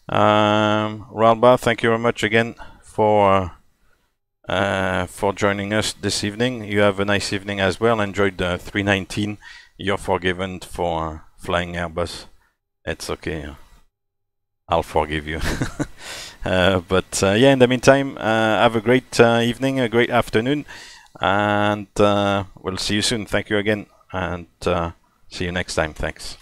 Um, Ralba, thank you very much again for uh, for joining us this evening. You have a nice evening as well. Enjoyed the 319. You're forgiven for flying Airbus. It's okay. I'll forgive you. uh, but uh, yeah, in the meantime, uh, have a great evening, a great afternoon, and we'll see you soon. Thank you again, and see you next time. Thanks.